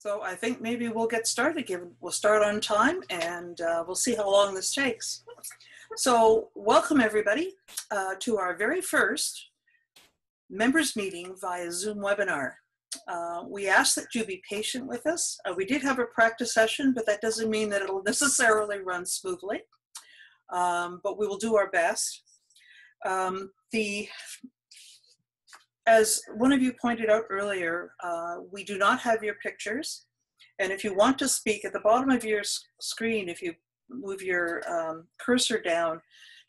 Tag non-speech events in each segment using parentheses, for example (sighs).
So I think maybe we'll get started. Given we'll start on time, and uh, we'll see how long this takes. So welcome everybody uh, to our very first members meeting via Zoom webinar. Uh, we ask that you be patient with us. Uh, we did have a practice session, but that doesn't mean that it'll (laughs) necessarily run smoothly. Um, but we will do our best. Um, the as one of you pointed out earlier, uh, we do not have your pictures. And if you want to speak, at the bottom of your screen, if you move your um, cursor down,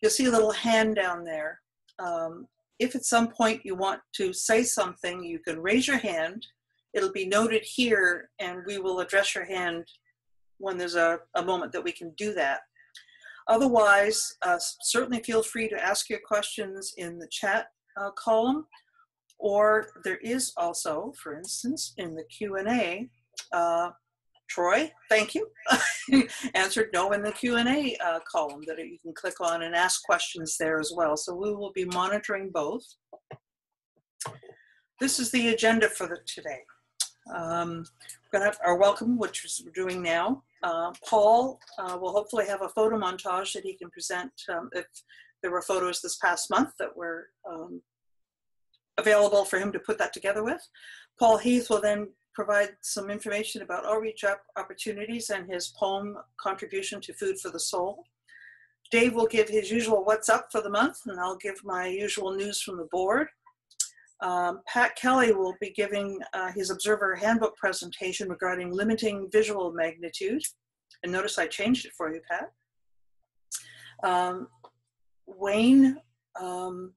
you'll see a little hand down there. Um, if at some point you want to say something, you can raise your hand. It'll be noted here, and we will address your hand when there's a, a moment that we can do that. Otherwise, uh, certainly feel free to ask your questions in the chat uh, column or there is also, for instance, in the Q&A, uh, Troy, thank you, (laughs) answered no in the Q&A uh, column that you can click on and ask questions there as well. So we will be monitoring both. This is the agenda for the, today. Um, we're going to have our welcome, which we're doing now. Uh, Paul uh, will hopefully have a photo montage that he can present um, if there were photos this past month that were um, available for him to put that together with. Paul Heath will then provide some information about outreach opportunities and his poem contribution to Food for the Soul. Dave will give his usual what's up for the month, and I'll give my usual news from the board. Um, Pat Kelly will be giving uh, his Observer Handbook presentation regarding limiting visual magnitude. And notice I changed it for you, Pat. Um, Wayne um,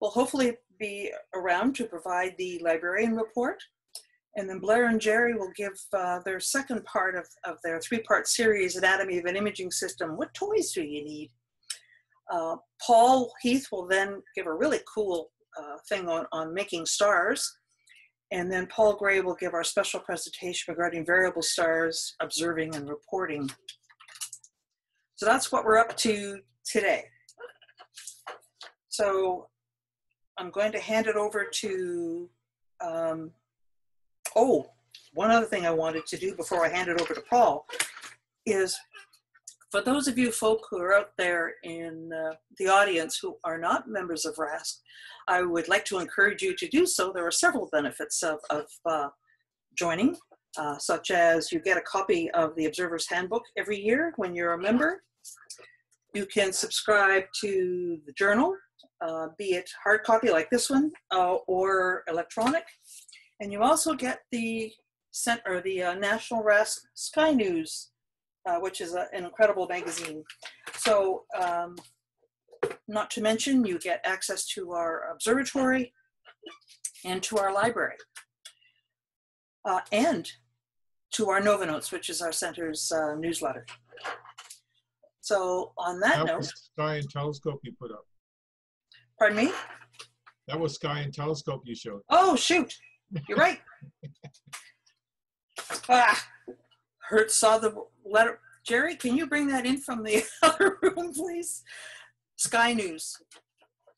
will hopefully be around to provide the librarian report. And then Blair and Jerry will give uh, their second part of, of their three-part series, Anatomy of an Imaging System. What toys do you need? Uh, Paul Heath will then give a really cool uh, thing on, on making stars. And then Paul Gray will give our special presentation regarding variable stars, observing and reporting. So that's what we're up to today. So I'm going to hand it over to, um, oh, one other thing I wanted to do before I hand it over to Paul is for those of you folk who are out there in uh, the audience who are not members of RASC, I would like to encourage you to do so. There are several benefits of, of uh, joining, uh, such as you get a copy of the Observer's Handbook every year when you're a member. You can subscribe to the journal uh, be it hard copy like this one uh, or electronic. And you also get the cent or the uh, National RASC Sky News, uh, which is a, an incredible magazine. So, um, not to mention, you get access to our observatory and to our library, uh, and to our Nova Notes, which is our center's uh, newsletter. So, on that, that note, Sky and Telescope you put up. Pardon me? That was Sky and Telescope you showed. Oh, shoot. You're right. (laughs) ah, Hertz saw the letter. Jerry, can you bring that in from the (laughs) other room, please? Sky News.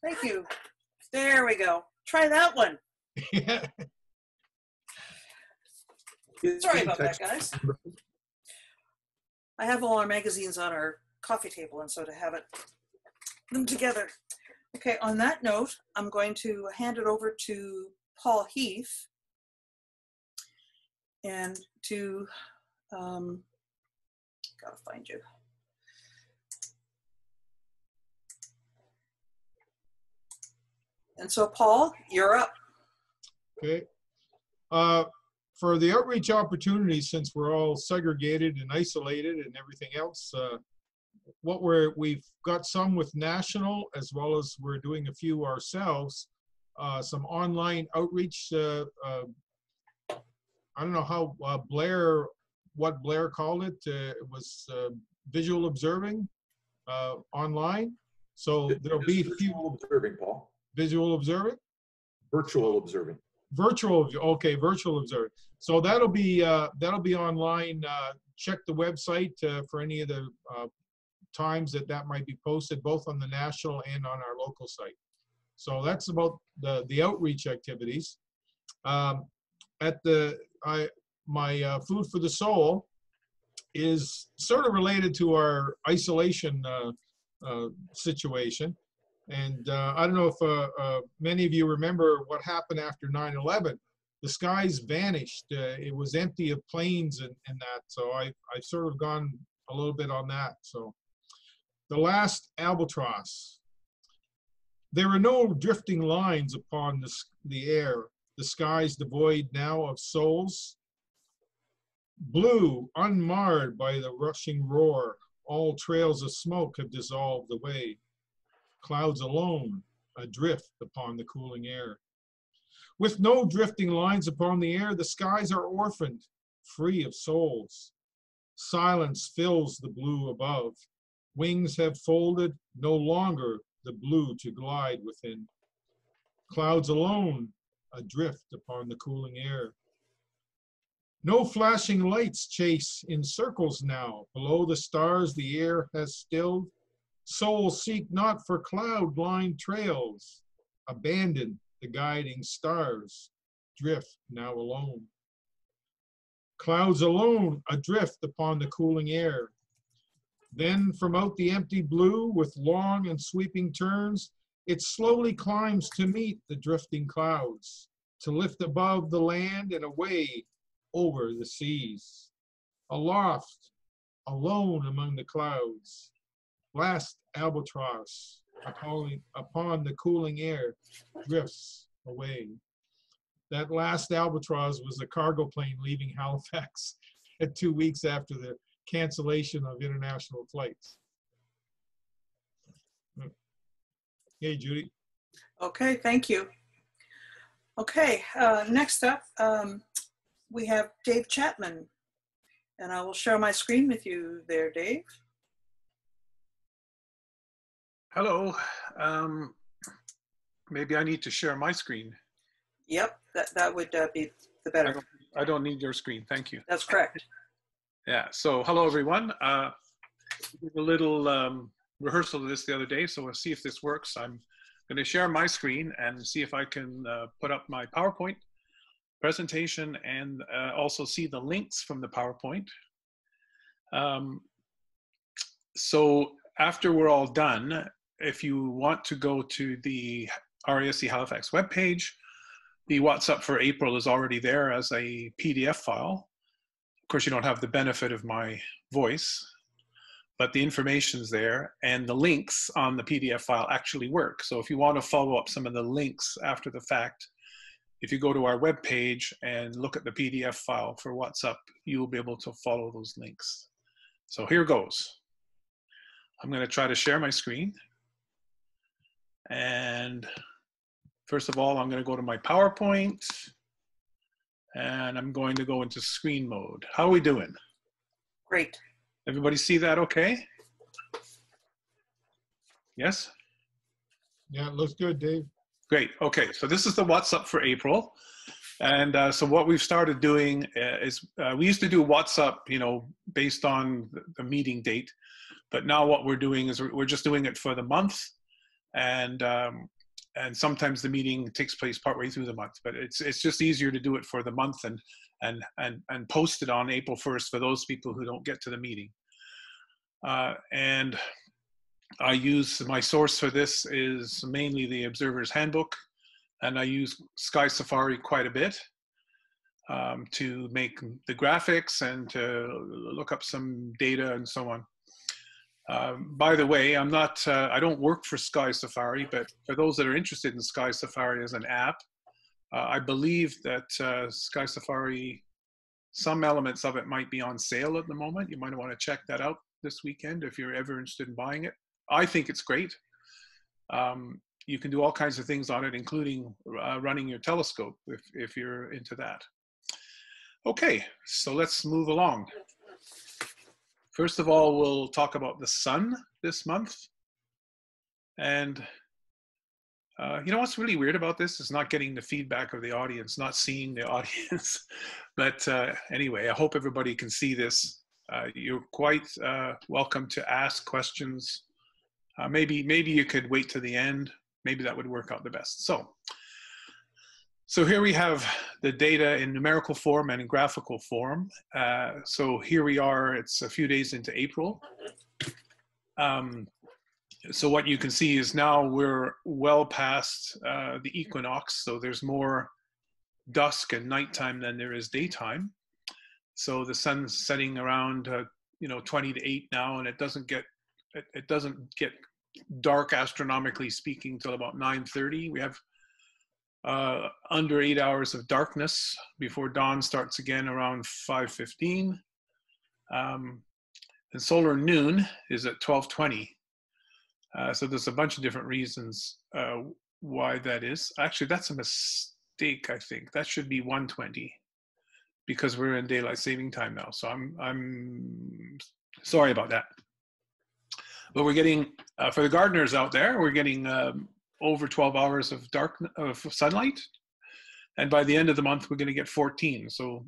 Thank you. There we go. Try that one. (laughs) Sorry about that, guys. I have all our magazines on our coffee table, and so to have it them together Okay, on that note, I'm going to hand it over to Paul Heath and to, um, gotta find you. And so, Paul, you're up. Okay. Uh, for the outreach opportunities, since we're all segregated and isolated and everything else, uh, what we're we've got some with national as well as we're doing a few ourselves. Uh, some online outreach. Uh, uh, I don't know how uh, Blair, what Blair called it. Uh, it was uh, visual observing online. So there'll be few observing, Paul. Visual observing. Virtual observing. Virtual. Okay, virtual observing. So that'll be that'll be online. check the website for any of the times that that might be posted, both on the national and on our local site. So that's about the, the outreach activities. Um, at the, I, my uh, food for the soul is sort of related to our isolation uh, uh, situation. And uh, I don't know if uh, uh, many of you remember what happened after 9 11. The skies vanished. Uh, it was empty of planes and, and that. So I, I've sort of gone a little bit on that. So the last albatross. There are no drifting lines upon the, the air, the skies devoid now of souls. Blue, unmarred by the rushing roar, all trails of smoke have dissolved away. Clouds alone, adrift upon the cooling air. With no drifting lines upon the air, the skies are orphaned, free of souls. Silence fills the blue above. Wings have folded, no longer the blue to glide within. Clouds alone, adrift upon the cooling air. No flashing lights chase in circles now. Below the stars, the air has stilled. Souls seek not for cloud lined trails. Abandon the guiding stars. Drift now alone. Clouds alone adrift upon the cooling air. Then from out the empty blue, with long and sweeping turns, it slowly climbs to meet the drifting clouds, to lift above the land and away over the seas. Aloft, alone among the clouds, last albatross upon, upon the cooling air drifts away. That last albatross was a cargo plane leaving Halifax at (laughs) two weeks after the cancellation of international flights. Hmm. Hey, Judy. Okay, thank you. Okay, uh, next up, um, we have Dave Chapman. And I will share my screen with you there, Dave. Hello. Um, maybe I need to share my screen. Yep, that, that would uh, be the I better. don't, I don't need your screen. Thank you. That's correct. Yeah. So hello, everyone. Uh, a little um, rehearsal of this the other day, so we'll see if this works. I'm going to share my screen and see if I can uh, put up my PowerPoint presentation and uh, also see the links from the PowerPoint. Um, so after we're all done, if you want to go to the RASC Halifax webpage, the What's Up for April is already there as a PDF file. Of course, you don't have the benefit of my voice, but the information's there and the links on the PDF file actually work. So if you want to follow up some of the links after the fact, if you go to our webpage and look at the PDF file for What's Up, you'll be able to follow those links. So here goes. I'm going to try to share my screen. And first of all, I'm going to go to my PowerPoint and I'm going to go into screen mode. How are we doing? Great. Everybody see that okay? Yes? Yeah, it looks good, Dave. Great. Okay, so this is the What's Up for April. And uh, so what we've started doing uh, is uh, we used to do What's Up, you know, based on the- the meeting date. But now what we're doing is we're we're just doing it for the month. And um, and sometimes the meeting takes place partway through the month, but it's it's just easier to do it for the month and and and and post it on April 1st for those people who don't get to the meeting. Uh, and I use my source for this is mainly the Observer's Handbook, and I use Sky Safari quite a bit um, to make the graphics and to look up some data and so on. Um, by the way, I'm not, uh, I don't work for Sky Safari, but for those that are interested in Sky Safari as an app, uh, I believe that uh, Sky Safari, some elements of it might be on sale at the moment. You might want to check that out this weekend if you're ever interested in buying it. I think it's great. Um, you can do all kinds of things on it, including uh, running your telescope if, if you're into that. Okay, so let's move along. First of all, we'll talk about the sun this month. And uh, you know what's really weird about this is not getting the feedback of the audience, not seeing the (laughs) audience. but uh, anyway, I hope everybody can see this. Uh, you're quite uh, welcome to ask questions. Uh, maybe maybe you could wait to the end. Maybe that would work out the best. So So here we have the data in numerical form and in graphical form. Uh, so here we are, it's a few days into April. Um, so what you can see is now we're well past uh, the equinox, so there's more dusk and nighttime than there is daytime. So the sun's setting around, uh, you know, 20 to 8 now, and it doesn't get it, it doesn't get dark astronomically speaking till about 9:30. We have uh, under eight hours of darkness before dawn starts again around 5.15. Um, and solar noon is at 12.20. Uh, so there's a bunch of different reasons uh, why that is. Actually, that's a mistake, I think. That should be 120 because we're in daylight saving time now. So I'm, I'm sorry about that. But we're getting, uh, for the gardeners out there, we're getting um, over 12 hours of dark of sunlight. And by the end of the month we're going to get 14 so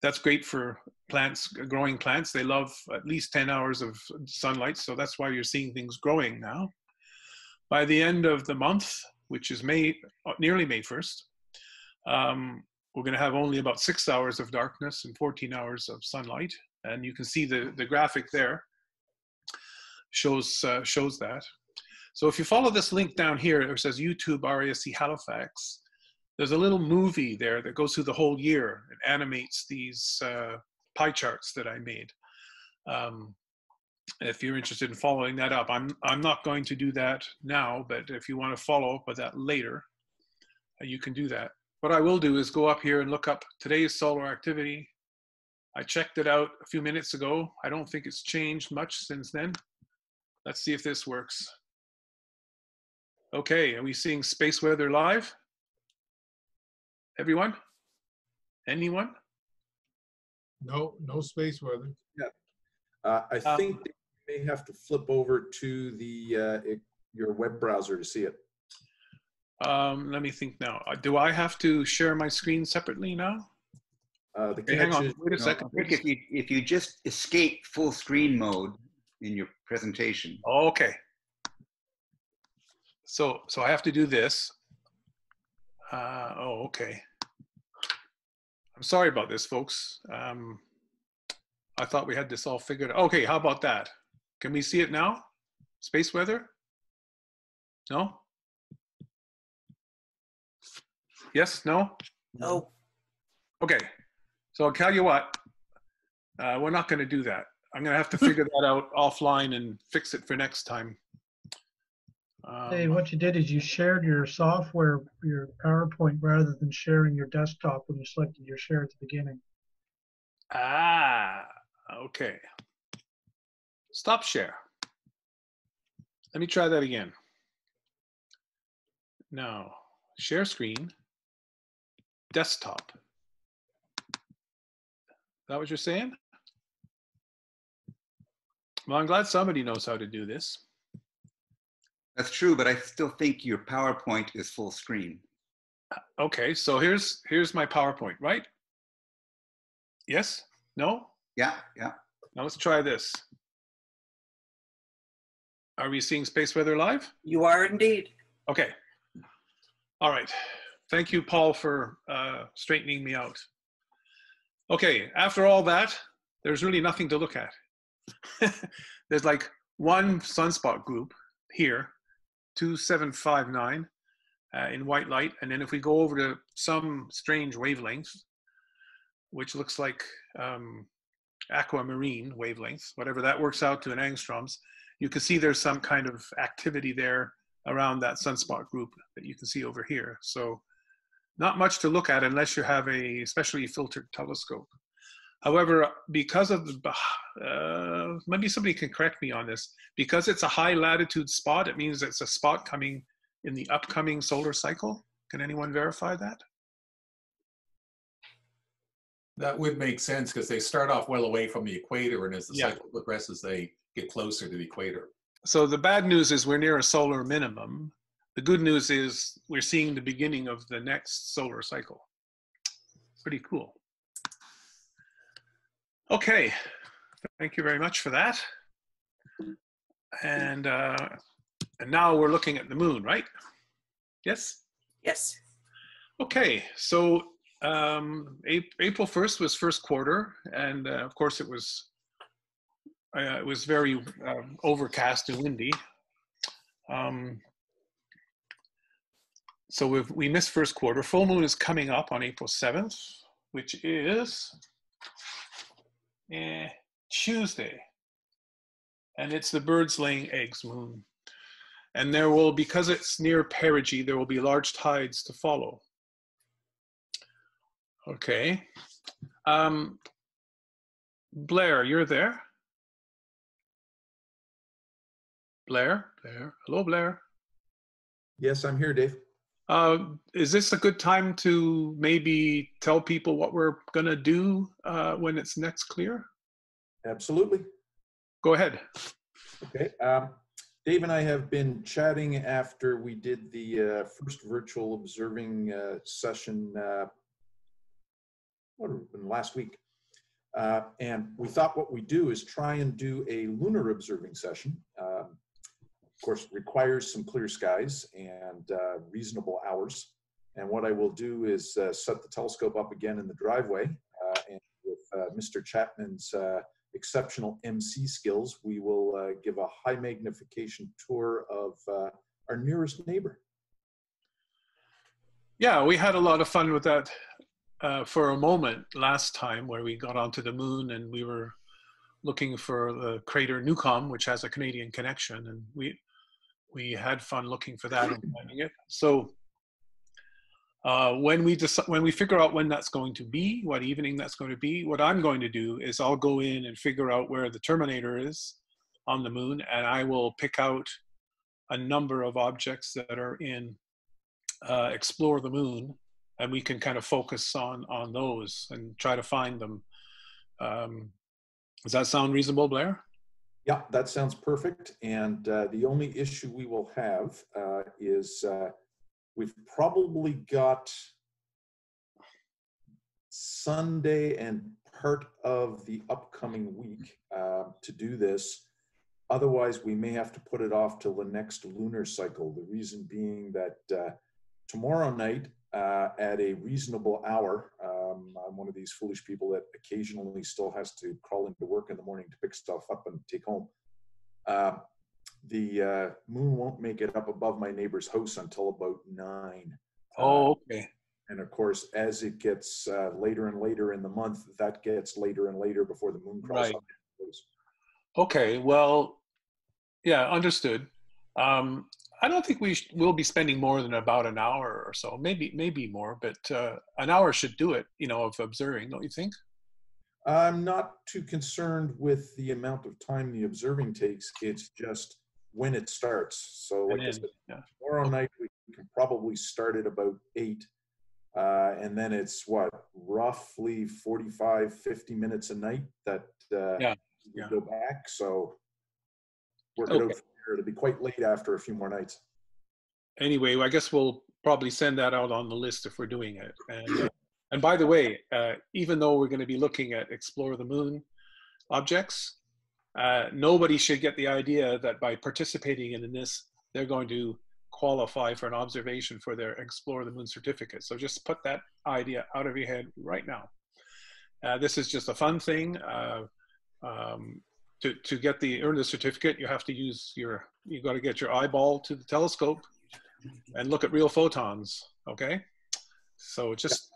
that's great for plants growing plants. They love at least 10 hours of sunlight so that's why you're seeing things growing now. By the end of the month which is may nearly may 1st um, we're going to have only about six hours of darkness and 14 hours of sunlight. And you can see the the graphic there shows uh, shows that so if you follow this link down here, it says YouTube RASC Halifax. There's a little movie there that goes through the whole year. and animates these uh, pie charts that I made. Um, if you're interested in following that up, I'm I'm not going to do that now, but if you want to follow up with that later, uh, you can do that. What I will do is go up here and look up today's solar activity. I checked it out a few minutes ago. I don't think it's changed much since then. Let's see if this works. Okay, are we seeing space weather live? Everyone? Anyone? No, no space weather. Uh, I Um, think you may have to flip over to the, uh, it- your web browser to see it. Um, let me think now. Uh, Do I have to share my screen separately now? Uh, the Okay, hang on, connection, wait a No, second. I if you, if you just escape full screen mode in your presentation, Okay. So, so I have to do this. Uh, oh, okay. I'm sorry about this, folks. Um, I thought we had this all figured. Out. Okay, how about that? Can we see it now? Space weather? No? Yes, no? No, Okay, so I'll tell you what, uh, we're not going to do that. I'm going to have to figure (laughs) that out offline and fix it for next time. Hey, Um, what you did is you shared your software, your PowerPoint, rather than sharing your desktop when you selected your share at the beginning. ah, okay. Stop share. Let me try that again. Now, share screen, desktop. Is that what you're saying? Well, I'm glad somebody knows how to do this. That's true, but I still think your PowerPoint is full screen. Okay, so here's here's my PowerPoint, right? Yes? No? Yeah, yeah. Now let's try this. Are we seeing Space Weather live? you are indeed. Okay. All right. Thank you, Paul, for uh, straightening me out. Okay, after all that, there's really nothing to look at. (laughs) there's like one sunspot group here, 2759 uh, in white light. And then if we go over to some strange wavelength, which looks like um, aquamarine wavelengths, whatever that works out to in angstroms, you can see there's some kind of activity there around that sunspot group that you can see over here. So not much to look at unless you have a specially filtered telescope. However, because of uh, maybe somebody can correct me on this, because it's a high latitude spot, it means it's a spot coming in the upcoming solar cycle. Can anyone verify that? That would make sense because they start off well away from the equator, and as the Yeah. cycle progresses, they get closer to the equator. So the bad news is we're near a solar minimum. The good news is we're seeing the beginning of the next solar cycle. Pretty cool. Okay, thank you very much for that. And uh, and now we're looking at the moon, right? Yes. Yes, Okay, so um, April 1st was first quarter, and uh, of course it was uh, it was very um, overcast and windy. Um, so we've, we missed first quarter. Full moon is coming up on April 7th, which is eh, Tuesday, and it's the birds laying eggs moon. And there will, because it's near perigee, there will be large tides to follow. Okay. Um, Blair, you're there? Blair, Blair, hello, Blair. Yes, I'm here, Dave. Uh, is this a good time to maybe tell people what we're gonna do uh, when it's next clear? Absolutely. Go ahead. Okay. Um, Dave and I have been chatting after we did the uh, first virtual observing uh, session uh, what, been, last week. Uh, and we thought what we do is try and do a lunar observing session. Um, of course, requires some clear skies and uh, reasonable hours. And what I will do is uh, set the telescope up again in the driveway. Uh, and with uh, Mr. Chapman's uh, exceptional MC skills, we will give a high magnification tour of our nearest neighbor. Yeah, we had a lot of fun with that for a moment last time where we got onto the moon and we were looking for the crater Newcomb, which has a Canadian connection, and we we had fun looking for that and (laughs) finding it. So uh, when we decide, when we figure out when that's going to be, what evening that's going to be, what I'm going to do is I'll go in and figure out where the Terminator is on the moon, and I will pick out a number of objects that are in uh, explore the moon, and we can kind of focus on on those and try to find them. Um, does that sound reasonable, Blair? Yeah, that sounds perfect. And uh, the only issue we will have uh, is uh, we've probably got Sunday and part of the upcoming week uh, to do this. Otherwise, we may have to put it off till the next lunar cycle. The reason being that uh, tomorrow night uh, at a reasonable hour, um, I'm one of these foolish people that occasionally still has to crawl into work in the morning to pick stuff up and take home. Uh, the uh, moon won't make it up above my neighbor's house until about nine. Oh, okay. And of course, as it gets uh, later and later in the month, that gets later and later before the moon crosses. Right. Okay, well, yeah, understood. Um, I don't think we sh- will be spending more than about an hour or so, maybe maybe more, but uh, an hour should do it. You know, of observing, don't you think? I'm not too concerned with the amount of time the observing takes. It's just when it starts. So, like And I said, yeah. tomorrow night we can probably start at about eight. Uh, and then it's what, roughly 45, 50 minutes a night that uh, Yeah, we yeah. go back. So, work it Okay. out there. It'll be quite late after a few more nights. Anyway, I guess we'll probably send that out on the list if we're doing it. And uh, and by the way, uh, even though we're going to be looking at explore the moon objects, uh, nobody should get the idea that by participating in this, they're going to qualify for an observation for their explore the moon certificate. So just put that idea out of your head right now. Uh, this is just a fun thing. Uh, um, to, to get the earn the certificate, you have to use your you got to get your eyeball to the telescope and look at real photons. Okay, so just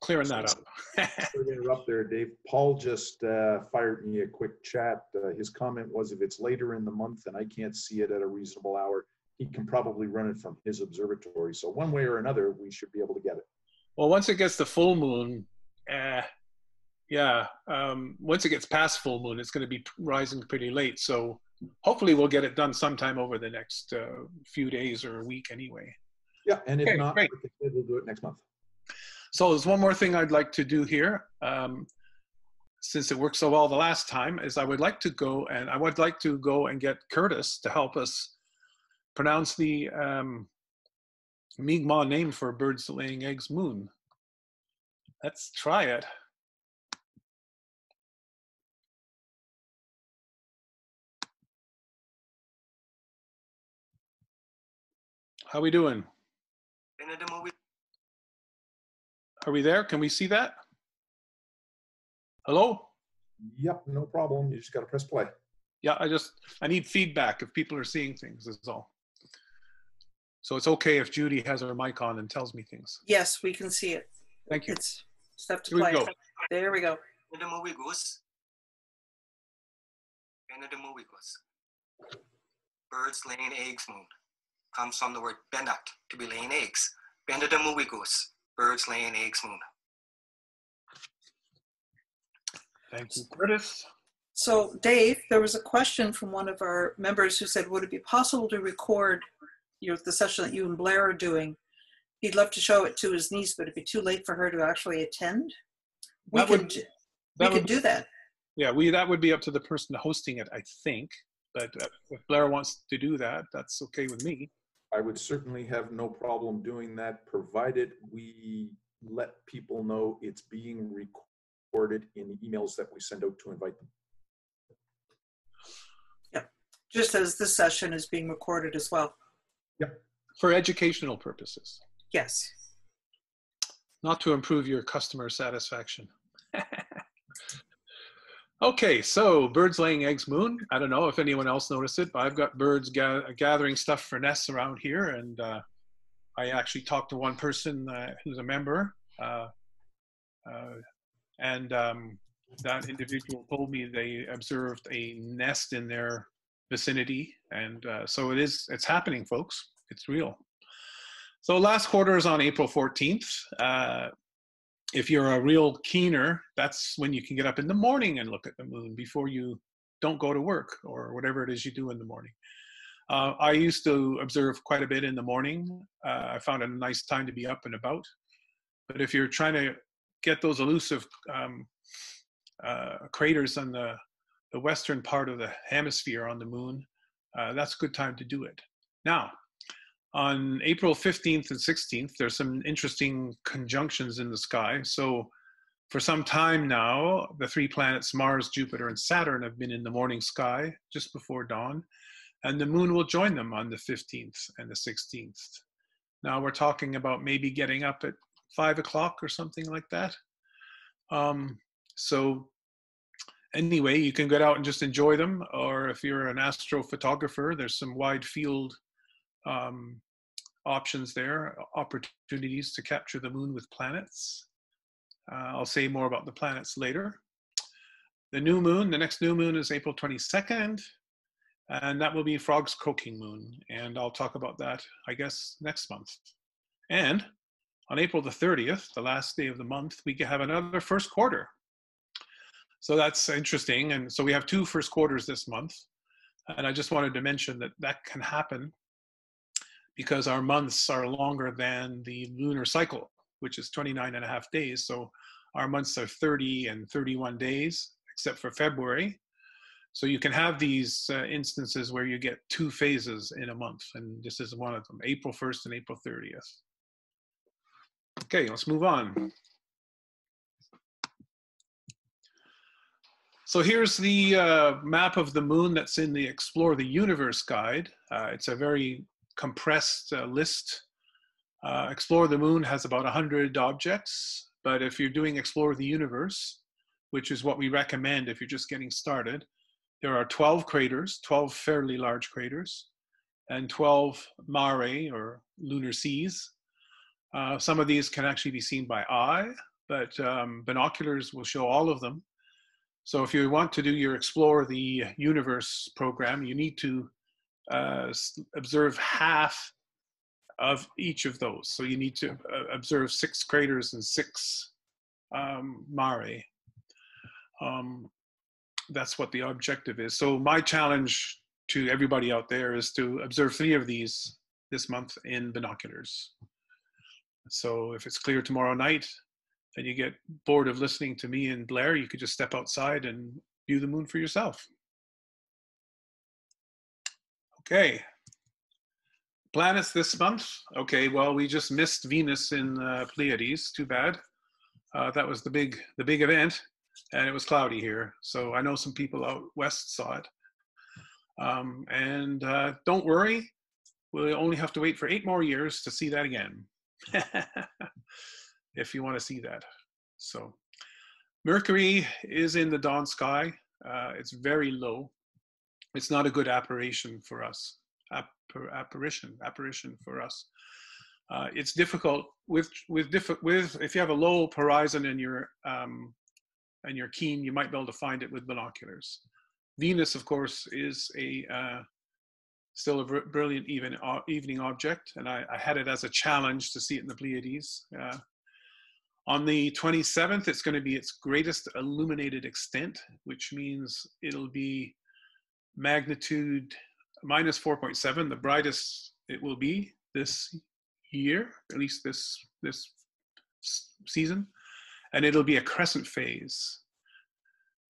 clearing that up. (laughs) Sorry to interrupt there, Dave. Paul just uh, fired me a quick chat. Uh, his comment was if it's later in the month and I can't see it at a reasonable hour, he can probably run it from his observatory. So one way or another, we should be able to get it. well, once it gets the full moon, uh, yeah, um, once it gets past full moon, it's going to be rising pretty late. So hopefully we'll get it done sometime over the next uh, few days or a week anyway. Yeah, and if Okay, not, great. like I said, we'll do it next month. So there's one more thing I'd like to do here. Um, since it worked so well the last time, is I would like to go and I would like to go and get Curtis to help us pronounce the um, Mi'kmaq name for birds laying eggs moon. Let's try it. How we doing? are we there? Can we see that? Hello? Yep, no problem. You just got to press play. Yeah, I just, I need feedback if people are seeing things, is all. So it's okay if Judy has her mic on and tells me things. Yes, we can see it. Thank you. It's stuff to Here we go. There we go. When the movie goes, when the movie goes, birds laying eggs moon comes from the word benat to be laying eggs. When the movie birds laying eggs moon. Thank you, Curtis. So Dave, there was a question from one of our members who said, would it be possible to record your, the session that you and Blair are doing? He'd love to show it to his niece, but it'd be too late for her to actually attend. We That could, would- we That could would, do that. yeah, we, that would be up to the person hosting it, I think. But uh, if Blair wants to do that, that's okay with me. I would certainly have no problem doing that, provided we let people know it's being recorded in the emails that we send out to invite them. Yeah, just as this session is being recorded as well. For educational purposes, Yes. not to improve your customer satisfaction. (laughs) okay, so birds laying eggs moon. I don't know if anyone else noticed it, but I've got birds ga- gathering stuff for nests around here. And uh, I actually talked to one person uh, who's a member. Uh, uh, and um, that individual told me they observed a nest in their vicinity. And uh, so it is, it's happening, folks. It's real. So last quarter is on April 14th. If you're a real keener, that's when you can get up in the morning and look at the moon before you don't go to work or whatever it is you do in the morning. Uh, I used to observe quite a bit in the morning. Uh, I found a nice time to be up and about. But if you're trying to get those elusive um, uh, craters on the, the western part of the hemisphere on the moon, uh, that's a good time to do it. Now, on April 15th and 16th, there's some interesting conjunctions in the sky. So, for some time now, the three planets Mars, Jupiter, and Saturn have been in the morning sky just before dawn, and the moon will join them on the 15th and the 16th. Now, we're talking about maybe getting up at five o'clock or something like that. Um, so, anyway, you can get out and just enjoy them, or if you're an astrophotographer, there's some wide field um, options there, opportunities to capture the moon with planets. Uh, I'll say more about the planets later. The new moon, the next new moon is April 22nd, and that will be Frog's croaking moon. And I'll talk about that, I guess, next month. And on April the 30th, the last day of the month, we have another first quarter. So that's interesting. And so we have two first quarters this month. And I just wanted to mention that that can happen because our months are longer than the lunar cycle, which is 29 and a half days. So our months are 30 and 31 days, except for February. So you can have these uh, instances where you get two phases in a month, and this is one of them, April 1st and April 30th. Okay, let's move on. So here's the uh, map of the moon that's in the Explore the Universe guide. Uh, it's a very compressed uh, list. Uh, Explore the Moon has about 100 objects, but if you're doing Explore the Universe, which is what we recommend if you're just getting started, there are 12 craters, 12 fairly large craters, and 12 mare or lunar seas. Uh, some of these can actually be seen by eye, but um, binoculars will show all of them. So if you want to do your Explore the Universe program, you need to uh, observe half of each of those. So you need to uh, observe six craters and six um, mare. Um, that's what the objective is. So my challenge to everybody out there is to observe three of these this month in binoculars. So if it's clear tomorrow night and you get bored of listening to me and Blair, you could just step outside and view the moon for yourself. Okay. Planets this month. Okay, well, we just missed Venus in uh, Pleiades. Too bad. Uh, that was the big the big event, and it was cloudy here. So I know some people out west saw it. Um, and uh, don't worry, we'll only have to wait for eight more years to see that again. (laughs) if you want to see that. So Mercury is in the dawn sky. Uh, it's very low. It's not a good apparition for us. Appar- apparition, apparition for us. Uh, it's difficult with with diff- with if you have a low horizon and you're um, and you're keen, you might be able to find it with binoculars. Venus, of course, is a uh, still a br- brilliant even, uh, evening object, and I, I, had it as a challenge to see it in the Pleiades. Uh, on the 27th, it's going to be its greatest illuminated extent, which means it'll be magnitude minus 4.7, the brightest it will be this year, at least this this season, and it'll be a crescent phase.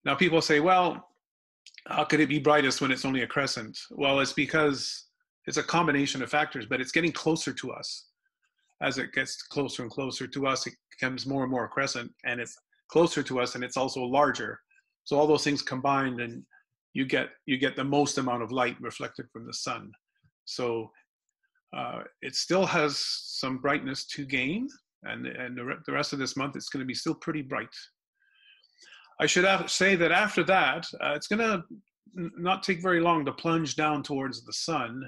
Now people say, well, how could it be brightest when it's only a crescent? Well, it's because it's a combination of factors, but it's getting closer to us. As it gets closer and closer to us, it becomes more and more crescent, and it's closer to us, and it's also larger. So all those things combined, and you get you get the most amount of light reflected from the sun. So uh, it still has some brightness to gain, and and the, re- the rest of this month it's going to be still pretty bright. I should say that after that, uh, it's going to not take very long to plunge down towards the sun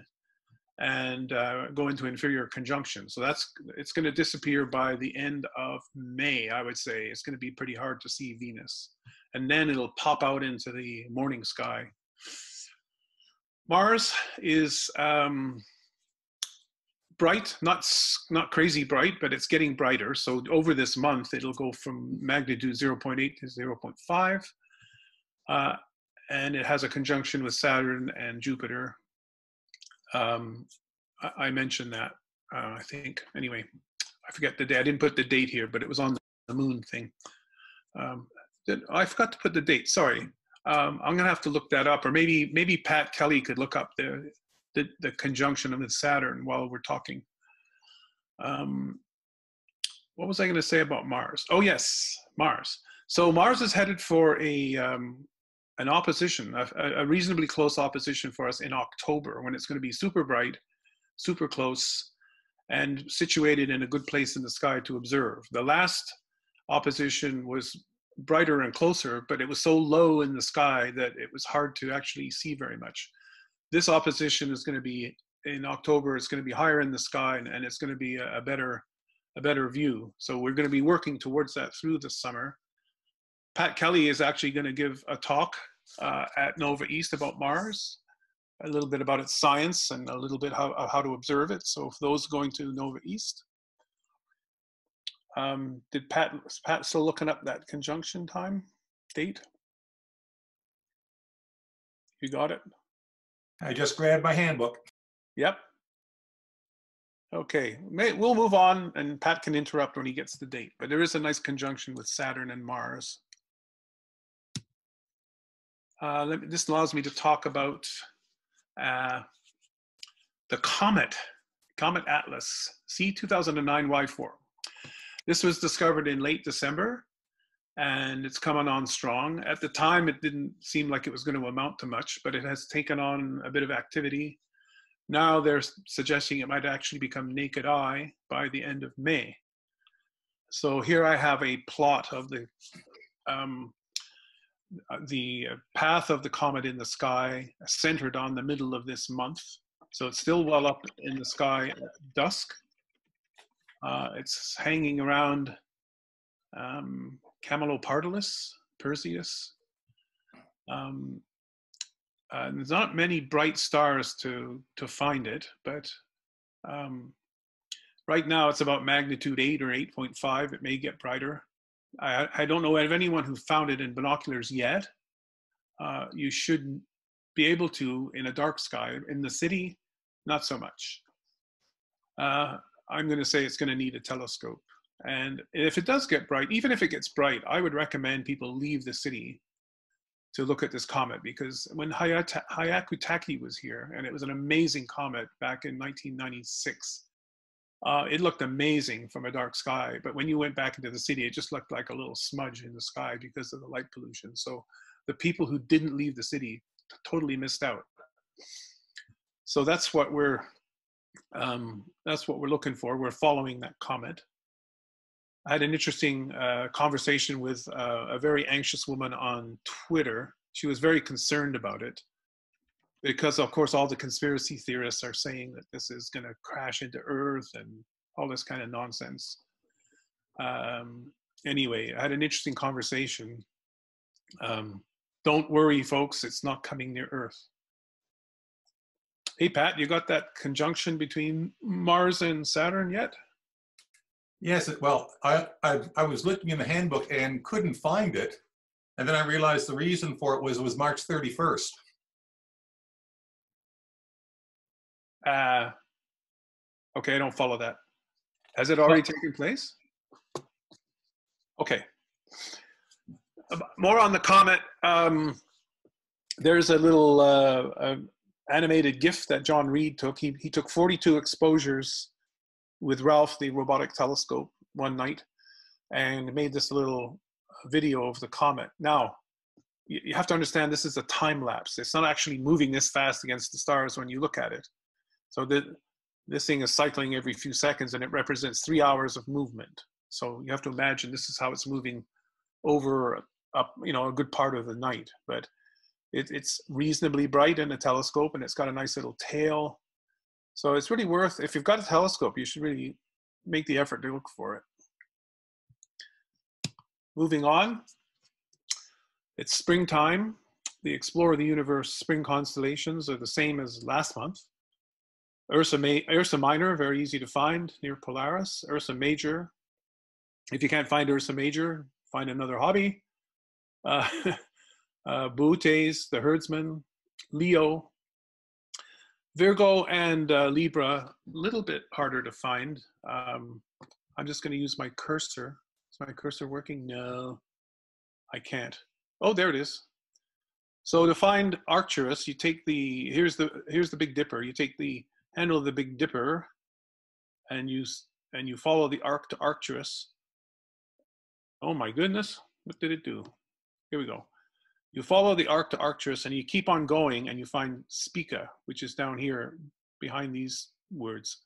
and uh, go into inferior conjunction. So that's it's going to disappear by the end of May. I would say it's going to be pretty hard to see Venus, and then it'll pop out into the morning sky. Mars is um, bright, not not crazy bright, but it's getting brighter. So over this month, it'll go from magnitude 0.8 to 0.5, uh, and it has a conjunction with Saturn and Jupiter. Um, I, I, mentioned that, uh, I think. Anyway, I forget the day. I didn't put the date here, but it was on the moon thing. Um, I forgot to put the date. Sorry. Um, I'm gonna have to look that up, or maybe maybe Pat Kelly could look up the the, the conjunction of the Saturn while we're talking. Um, what was I going to say about Mars? Oh yes, Mars. So Mars is headed for a um, an opposition, a, a, reasonably close opposition for us in October when it's going to be super bright, super close, and situated in a good place in the sky to observe. The last opposition was brighter and closer, but it was so low in the sky that it was hard to actually see very much this opposition is going to be in October. It's going to be higher in the sky, and, and it's going to be a, a, better a better view. So we're going to be working towards that through the summer. Pat Kelly is actually going to give a talk uh, at Nova East about Mars, a little bit about its science and a little bit how how to observe it. So for those going to Nova East. Um, did Pat Pat still looking up that conjunction time date? You got it. I just grabbed my handbook. Yep. Okay, May, we'll move on and Pat can interrupt when he gets the date, but there is a nice conjunction with Saturn and Mars. Uh, me, this allows me to talk about uh, the comet, Comet Atlas, C2009Y4. This was discovered in late December and it's coming on strong. At the time, it didn't seem like it was going to amount to much, but it has taken on a bit of activity. Now they're suggesting it might actually become naked eye by the end of May. So here I have a plot of the um, the path of the comet in the sky, centered on the middle of this month. So it's still well up in the sky at dusk. Uh, it's hanging around um, Camelopardalis, Perseus. Um, uh, there's not many bright stars to to find it, but um, right now it's about magnitude eight or 8.5. It may get brighter. I, I don't know of anyone who found it in binoculars yet. Uh, you should be able to in a dark sky. In the city, not so much. Uh, I'm going to say it's going to need a telescope. And if it does get bright, even if it gets bright, I would recommend people leave the city to look at this comet because when Hyakutake, was here, and it was an amazing comet back in 1996, uh, it looked amazing from a dark sky. But when you went back into the city, it just looked like a little smudge in the sky because of the light pollution. So the people who didn't leave the city totally missed out. So that's what we're um, that's what we're looking for. We're following that comet. I had an interesting uh, conversation with uh, a very anxious woman on Twitter. She was very concerned about it because, of course, all the conspiracy theorists are saying that this is going to crash into Earth and all this kind of nonsense. Um, anyway, I had an interesting conversation. Um, don't worry, folks, it's not coming near Earth. Hey, Pat, you got that conjunction between Mars and Saturn yet? Yes, well, I, I, I was looking in the handbook and couldn't find it. And then I realized the reason for it was, it was March 31st. Uh, okay, I don't follow that. Has it already taken place? Okay. Um, More on the comet. Um, there's a little uh, uh, animated GIF that John Reed took. He, he took 42 exposures with Ralph, the robotic telescope, one night, and made this little video of the comet. Now, you, have to understand this is a time lapse. It's not actually moving this fast against the stars when you look at it. So the, this thing is cycling every few seconds and it represents three hours of movement. So you have to imagine this is how it's moving over up, you know, a good part of the night. But it, it's reasonably bright in a telescope and it's got a nice little tail. So it's really worth, if you've got a telescope, you should really make the effort to look for it. Moving on, it's springtime. The Explore the Universe spring constellations are the same as last month. Ursa, Ma- Ursa Minor, very easy to find near Polaris. Ursa Major, if you can't find Ursa Major, find another hobby. Uh, (laughs) uh, Bootes, the herdsman, Leo, Virgo, and uh, Libra, a little bit harder to find. Um, I'm just going to use my cursor. Is my cursor working? No, I can't. Oh, there it is. So to find Arcturus, you take the here's the here's the Big Dipper. You take the handle of the Big Dipper, and you and you follow the arc to Arcturus. Oh my goodness, what did it do? Here we go. You follow the arc to Arcturus, and you keep on going, and you find Spica, which is down here behind these words.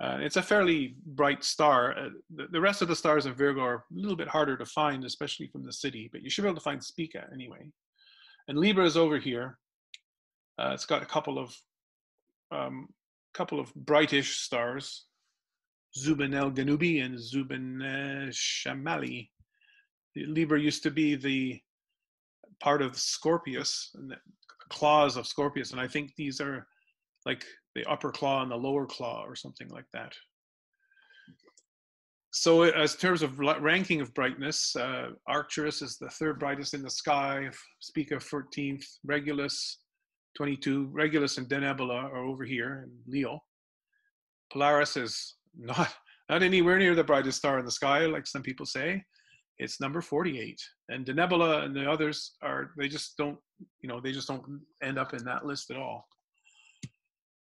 Uh, it's a fairly bright star. Uh, the, the rest of the stars in Virgo are a little bit harder to find, especially from the city, but you should be able to find Spica anyway. And Libra is over here. Uh, it's got a couple of um, couple of brightish stars, Zubenelgenubi and Zubin Shamali. Libra used to be the part of Scorpius, and claws of Scorpius, and I think these are like the upper claw and the lower claw, or something like that. So, as terms of ranking of brightness, uh, Arcturus is the third brightest in the sky. Spica 14th, Regulus 22. Regulus and Denebola are over here in Leo. Polaris is not not anywhere near the brightest star in the sky, like some people say. It's number 48. And Denebola and the others are they just don't you know they just don't end up in that list at all.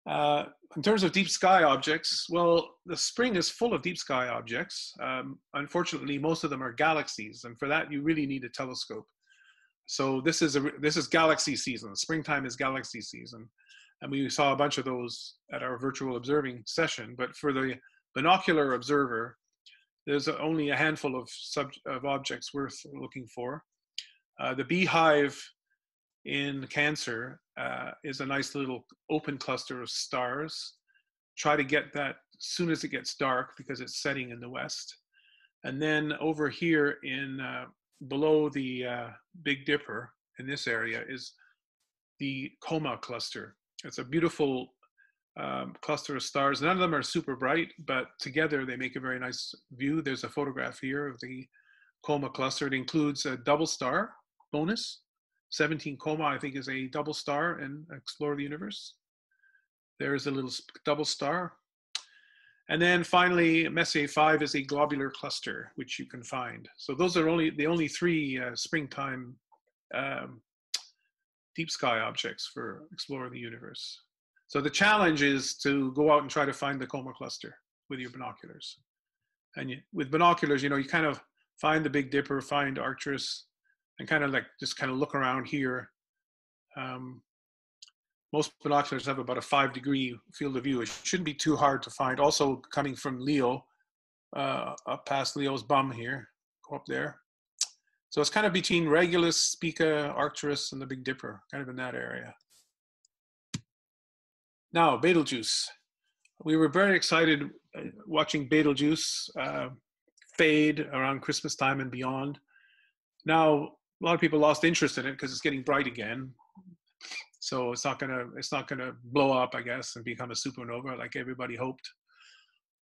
Uh, in terms of deep sky objects, well, the spring is full of deep sky objects. Um, unfortunately, most of them are galaxies, and for that you really need a telescope. So this is a this is galaxy season. Springtime is galaxy season, and we saw a bunch of those at our virtual observing session. But for the binocular observer, there's only a handful of sub of objects worth looking for. Uh, the beehive in Cancer uh, is a nice little open cluster of stars. Try to get that as soon as it gets dark because it's setting in the west. And then over here in uh, below the uh, Big Dipper in this area is the Coma cluster. It's a beautiful um, cluster of stars. None of them are super bright, but together they make a very nice view. There's a photograph here of the Coma cluster. It includes a double star bonus. 17 Coma, I think, is a double star in Explore the Universe. There's a little double star. And then finally, Messier 5 is a globular cluster, which you can find. So those are only the only three uh, springtime um, deep sky objects for Explore the Universe. So the challenge is to go out and try to find the Coma cluster with your binoculars. And you, with binoculars, you know, you kind of find the Big Dipper, find Arcturus, and kind of like just kind of look around here. Um, most binoculars have about a five degree field of view. It shouldn't be too hard to find. Also, coming from Leo, uh, up past Leo's bum here, go up there. So it's kind of between Regulus, Spica, Arcturus, and the Big Dipper, kind of in that area. Now, Betelgeuse. We were very excited uh, watching Betelgeuse uh, fade around Christmas time and beyond. Now, a lot of people lost interest in it because it's getting bright again. So it's not gonna it's not gonna blow up, I guess, and become a supernova like everybody hoped.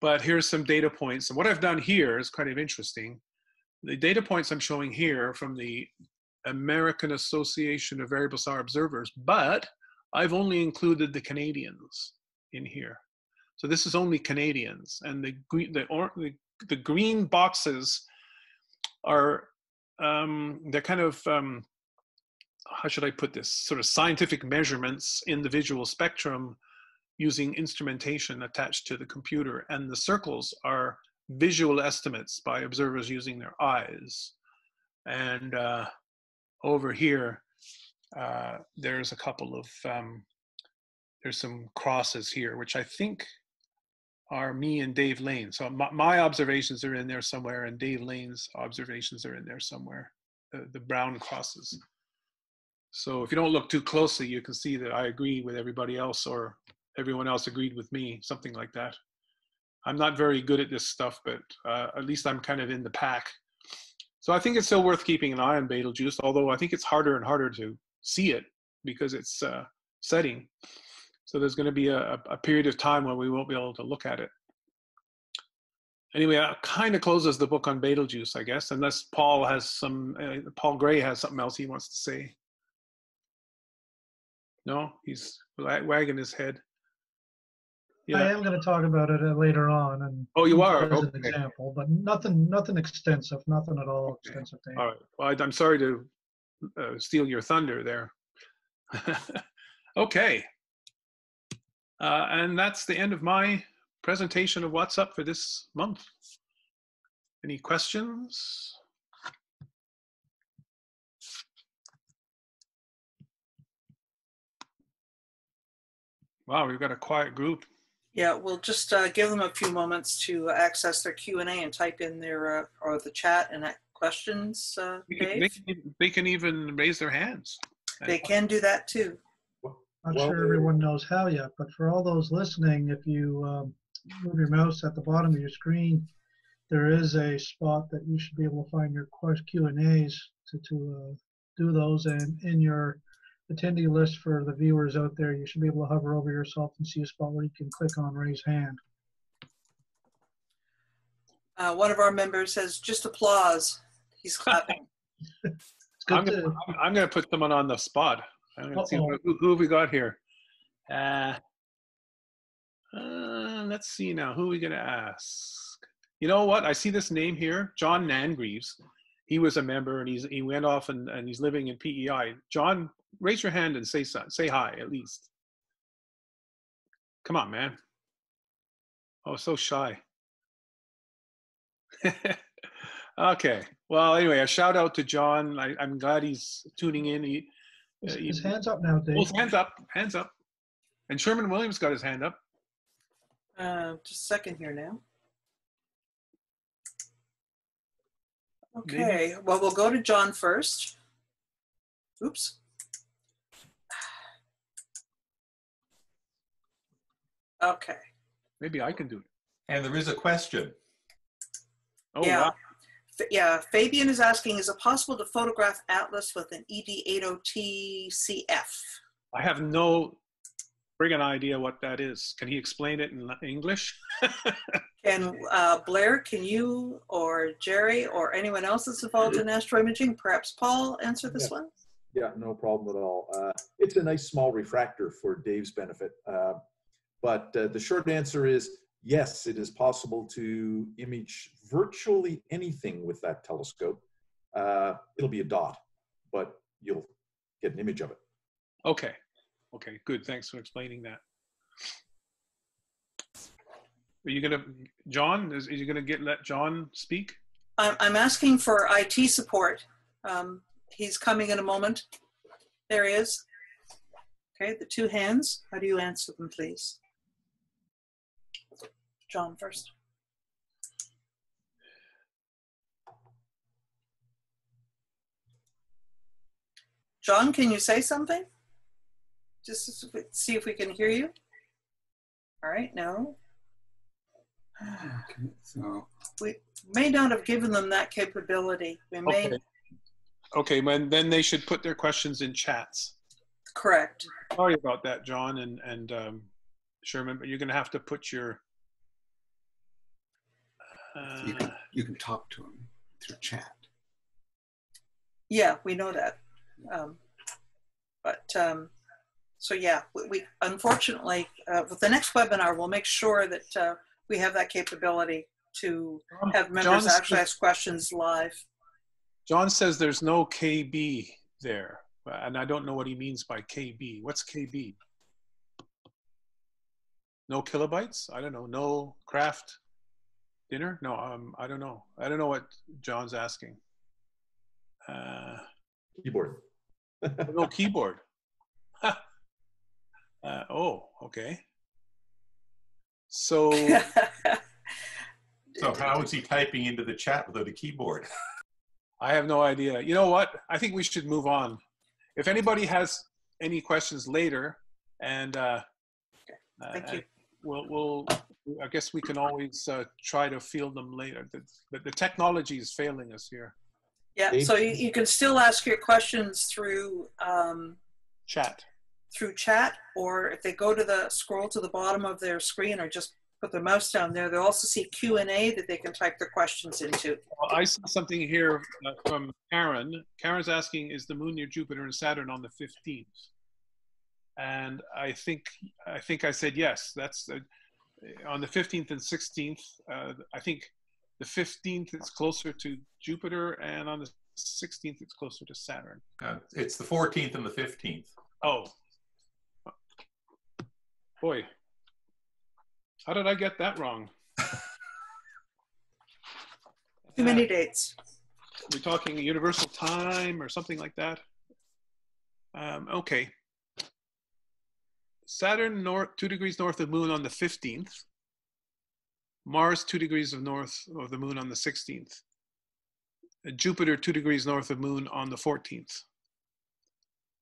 But here's some data points. And what I've done here is kind of interesting. The data points I'm showing here from the American Association of Variable Star Observers, but I've only included the Canadians in here. So this is only Canadians, and the green the, or, the, the green boxes are um, they're kind of um, how should I put this sort of scientific measurements in the visual spectrum using instrumentation attached to the computer, and the circles are visual estimates by observers using their eyes. And uh, over here, uh, there's a couple of um, there's some crosses here, which I think are me and Dave Lane. So my, my, observations are in there somewhere, and Dave Lane's observations are in there somewhere. The, the brown crosses. So if you don't look too closely, you can see that I agree with everybody else, or everyone else agreed with me, something like that. I'm not very good at this stuff, but uh, at least I'm kind of in the pack. So I think it's still worth keeping an eye on Betelgeuse, although I think it's harder and harder to see it because it's uh, setting. So there's going to be a, a period of time where we won't be able to look at it. Anyway, that kind of closes the book on Betelgeuse, I guess, unless Paul has some, uh, Paul Gray has something else he wants to say. No, he's wagging his head. Yeah. I am going to talk about it uh, later on, and oh, you are as okay. an example, but nothing, nothing extensive, nothing at all okay. extensive. All right. Well, I'm sorry to uh, steal your thunder there. (laughs) okay. Uh, and that's the end of my presentation of what's up for this month. Any questions? Wow, we've got a quiet group. Yeah, we'll just uh, give them a few moments to access their Q and A and type in their uh, or the chat and questions. Uh, they, can, they, can, they, can, even raise their hands. They can do that too. Not well, sure everyone knows how yet, but for all those listening, if you um, move your mouse at the bottom of your screen, there is a spot that you should be able to find your Q and A's to, to uh, do those, and in your attendee list for the viewers out there, you should be able to hover over yourself and see a spot where you can click on raise hand. Uh, one of our members says, just applause. He's clapping. I'm gonna, I'm gonna put someone on the spot. I'm gonna see who, who, have we got here. Uh, uh, let's see now. Who are we gonna ask? You know what? I see this name here, John Nangreaves. He was a member, and he's he went off and, and he's living in PEI. John, raise your hand and say say hi at least. Come on, man. Oh, so shy. (laughs) okay. Well, anyway, a shout out to John. I, am glad he's tuning in. He, his, uh, his hands up now, Dave. Both hands up. Hands up. And Sherman Williams got his hand up. Uh, just a second here now. Okay. Maybe. Well, we'll go to John first. Oops. (sighs) Okay. Maybe I can do it. And there is a question. Oh, yeah. Wow. Yeah, Fabian is asking, is it possible to photograph Atlas with an ED80TCF? I have no friggin' idea what that is. Can he explain it in English? (laughs) and uh, Blair, can you or Jerry or anyone else that's involved in astroimaging, perhaps Paul, answer this yeah. one? Yeah, no problem at all. Uh, it's a nice small refractor for Dave's benefit. Uh, but uh, the short answer is yes, it is possible to image virtually anything with that telescope. Uh, it'll be a dot, but you'll get an image of it. Okay. Okay, good. Thanks for explaining that. Are you gonna, John? Is, are you gonna get let John speak? I'm, I'm asking for IT support. Um, he's coming in a moment. There he is. Okay, the two hands. How do you answer them, please? John first. John, can you say something? Just see if we can hear you. All right, no. (sighs) Okay, so we may not have given them that capability. We may. Okay. okay, when then they should put their questions in chats. Correct. Sorry about that, John and and um, Sherman, but you're going to have to put your you Uh, can, you can talk to them through chat. Yeah, we know that. Um, but um, so yeah, we, we unfortunately uh, with the next webinar, we'll make sure that uh, we have that capability to have members John's- actually ask questions live. John says there's no KB there, and I don't know what he means by KB. What's KB? No kilobytes? I don't know. No craft dinner? No, um, I don't know. I don't know what John's asking. Uh, Keyboard. (laughs) no keyboard. (laughs) uh, oh, okay. So So how is he typing into the chat without a keyboard? (laughs) I have no idea. You know what? I think we should move on. If anybody has any questions later, and uh, Thank uh, you. We'll, we'll, I guess we can always uh, try to field them later. The, the, the technology is failing us here. Yeah, so you, you can still ask your questions through um, Chat. through chat, or if they go to the scroll to the bottom of their screen, or just put their mouse down there, they'll also see Q and A that they can type their questions into. Well, I see something here uh, from Karen. Karen's asking, is the moon near Jupiter and Saturn on the 15th? And I think I think I said yes. That's uh, on the 15th and 16th. Uh, I think the 15th is closer to Jupiter, and on the 16th it's closer to Saturn. Uh, it's the 14th and the 15th. Oh, boy, how did I get that wrong? (laughs) Too many dates. we're talking universal time or something like that. Um, okay. Saturn north, two degrees north of the moon on the 15th. Mars, two degrees of north of the moon on the 16th. Uh, Jupiter, two degrees north of moon on the 14th.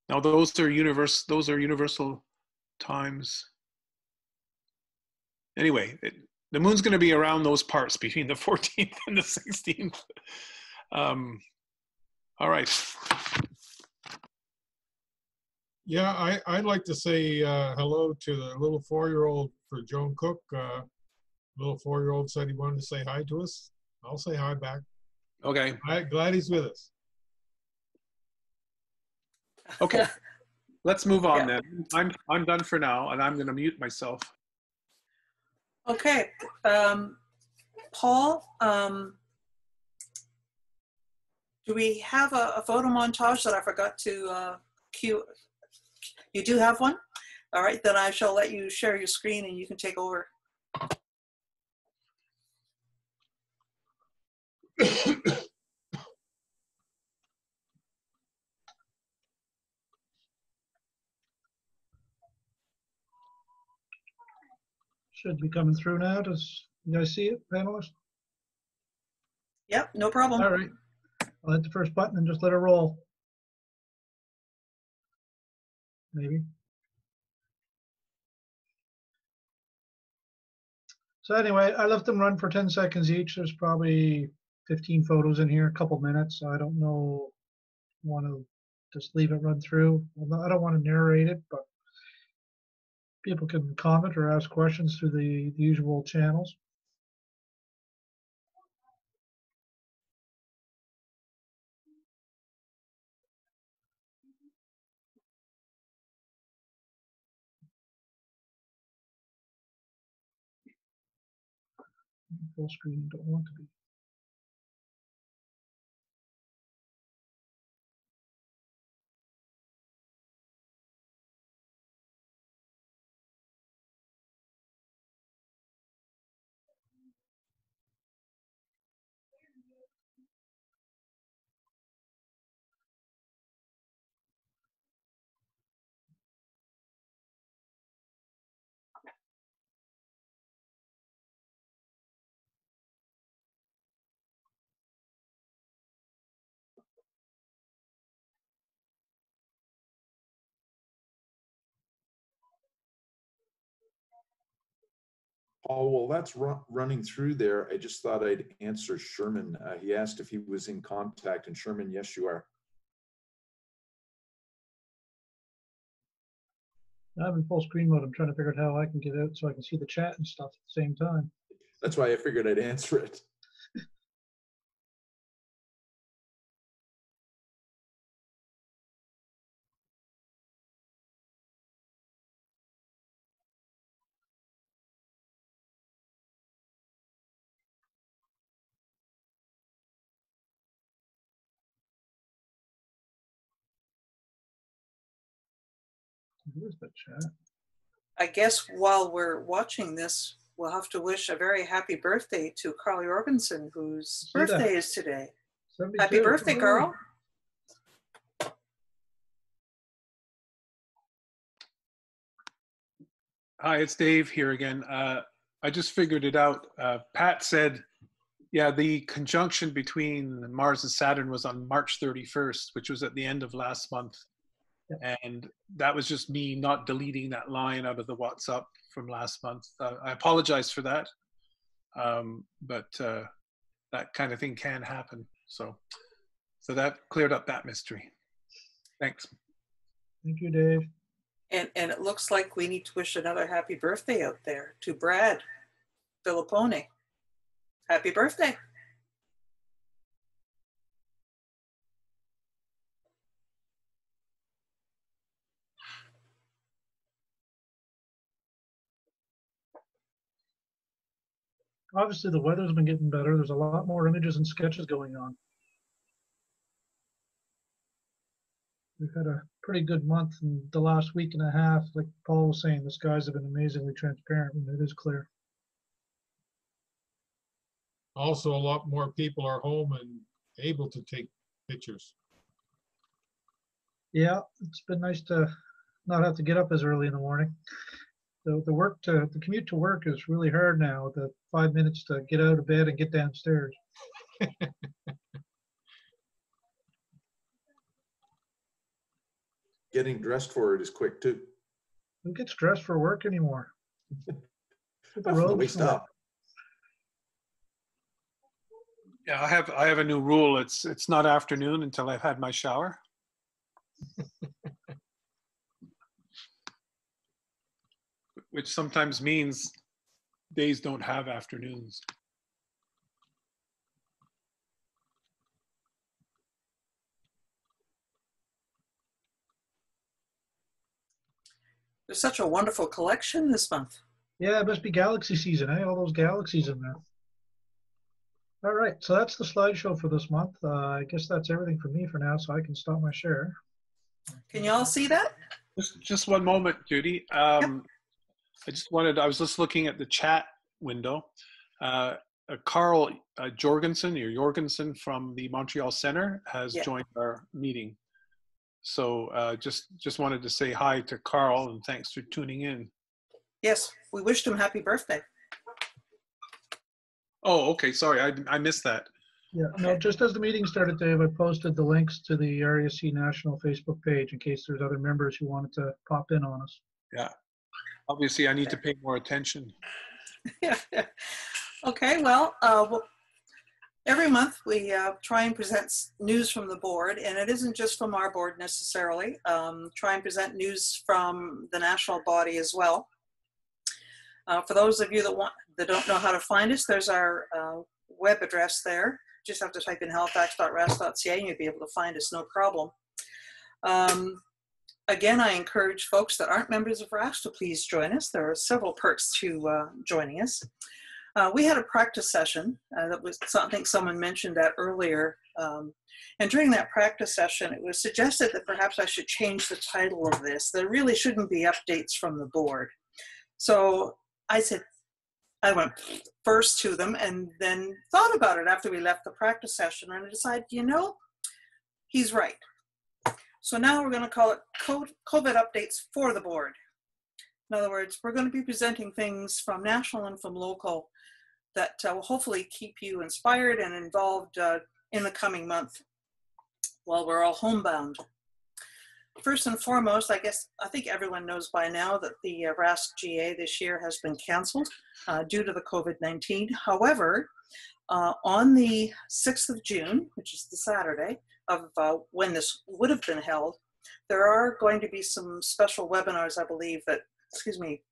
Now those are universe, those are universal times. Anyway, it, the moon's going to be around those parts between the 14th (laughs) and the 16th. Um, all right. Yeah, I, I'd like to say uh, hello to the little four-year-old for Joan Cook. Uh, little four-year-old said he wanted to say hi to us. I'll say hi back. Okay. I, glad he's with us. Okay. (laughs) Let's move on Yeah. then. I'm I'm done for now, and I'm going to mute myself. Okay, um, Paul, um, do we have a, a photo montage that I forgot to uh, cue? You do have one? All right, then I shall let you share your screen and you can take over. Should be coming through now. Does you guys see it, panelists? Yep, no problem. All right. I'll hit the first button and just let it roll. Maybe. So anyway, I left them run for 10 seconds each. There's probably 15 photos in here, a couple minutes. I don't know, want to just leave it run through. I don't want to narrate it, but people can comment or ask questions through the, the usual channels. Full screen, don't want to be. Oh, well, that's run, running through there. I just thought I'd answer Sherman. Uh, he asked if he was in contact and Sherman, yes, you are. I'm in full screen mode. I'm trying to figure out how I can get out so I can see the chat and stuff at the same time. That's why I figured I'd answer it. Where's the chat? I guess while we're watching this, we'll have to wish a very happy birthday to Carly Jorgensen, whose See birthday is today. 72. Happy birthday, Woo. Carl. Hi, it's Dave here again. Uh, I just figured it out. Uh, Pat said, yeah, the conjunction between Mars and Saturn was on March 31st, which was at the end of last month. And that was just me not deleting that line out of the What's Up from last month. Uh, I apologize for that. Um, but uh, that kind of thing can happen. So, so that cleared up that mystery. Thanks. Thank you, Dave. And, and it looks like we need to wish another happy birthday out there to Brad Filippone. Happy birthday. Obviously, the weather's been getting better. There's a lot more images and sketches going on. We've had a pretty good month in the last week and a half. Like Paul was saying, the skies have been amazingly transparent and it is clear. Also, a lot more people are home and able to take pictures. Yeah, it's been nice to not have to get up as early in the morning. The, the work to, the commute to work is really hard now. The five minutes to get out of bed and get downstairs. (laughs) Getting dressed for it is quick too. Who gets dressed for work anymore? (laughs) Put the That's we robes stop. Yeah, I have I have a new rule. It's it's not afternoon until I've had my shower. (laughs) Which sometimes means days don't have afternoons. There's such a wonderful collection this month. Yeah, it must be galaxy season, eh? All those galaxies in there. All right, so that's the slideshow for this month. Uh, I guess that's everything for me for now, so I can stop my share. Can you all see that? Just just one moment, Judy. Um, I just wanted. I was just looking at the chat window. Uh, uh, Carl uh, Jorgensen or Jorgensen from the Montreal Center has Yeah. joined our meeting. So uh, just just wanted to say hi to Carl and thanks for tuning in. Yes, we wished him happy birthday. Oh, okay. Sorry, I I missed that. Yeah, no, just as the meeting started, Dave, I posted the links to the RASC National Facebook page in case there's other members who wanted to pop in on us. Obviously, I need to pay more attention. (laughs) okay, well, uh, well, every month we uh, try and present news from the board, and it isn't just from our board necessarily. Um, try and present news from the national body as well. Uh, for those of you that want that don't know how to find us, there's our uh, web address there. Just have to type in halifax.rasc.ca and you'll be able to find us no problem. Um, again, I encourage folks that aren't members of RASC to please join us. There are several perks to uh, joining us. Uh, we had a practice session uh, that was something someone mentioned that earlier. Um, and during that practice session, it was suggested that perhaps I should change the title of this. There really shouldn't be updates from the board. So I said, I went first to them and then thought about it after we left the practice session and I decided, you know, he's right. So now we're going to call it COVID updates for the board. In other words, we're going to be presenting things from national and from local that uh, will hopefully keep you inspired and involved uh, in the coming month while we're all homebound. first and foremost, I guess I think everyone knows by now that the uh, RASC GA this year has been canceled uh, due to the COVID 19. However, uh, on the 6th of June, which is the Saturday of uh, when this would have been held, there are going to be some special webinars, I believe, that, excuse me,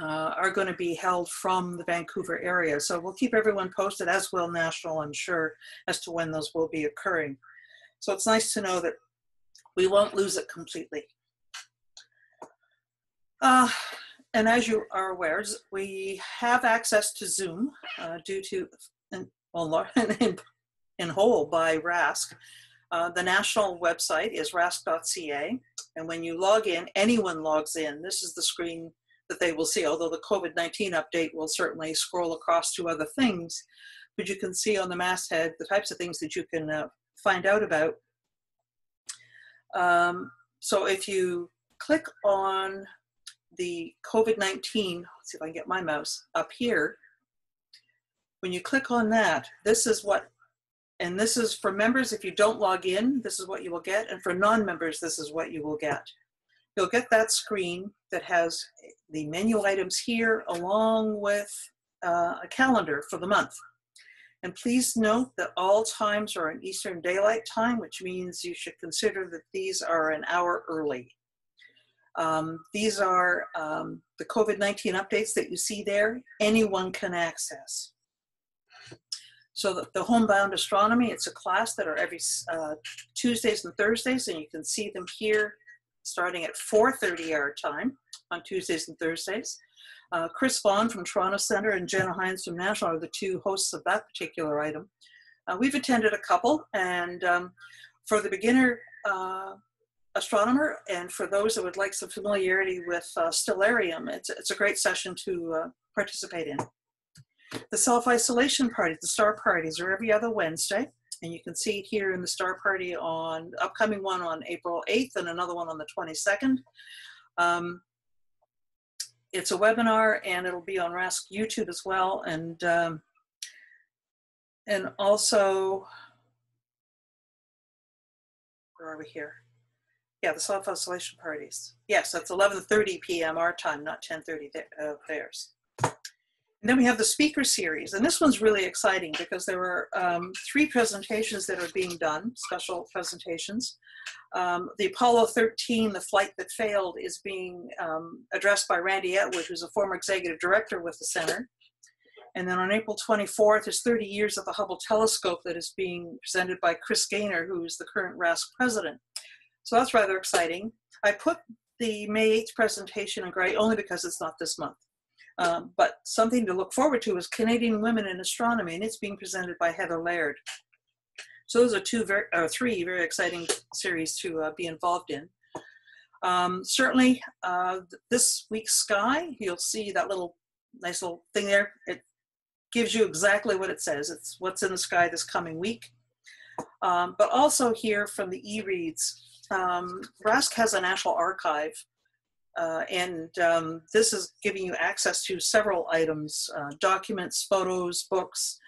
uh, are going to be held from the Vancouver area. So we'll keep everyone posted, as will National, I'm sure, as to when those will be occurring. So it's nice to know that we won't lose it completely. Uh, and as you are aware, we have access to Zoom uh, due to, well, (laughs) in, in whole by RASC. Uh, the national website is rasc.ca. And when you log in, anyone logs in. This is the screen that they will see, although the COVID 19 update will certainly scroll across to other things. But you can see on the masthead the types of things that you can uh, find out about. Um, so if you click on the COVID 19, let's see if I can get my mouse up here. When you click on that, this is what and this is for members, if you don't log in, this is what you will get. And for non-members, this is what you will get. You'll get that screen that has the menu items here along with uh, a calendar for the month. And please note that all times are in Eastern Daylight Time, which means you should consider that these are an hour early. Um, these are um, the COVID-19 updates that you see there. Anyone can access. So the, the Homebound Astronomy, it's a class that are every uh, Tuesdays and Thursdays, and you can see them here starting at 4.30 our time on Tuesdays and Thursdays. Uh, Chris Vaughan from Toronto Centre and Jenna Hinds from National are the two hosts of that particular item. Uh, we've attended a couple, and um, for the beginner uh, astronomer and for those that would like some familiarity with uh, stellarium, it's, it's a great session to uh, participate in. The self-isolation parties, the star parties, are every other Wednesday. And you can see it here in the star party on upcoming one on April 8th and another one on the 22nd. Um, it's a webinar and it'll be on RASC YouTube as well. And, um, and also, where are we here? Yeah, the self-isolation parties. Yes, that's 11.30 p.m. our time, not 10.30 uh, theirs. And then we have the speaker series, and this one's really exciting because there are um, three presentations that are being done, special presentations. Um, the Apollo 13, the flight that failed, is being um, addressed by Randy Attwood, who's a former executive director with the center. And then on April 24th is 30 years of the Hubble telescope that is being presented by Chris Gainor, who is the current RASC president. So that's rather exciting. I put the May 8th presentation in gray only because it's not this month. Um, but something to look forward to is Canadian Women in Astronomy, and it's being presented by Heather Laird. So those are two, very, three very exciting series to uh, be involved in. Um, certainly, uh, this week's sky, you'll see that little nice little thing there. It gives you exactly what it says. It's what's in the sky this coming week. Um, but also here from the e-reads, um, RASC has a national archive uh, and um, this is giving you access to several items, uh, documents, photos, books,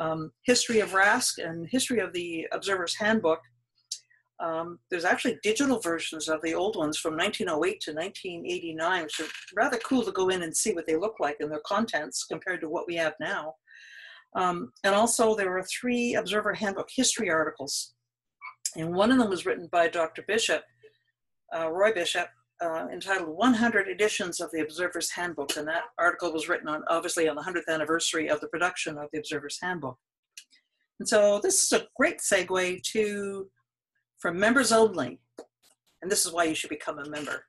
um, history of RASC and history of the Observer's Handbook. Um, there's actually digital versions of the old ones from 1908 to 1989, which are rather cool to go in and see what they look like and their contents compared to what we have now. Um, and also there are three Observer Handbook history articles. And one of them was written by Dr. Bishop, uh, Roy Bishop, uh, entitled 100 Editions of the Observer's Handbook. And that article was written on, obviously, on the 100th anniversary of the production of the Observer's Handbook. And so this is a great segue to, from members only, and this is why you should become a member,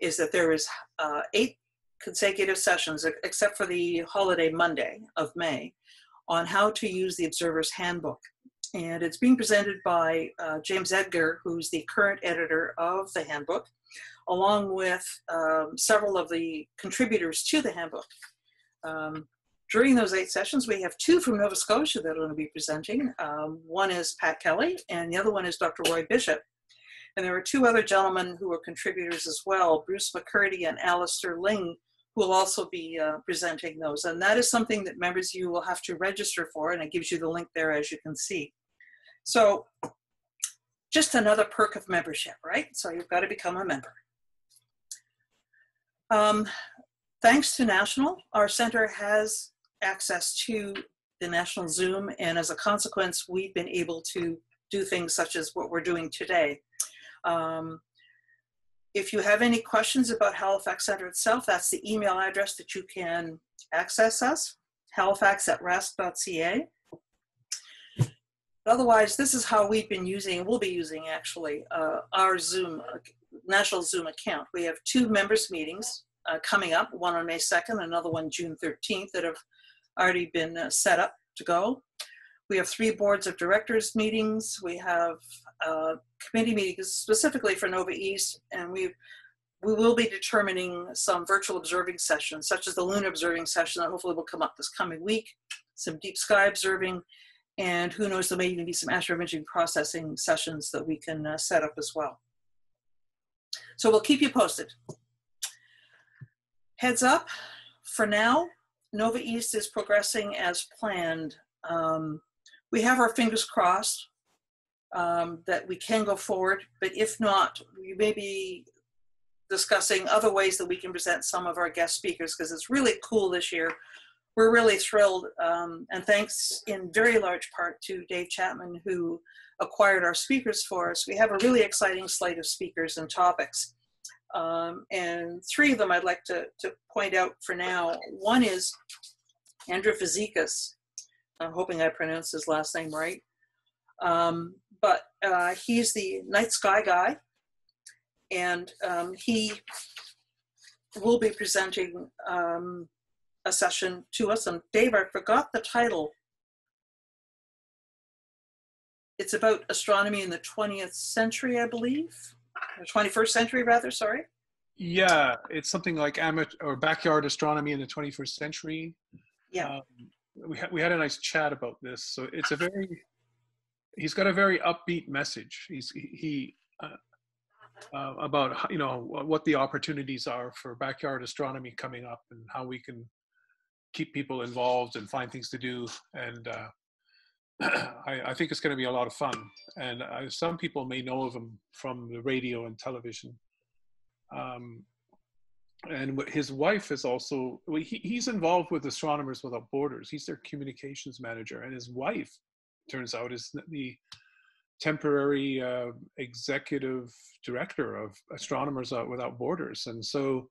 is that there is uh, eight consecutive sessions, except for the holiday Monday of May, on how to use the Observer's Handbook. And it's being presented by uh, James Edgar, who's the current editor of the handbook, along with um, several of the contributors to the handbook. Um, during those eight sessions, we have two from Nova Scotia that are going to be presenting. Um, one is Pat Kelly, and the other one is Dr. Roy Bishop. And there are two other gentlemen who are contributors as well, Bruce McCurdy and Alister Ling, who will also be uh, presenting those. And that is something that members you will have to register for, and it gives you the link there as you can see. So just another perk of membership, right? So you've got to become a member. Um, thanks to National, our center has access to the National Zoom, and as a consequence, we've been able to do things such as what we're doing today. Um, if you have any questions about Halifax Center itself, that's the email address that you can access us, halifax at Otherwise, this is how we've been using, we'll be using actually, uh, our Zoom, uh, National Zoom account. We have two members meetings uh, coming up, one on May 2nd, another one June 13th that have already been uh, set up to go. We have three boards of directors meetings. We have uh, committee meetings specifically for Nova East, and we we will be determining some virtual observing sessions, such as the lunar observing session that hopefully will come up this coming week, some deep sky observing, and who knows, there may even be some astroimaging processing sessions that we can uh, set up as well. So we'll keep you posted. Heads up, for now, Nova East is progressing as planned. Um, we have our fingers crossed um, that we can go forward, but if not, we may be discussing other ways that we can present some of our guest speakers because it's really cool this year. We're really thrilled, um, and thanks in very large part to Dave Chapman, who acquired our speakers for us. We have a really exciting slate of speakers and topics. Um, and three of them I'd like to, to point out for now. One is Andrew Fazekas. I'm hoping I pronounced his last name right. Um, but uh, he's the night sky guy, and um, he will be presenting um, a session to us. And Dave, I forgot the title. It's about astronomy in the 20th century, I believe, or 21st century, rather. Sorry. Yeah, it's something like amateur or backyard astronomy in the 21st century. Yeah. Um, we had we had a nice chat about this. So it's a very he's got a very upbeat message. He's he uh, uh, about you know what the opportunities are for backyard astronomy coming up and how we can keep people involved and find things to do. And uh, (clears throat) I, I, think it's going to be a lot of fun. And uh, some people may know of him from the radio and television. Um, and his wife is also he, he's involved with astronomers without borders he's their communications manager and his wife turns out is the temporary uh, executive director of astronomers without borders and so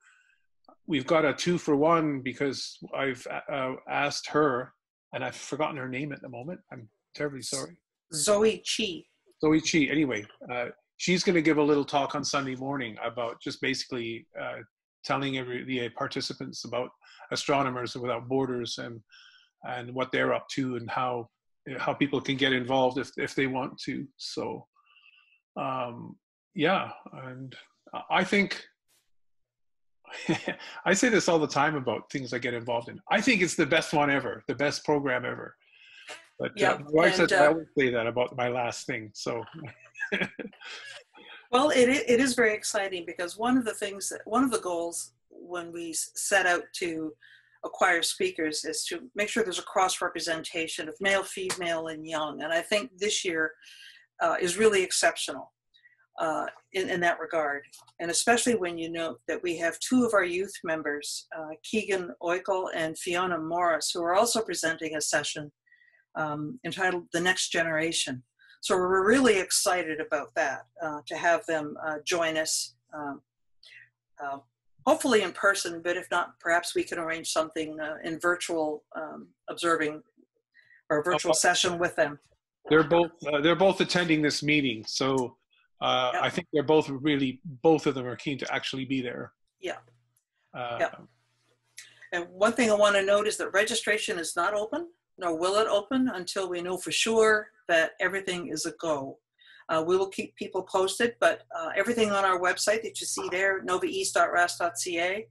we've got a two for one because i've uh, asked her and i've forgotten her name at the moment. I'm terribly sorry. Zoe chi zoe chi anyway uh, she's going to give a little talk on sunday morning about just basically uh, telling every the participants about astronomers without borders and and what they're up to and how how people can get involved if if they want to. So um yeah and i think (laughs) i say this all the time about things i get involved in. I think it's the best one ever the best program ever. But yeah, uh, my wife says uh, i always say that about my last thing so. (laughs) Well, it, it is very exciting because one of the things that one of the goals when we set out to acquire speakers is to make sure there's a cross representation of male, female, and young. And I think this year uh, is really exceptional uh, in, in, that regard. And especially when you note that we have two of our youth members, uh, Keegan Oikel and Fiona Morris, who are also presenting a session um, entitled The Next Generation. So we're really excited about that, uh, to have them uh, join us, um, uh, hopefully in person, but if not, perhaps we can arrange something uh, in virtual um, observing or a virtual session with them. They're both, uh, they're both attending this meeting. So uh, I think they're both really, both of them are keen to actually be there. Yeah. yeah. And one thing I want to note is that registration is not open, nor will it open until we know for sure that everything is a go. Uh, we will keep people posted, but uh, everything on our website that you see there, novaeast.rasc.ca,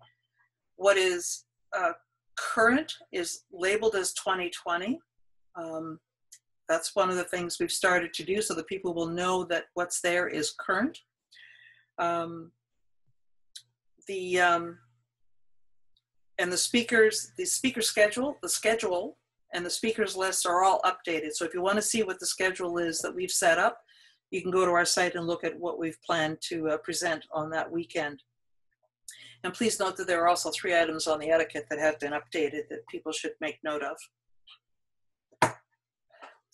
what is uh, current is labeled as 2020. Um, that's one of the things we've started to do so that people will know that what's there is current. Um, the um, and the speakers, the speaker schedule, the schedule and the speakers list are all updated. So if you want to see what the schedule is that we've set up, you can go to our site and look at what we've planned to uh, present on that weekend. And please note that there are also three items on the etiquette that have been updated that people should make note of.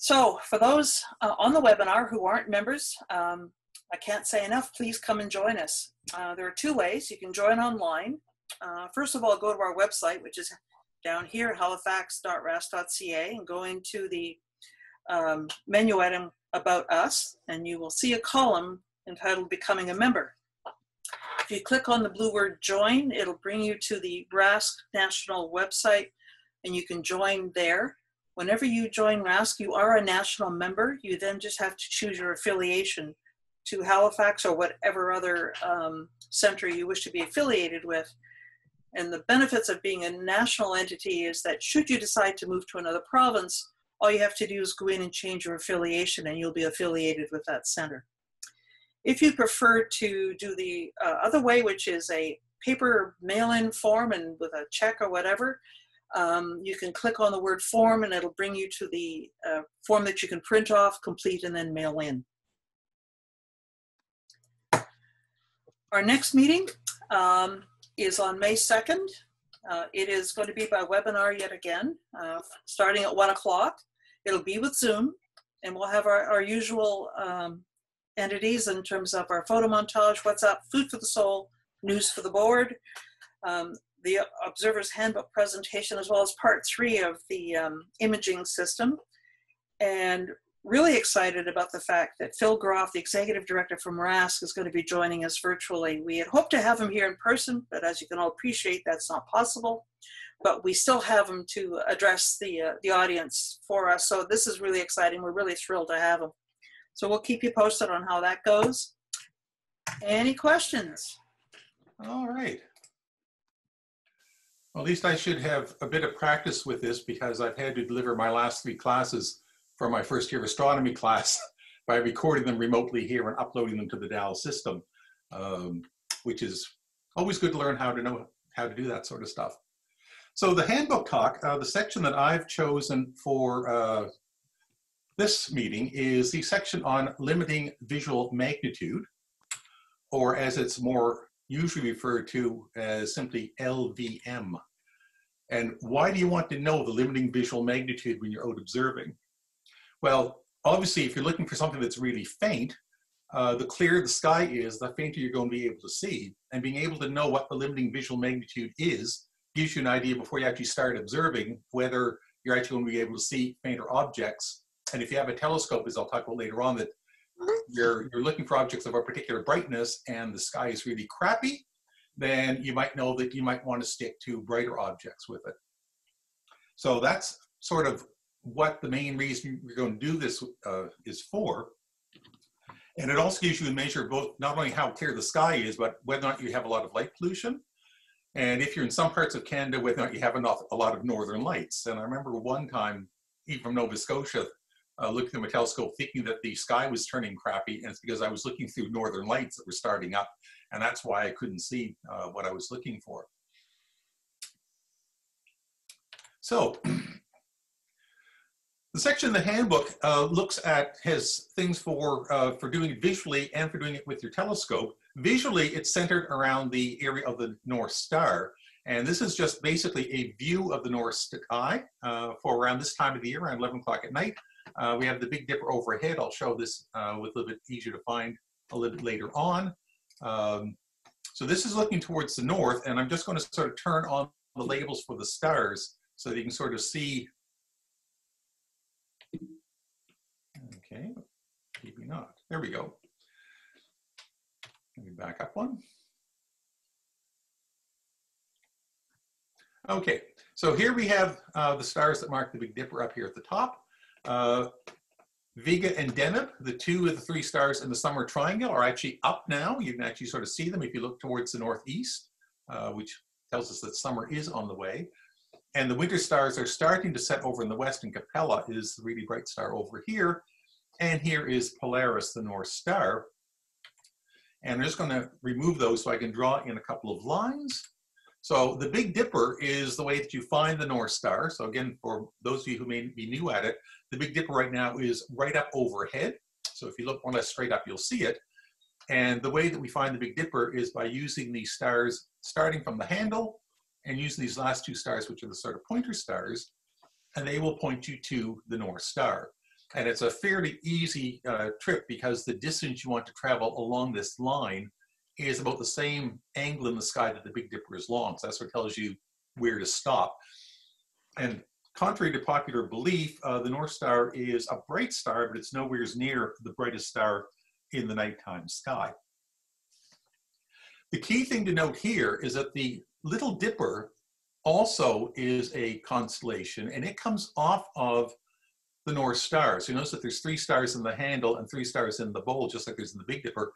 So for those uh, on the webinar who aren't members, um, I can't say enough, please come and join us. Uh, there are two ways. You can join online. Uh, first of all, go to our website, which is down here, halifax.rasc.ca, and go into the um, menu item About Us, and you will see a column entitled Becoming a Member. If you click on the blue word Join, it'll bring you to the RASC National website, and you can join there. Whenever you join RASC, you are a national member. You then just have to choose your affiliation to Halifax or whatever other um, center you wish to be affiliated with. And the benefits of being a national entity is that should you decide to move to another province, all you have to do is go in and change your affiliation and you'll be affiliated with that center. If you prefer to do the uh, other way, which is a paper mail-in form and with a check or whatever, um, you can click on the word form and it'll bring you to the uh, form that you can print off, complete, and then mail in. Our next meeting um, is on May 2nd. Uh, it is going to be by webinar yet again, uh, starting at 1 o'clock. It'll be with Zoom, and we'll have our, our usual um, entities in terms of our photo montage, what's up, food for the soul, news for the board, um, the Observer's Handbook presentation, as well as part three of the um, imaging system. And really excited about the fact that Phil Groff, the executive director from RASC, is going to be joining us virtually. We had hoped to have him here in person, but as you can all appreciate, that's not possible. But we still have him to address the uh, the audience for us. So this is really exciting. We're really thrilled to have him. So we'll keep you posted on how that goes. Any questions? All right. At least I should have a bit of practice with this because I've had to deliver my last three classes for my first year astronomy (laughs) class by recording them remotely here and uploading them to the DAL system, um, which is always good to learn how to know how to do that sort of stuff. So the handbook talk, uh, the section that I've chosen for uh, this meeting is the section on limiting visual magnitude, or as it's more usually referred to as simply LVM. And why do you want to know the limiting visual magnitude when you're out observing? Well, obviously, if you're looking for something that's really faint, uh, the clearer the sky is, the fainter you're going to be able to see. And being able to know what the limiting visual magnitude is gives you an idea before you actually start observing whether you're actually going to be able to see fainter objects. And if you have a telescope, as I'll talk about later on, that you're, you're looking for objects of a particular brightness and the sky is really crappy, then you might know that you might want to stick to brighter objects with it. So that's sort of what the main reason you're going to do this uh, is for. And it also gives you a measure of both not only how clear the sky is, but whether or not you have a lot of light pollution. And if you're in some parts of Canada, whether or not you have enough, a lot of northern lights. And I remember one time, even from Nova Scotia, uh, looking through my telescope, thinking that the sky was turning crappy, and it's because I was looking through northern lights that were starting up, and that's why I couldn't see uh, what I was looking for. So (clears throat) The section in the handbook uh, looks at, has things for, uh, for doing it visually and for doing it with your telescope. Visually, it's centered around the area of the North Star. And this is just basically a view of the North Sky uh, for around this time of the year, around 11 o'clock at night. Uh, we have the Big Dipper overhead. I'll show this uh, with a little bit easier to find a little bit later on. Um, so this is looking towards the north, and I'm just going to sort of turn on the labels for the stars so that you can sort of see Okay, maybe not. There we go. Let me back up one. Okay, so here we have uh, the stars that mark the Big Dipper up here at the top. Uh, Vega and Deneb, the two of the three stars in the summer triangle, are actually up now. You can actually sort of see them if you look towards the northeast, uh, which tells us that summer is on the way. And the winter stars are starting to set over in the west, and Capella is the really bright star over here. And here is Polaris, the North Star. And I'm just going to remove those so I can draw in a couple of lines. So the Big Dipper is the way that you find the North Star. So again, for those of you who may be new at it, the Big Dipper right now is right up overhead. So if you look or less straight up, you'll see it. And the way that we find the Big Dipper is by using these stars starting from the handle and using these last two stars, which are the sort of pointer stars, and they will point you to the North Star. And it's a fairly easy uh, trip because the distance you want to travel along this line is about the same angle in the sky that the Big Dipper is long. So that's what tells you where to stop. And contrary to popular belief, uh, the North Star is a bright star, but it's nowhere near the brightest star in the nighttime sky. The key thing to note here is that the Little Dipper also is a constellation and it comes off of the North Star. So you notice that there's three stars in the handle and three stars in the bowl, just like there's in the Big Dipper.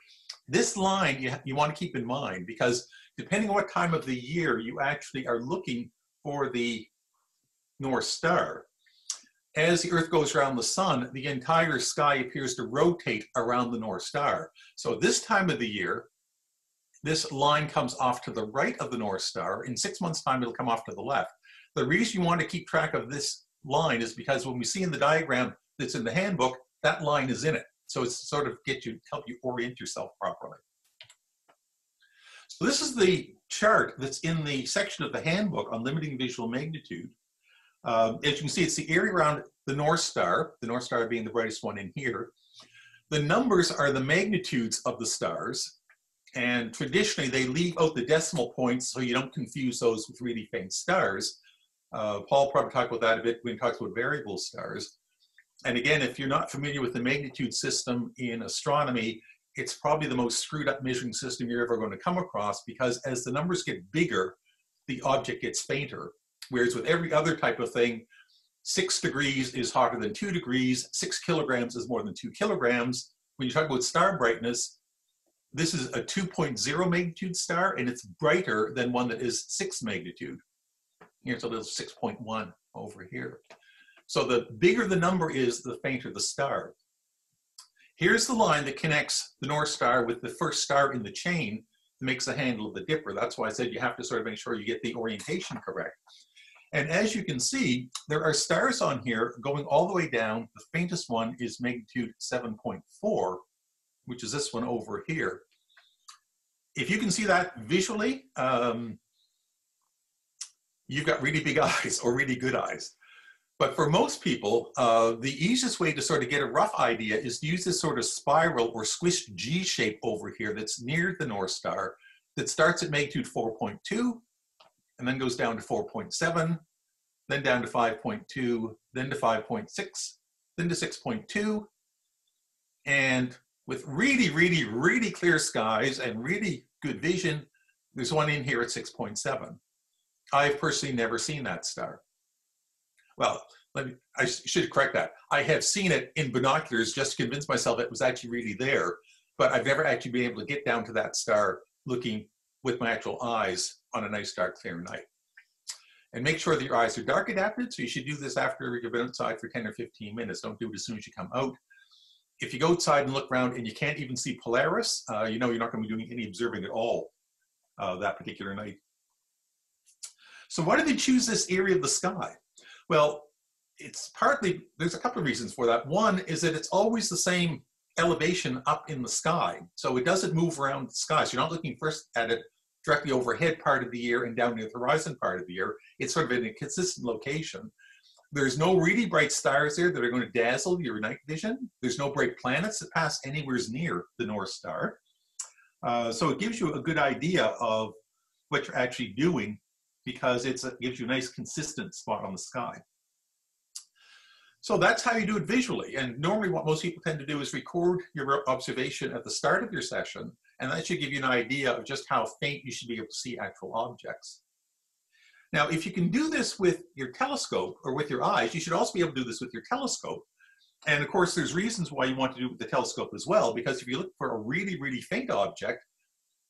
This line you, you want to keep in mind because depending on what time of the year you actually are looking for the North Star, as the Earth goes around the sun, the entire sky appears to rotate around the North Star. So this time of the year, this line comes off to the right of the North Star. In six months' time, it'll come off to the left. The reason you want to keep track of this line is because when we see in the diagram that's in the handbook, that line is in it. So it's sort of get you, help you orient yourself properly. So this is the chart that's in the section of the handbook on limiting visual magnitude. Um, as you can see, it's the area around the North Star, the North Star being the brightest one in here. The numbers are the magnitudes of the stars, and traditionally they leave out the decimal points so you don't confuse those with really faint stars. Uh, Paul probably talked about that a bit when he talks about variable stars. And again, if you're not familiar with the magnitude system in astronomy, it's probably the most screwed up measuring system you're ever going to come across because as the numbers get bigger, the object gets fainter. Whereas with every other type of thing, six degrees is hotter than two degrees, six kilograms is more than two kilograms. When you talk about star brightness, this is a 2.0 magnitude star and it's brighter than one that is six magnitude. Here's a little 6.1 over here. So the bigger the number is, the fainter the star. Here's the line that connects the North Star with the first star in the chain that makes the handle of the dipper. That's why I said you have to sort of make sure you get the orientation correct. And as you can see, there are stars on here going all the way down. The faintest one is magnitude 7.4, which is this one over here. If you can see that visually, um, you've got really big (laughs) eyes or really good eyes. But for most people, uh, the easiest way to sort of get a rough idea is to use this sort of spiral or squished G shape over here that's near the North Star that starts at magnitude 4.2 and then goes down to 4.7, then down to 5.2, then to 5.6, then to 6.2. And with really, really, really clear skies and really good vision, there's one in here at 6.7. I've personally never seen that star. Well, let me, I should correct that. I have seen it in binoculars just to convince myself it was actually really there, but I've never actually been able to get down to that star looking with my actual eyes on a nice dark clear night. And make sure that your eyes are dark adapted. So you should do this after you've been outside for 10 or 15 minutes. Don't do it as soon as you come out. If you go outside and look around and you can't even see Polaris, uh, you know you're not going to be doing any observing at all uh, that particular night. So why did they choose this area of the sky? Well, it's partly, there's a couple of reasons for that. One is that it's always the same elevation up in the sky. So it doesn't move around the sky. So you're not looking first at it directly overhead part of the year and down near the horizon part of the year. It's sort of in a consistent location. There's no really bright stars there that are going to dazzle your night vision. There's no bright planets that pass anywhere near the North Star. Uh, so it gives you a good idea of what you're actually doing because it gives you a nice consistent spot on the sky. So that's how you do it visually. And normally what most people tend to do is record your observation at the start of your session, and that should give you an idea of just how faint you should be able to see actual objects. Now, if you can do this with your telescope or with your eyes, you should also be able to do this with your telescope. And of course, there's reasons why you want to do it with the telescope as well, because if you look for a really, really faint object,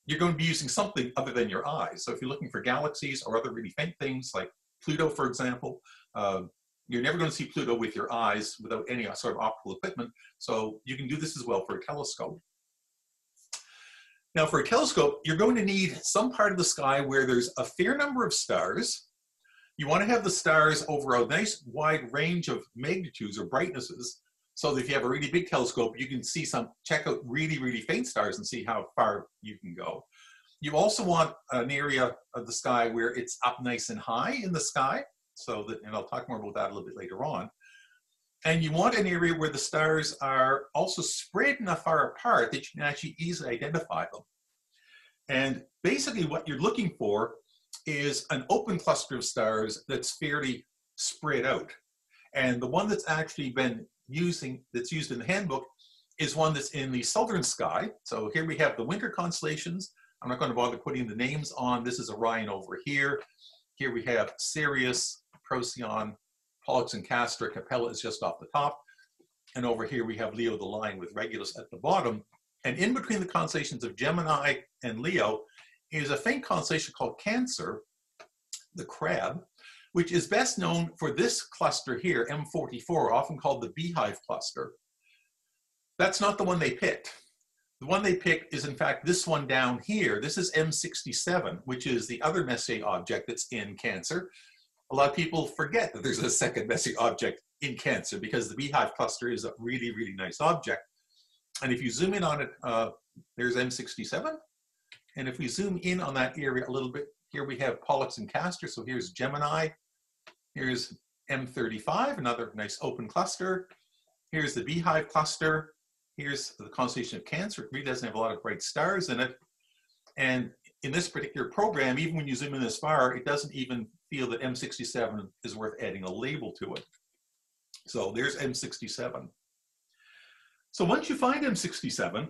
you're going to be using something other than your eyes. So if you're looking for galaxies or other really faint things like Pluto, for example, uh, you're never going to see Pluto with your eyes without any sort of optical equipment. So you can do this as well for a telescope. Now for a telescope, you're going to need some part of the sky where there's a fair number of stars. You want to have the stars over a nice wide range of magnitudes or brightnesses So that if you have a really big telescope, you can see some, check out really, really faint stars and see how far you can go. You also want an area of the sky where it's up nice and high in the sky. So that, and I'll talk more about that a little bit later on. And you want an area where the stars are also spread enough far apart that you can actually easily identify them. And basically what you're looking for is an open cluster of stars that's fairly spread out. And the one that's actually been using, that's used in the handbook is one that's in the southern sky. So here we have the winter constellations. I'm not going to bother putting the names on. This is Orion over here. Here we have Sirius, Procyon, Pollux and Castor. Capella is just off the top. And over here we have Leo the Lion with Regulus at the bottom. And in between the constellations of Gemini and Leo is a faint constellation called Cancer, the crab, which is best known for this cluster here, M44, often called the beehive cluster. That's not the one they picked. The one they picked is in fact this one down here. This is M67, which is the other Messier object that's in Cancer. A lot of people forget that there's a second Messier object in Cancer because the beehive cluster is a really, really nice object. And if you zoom in on it, uh, there's M67. And if we zoom in on that area a little bit, here we have Pollux and Castor. So here's Gemini. Here's M35, another nice open cluster. Here's the Beehive cluster. Here's the constellation of Cancer. It really doesn't have a lot of bright stars in it. And in this particular program, even when you zoom in this far, it doesn't even feel that M67 is worth adding a label to it. So there's M67. So once you find M67,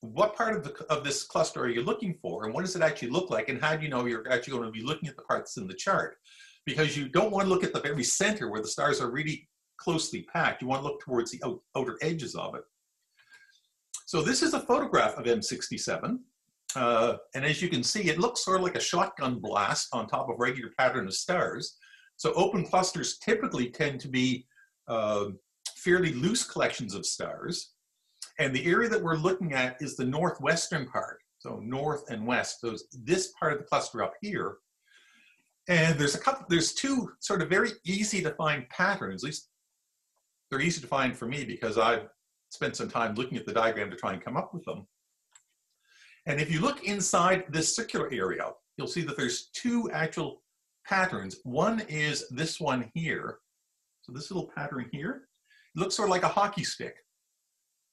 what part of, the, of this cluster are you looking for and what does it actually look like and how do you know you're actually going to be looking at the parts in the chart? Because you don't want to look at the very center where the stars are really closely packed. You want to look towards the out, outer edges of it. So this is a photograph of M67. Uh, and as you can see, it looks sort of like a shotgun blast on top of regular pattern of stars. So open clusters typically tend to be uh, fairly loose collections of stars. And the area that we're looking at is the northwestern part, so north and west. So this part of the cluster up here. And there's a couple, there's two sort of very easy to find patterns, at least they're easy to find for me because I've spent some time looking at the diagram to try and come up with them. And if you look inside this circular area, you'll see that there's two actual patterns. One is this one here. So this little pattern here, it looks sort of like a hockey stick.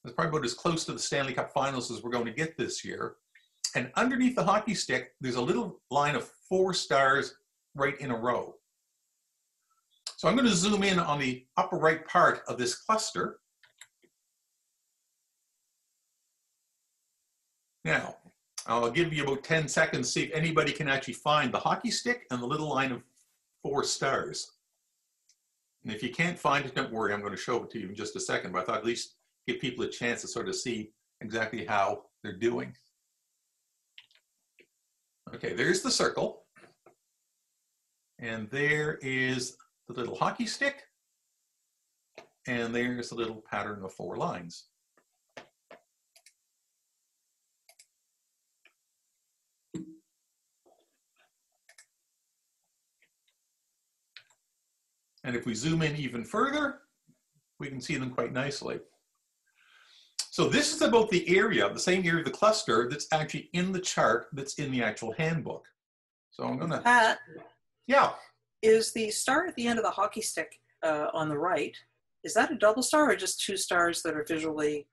It's probably about as close to the Stanley Cup Finals as we're going to get this year. And underneath the hockey stick, there's a little line of four stars right in a row. So I'm going to zoom in on the upper right part of this cluster. Now, I'll give you about 10 seconds to see if anybody can actually find the hockey stick and the little line of four stars. And if you can't find it, don't worry, I'm going to show it to you in just a second, but I thought at least give people a chance to sort of see exactly how they're doing. Okay, there's the circle. And there is the little hockey stick. And there's the little pattern of four lines. And if we zoom in even further, we can see them quite nicely. So this is about the area, the same area of the cluster that's actually in the chart that's in the actual handbook. So I'm gonna, Pat, yeah, is the star at the end of the hockey stick uh, on the right, is that a double star or just two stars that are visually?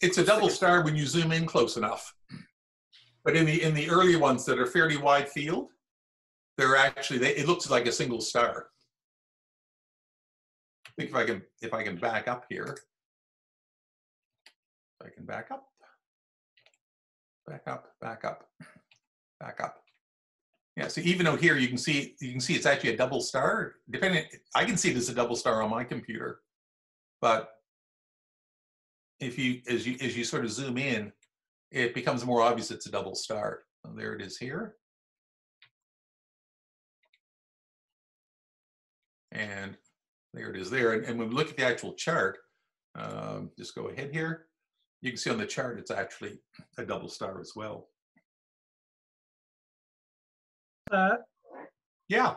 it's a double star when you zoom in close enough. But in the in the early ones that are fairly wide field, they're actually they, it looks like a single star. Think if I can if I can back up here. If I can back up, back up, back up, back up. Yeah, so even though here you can see you can see it's actually a double star. Depending, I can see it as a double star on my computer, but if you as you as you sort of zoom in, it becomes more obvious it's a double star. There it is here. And there it is there. And, and when we look at the actual chart, um, just go ahead here you can see on the chart it's actually a double star as well. Uh, Yeah,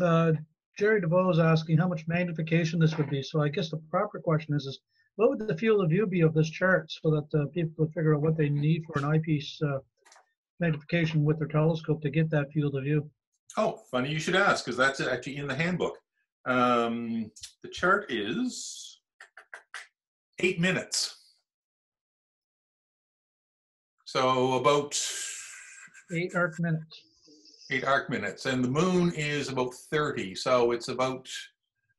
uh, Jerry DeVoe is asking how much magnification this would be. So I guess the proper question is, is what would the field of view be of this chart so that uh, people could figure out what they need for an eyepiece uh, magnification with their telescope to get that field of view? Oh, funny you should ask, because that's actually in the handbook. Um, the chart is eight minutes. So about Eight arc minutes. eight arc minutes, and the moon is about 30. So it's about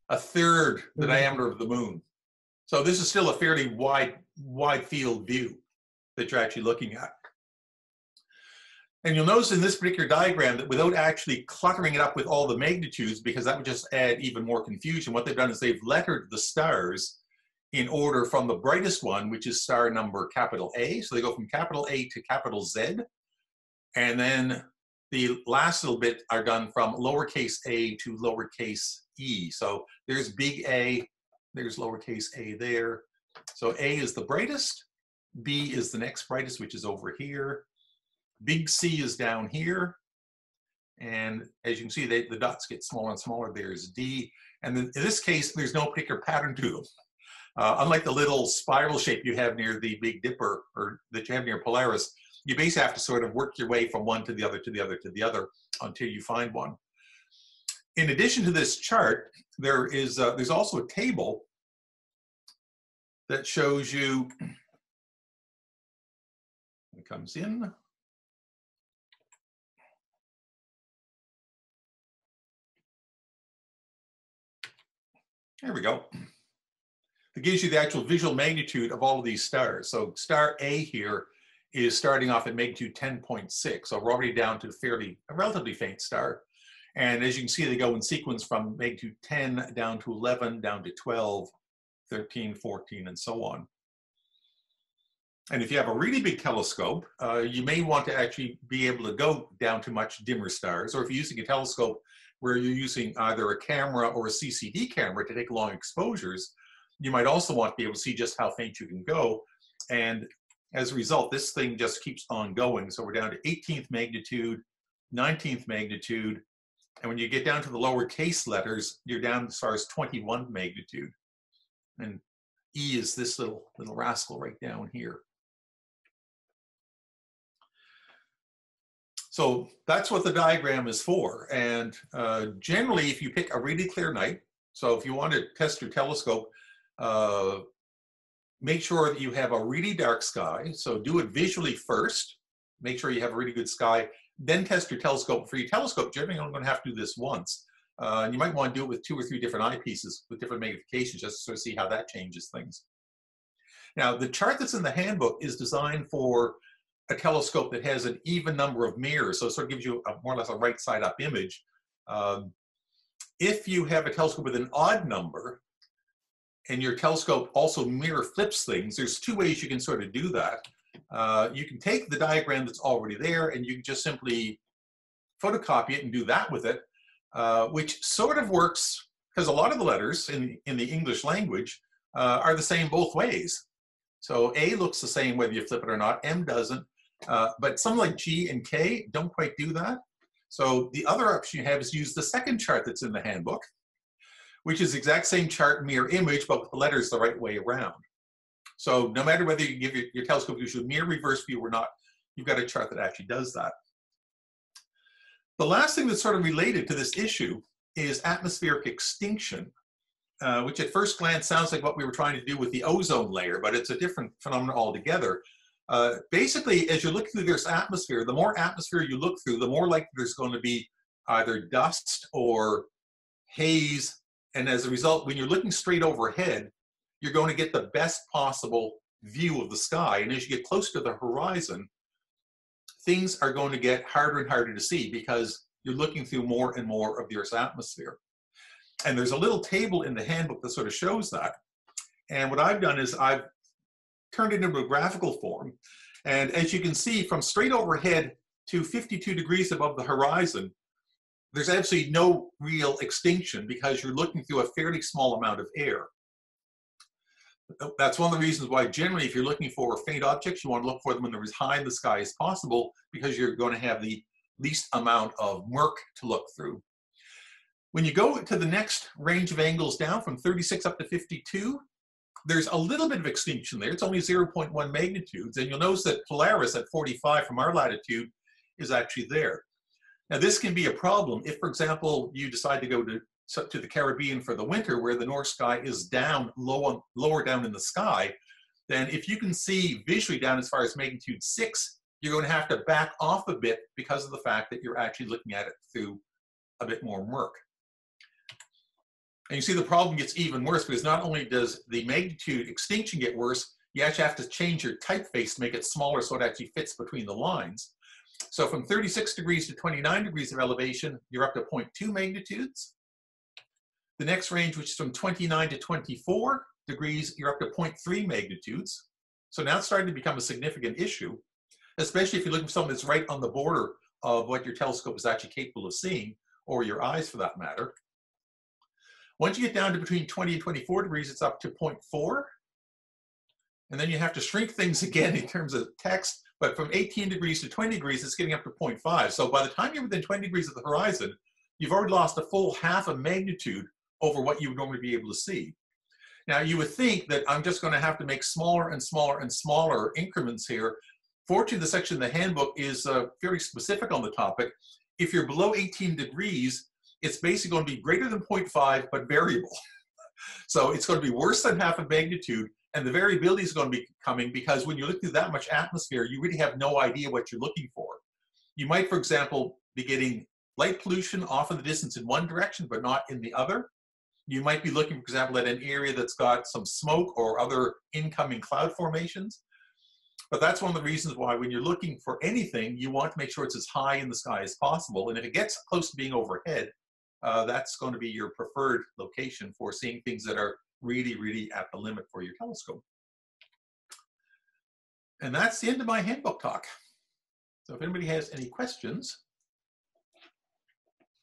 a third the Mhm. diameter of the moon. So this is still a fairly wide, wide field view that you're actually looking at. And you'll notice in this particular diagram that without actually cluttering it up with all the magnitudes, because that would just add even more confusion, what they've done is they've lettered the stars in order from the brightest one, which is star number capital A. So they go from capital A to capital Z. And then the last little bit are done from lowercase a to lowercase e. So there's big A, there's lowercase a there. So A is the brightest, B is the next brightest, which is over here. Big C is down here. And as you can see, they, the dots get smaller and smaller. There's D. And then in this case, there's no particular pattern to them. Uh, unlike the little spiral shape you have near the Big Dipper or that you have near Polaris, you basically have to sort of work your way from one to the other to the other to the other until you find one. In addition to this chart, there is uh, there's also a table that shows you (clears throat) it comes in. There we go. It gives you the actual visual magnitude of all of these stars. So star A here is starting off at magnitude 10.6. So we're already down to fairly, a relatively faint star. And as you can see, they go in sequence from magnitude 10 down to 11, down to 12, 13, 14, and so on. And if you have a really big telescope, uh, you may want to actually be able to go down to much dimmer stars. Or if you're using a telescope where you're using either a camera or a CCD camera to take long exposures, you might also want to be able to see just how faint you can go. And as a result, this thing just keeps on going. So we're down to 18th magnitude, 19th magnitude, and when you get down to the lower case letters, you're down as far as 21 magnitude. And E is this little, little rascal right down here. So that's what the diagram is for. And uh, generally, if you pick a really clear night, so if you want to test your telescope, uh, make sure that you have a really dark sky. So do it visually first. Make sure you have a really good sky. Then test your telescope. For your telescope, generally, you're only going to have to do this once. Uh, and you might want to do it with two or three different eyepieces with different magnifications just to sort of see how that changes things. Now, the chart that's in the handbook is designed for a telescope that has an even number of mirrors. So it sort of gives you a, more or less a right side up image. Um, if you have a telescope with an odd number, and your telescope also mirror flips things, there's two ways you can sort of do that. Uh, you can take the diagram that's already there and you can just simply photocopy it and do that with it, uh, which sort of works because a lot of the letters in, in the English language uh, are the same both ways. So A looks the same whether you flip it or not, M doesn't, uh, but some like G and K don't quite do that. So the other option you have is use the second chart that's in the handbook, which is exact same chart mirror image, but with the letters the right way around. So no matter whether you give your, your telescope you a mirror reverse view or not, you've got a chart that actually does that. The last thing that's sort of related to this issue is atmospheric extinction, uh, which at first glance sounds like what we were trying to do with the ozone layer, but it's a different phenomenon altogether. Uh, basically, as you look through this atmosphere, the more atmosphere you look through, the more likely there's going to be either dust or haze. And as a result, when you're looking straight overhead, you're going to get the best possible view of the sky. And as you get close to the horizon, things are going to get harder and harder to see because you're looking through more and more of the Earth's atmosphere. And there's a little table in the handbook that sort of shows that. And what I've done is I've turned it into a graphical form. And as you can see, from straight overhead to 52 degrees above the horizon, there's absolutely no real extinction because you're looking through a fairly small amount of air. That's one of the reasons why generally if you're looking for faint objects, you want to look for them when they're as high in the sky as possible because you're going to have the least amount of murk to look through. When you go to the next range of angles down from 36 up to 52, there's a little bit of extinction there. It's only 0.1 magnitudes. And you'll notice that Polaris at 45 from our latitude is actually there. Now, this can be a problem if, for example, you decide to go to, to the Caribbean for the winter where the North Sky is down, low, lower down in the sky, then if you can see visually down as far as magnitude six, you're going to have to back off a bit because of the fact that you're actually looking at it through a bit more murk. And you see the problem gets even worse because not only does the magnitude extinction get worse, you actually have to change your typeface to make it smaller so it actually fits between the lines. So from 36 degrees to 29 degrees of elevation, you're up to 0.2 magnitudes. The next range, which is from 29 to 24 degrees, you're up to 0.3 magnitudes. So now it's starting to become a significant issue, especially if you're looking for something that's right on the border of what your telescope is actually capable of seeing, or your eyes for that matter. Once you get down to between 20 and 24 degrees, it's up to 0.4. And then you have to shrink things (laughs) again in terms of text but from 18 degrees to 20 degrees, it's getting up to 0.5. So by the time you're within 20 degrees of the horizon, you've already lost a full half a magnitude over what you would normally be able to see. Now, you would think that I'm just going to have to make smaller and smaller and smaller increments here. Fortunately, the section in the handbook is uh, very specific on the topic. If you're below 18 degrees, it's basically going to be greater than 0.5, but variable. (laughs) so it's going to be worse than half a magnitude, and the variability is going to be coming because when you look through that much atmosphere, you really have no idea what you're looking for. You might, for example, be getting light pollution off in the distance in one direction, but not in the other. You might be looking, for example, at an area that's got some smoke or other incoming cloud formations. But that's one of the reasons why when you're looking for anything, you want to make sure it's as high in the sky as possible. And if it gets close to being overhead, uh, that's going to be your preferred location for seeing things that are really, really at the limit for your telescope. And that's the end of my handbook talk. So if anybody has any questions,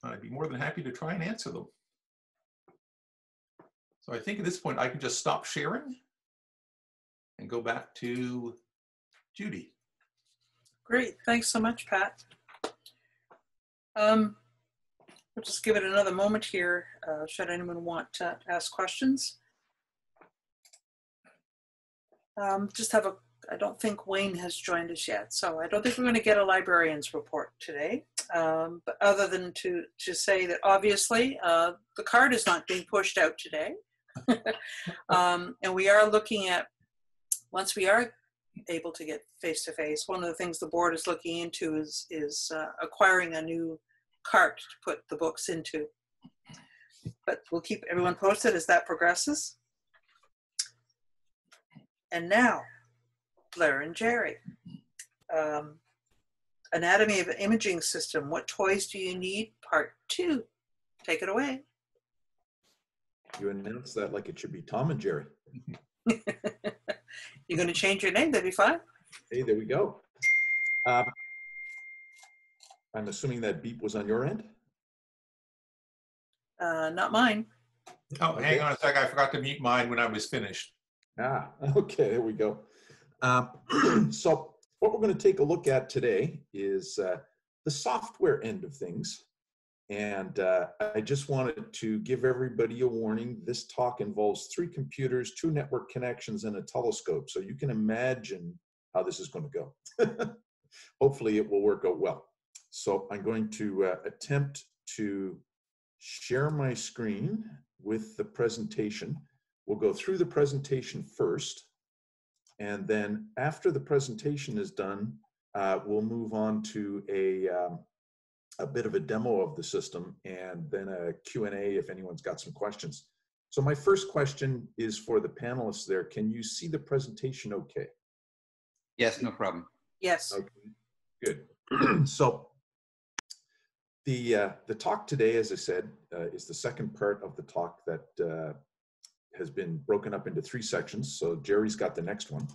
I'd be more than happy to try and answer them. So I think at this point I can just stop sharing and go back to Judy. Great, thanks so much, Pat. Um, we'll just give it another moment here, uh, should anyone want to ask questions. Um, just have a, I don't think Wayne has joined us yet, so I don't think we're going to get a librarian's report today. Um, but other than to, to say that obviously uh, the card is not being pushed out today. (laughs) um, and we are looking at, once we are able to get face to face, one of the things the board is looking into is, is uh, acquiring a new cart to put the books into. But we'll keep everyone posted as that progresses. And now, Blair and Jerry. Um, Anatomy of an Imaging System. What toys do you need? Part two. Take it away. You announced that like it should be Tom and Jerry. (laughs) You're going to change your name, that'd be fine. Hey, there we go. Um, I'm assuming that beep was on your end? Uh, not mine. Oh, hang on a sec. I forgot to mute mine when I was finished. Ah, (laughs) okay, there we go. Um, (clears throat) so what we're going to take a look at today is uh, the software end of things. And uh, I just wanted to give everybody a warning. This talk involves three computers, two network connections, and a telescope. So you can imagine how this is going to go. (laughs) Hopefully it will work out well. So I'm going to uh, attempt to share my screen with the presentation. We'll go through the presentation first. And then after the presentation is done, uh, we'll move on to a, um, a bit of a demo of the system and then a Q&A if anyone's got some questions. So my first question is for the panelists there. Can you see the presentation okay? Yes, no problem. Yes. Okay, good. (clears throat) so the uh, the talk today, as I said, uh, is the second part of the talk that uh, has been broken up into three sections. So Jerry's got the next one,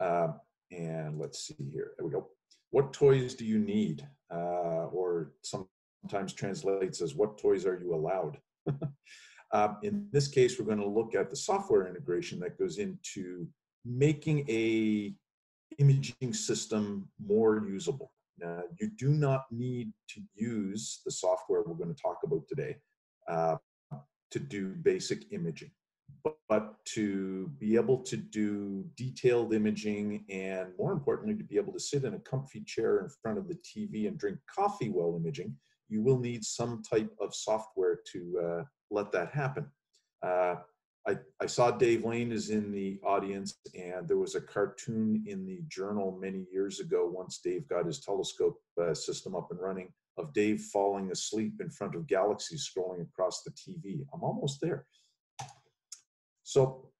uh, and let's see here. There we go. What toys do you need? Uh, or sometimes translates as what toys are you allowed? (laughs) Um, in this case, we're going to look at the software integration that goes into making a imaging system more usable. Now, you do not need to use the software we're going to talk about today. uh, to do basic imaging. But, but to be able to do detailed imaging and more importantly, to be able to sit in a comfy chair in front of the TV and drink coffee while imaging, you will need some type of software to uh, let that happen. Uh, I, I saw Dave Lane is in the audience, and there was a cartoon in the journal many years ago, once Dave got his telescope uh, system up and running, of Dave falling asleep in front of galaxies scrolling across the TV. I'm almost there. So,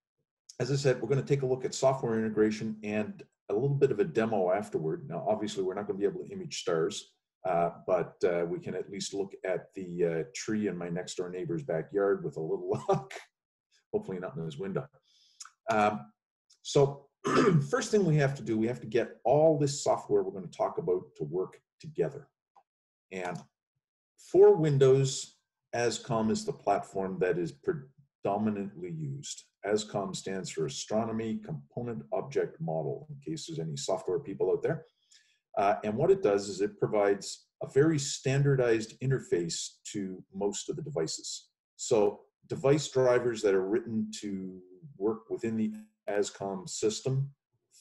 as I said, we're going to take a look at software integration and a little bit of a demo afterward. Now, obviously, we're not going to be able to image stars, uh, but uh, we can at least look at the uh, tree in my next door neighbor's backyard with a little (laughs) luck hopefully not in his window. Um, so (clears throat) first thing we have to do, we have to get all this software we're going to talk about to work together. And for Windows, ASCOM is the platform that is predominantly used. ASCOM stands for Astronomy Component Object Model, in case there's any software people out there. Uh, and what it does is it provides a very standardized interface to most of the devices. So device drivers that are written to work within the ASCOM system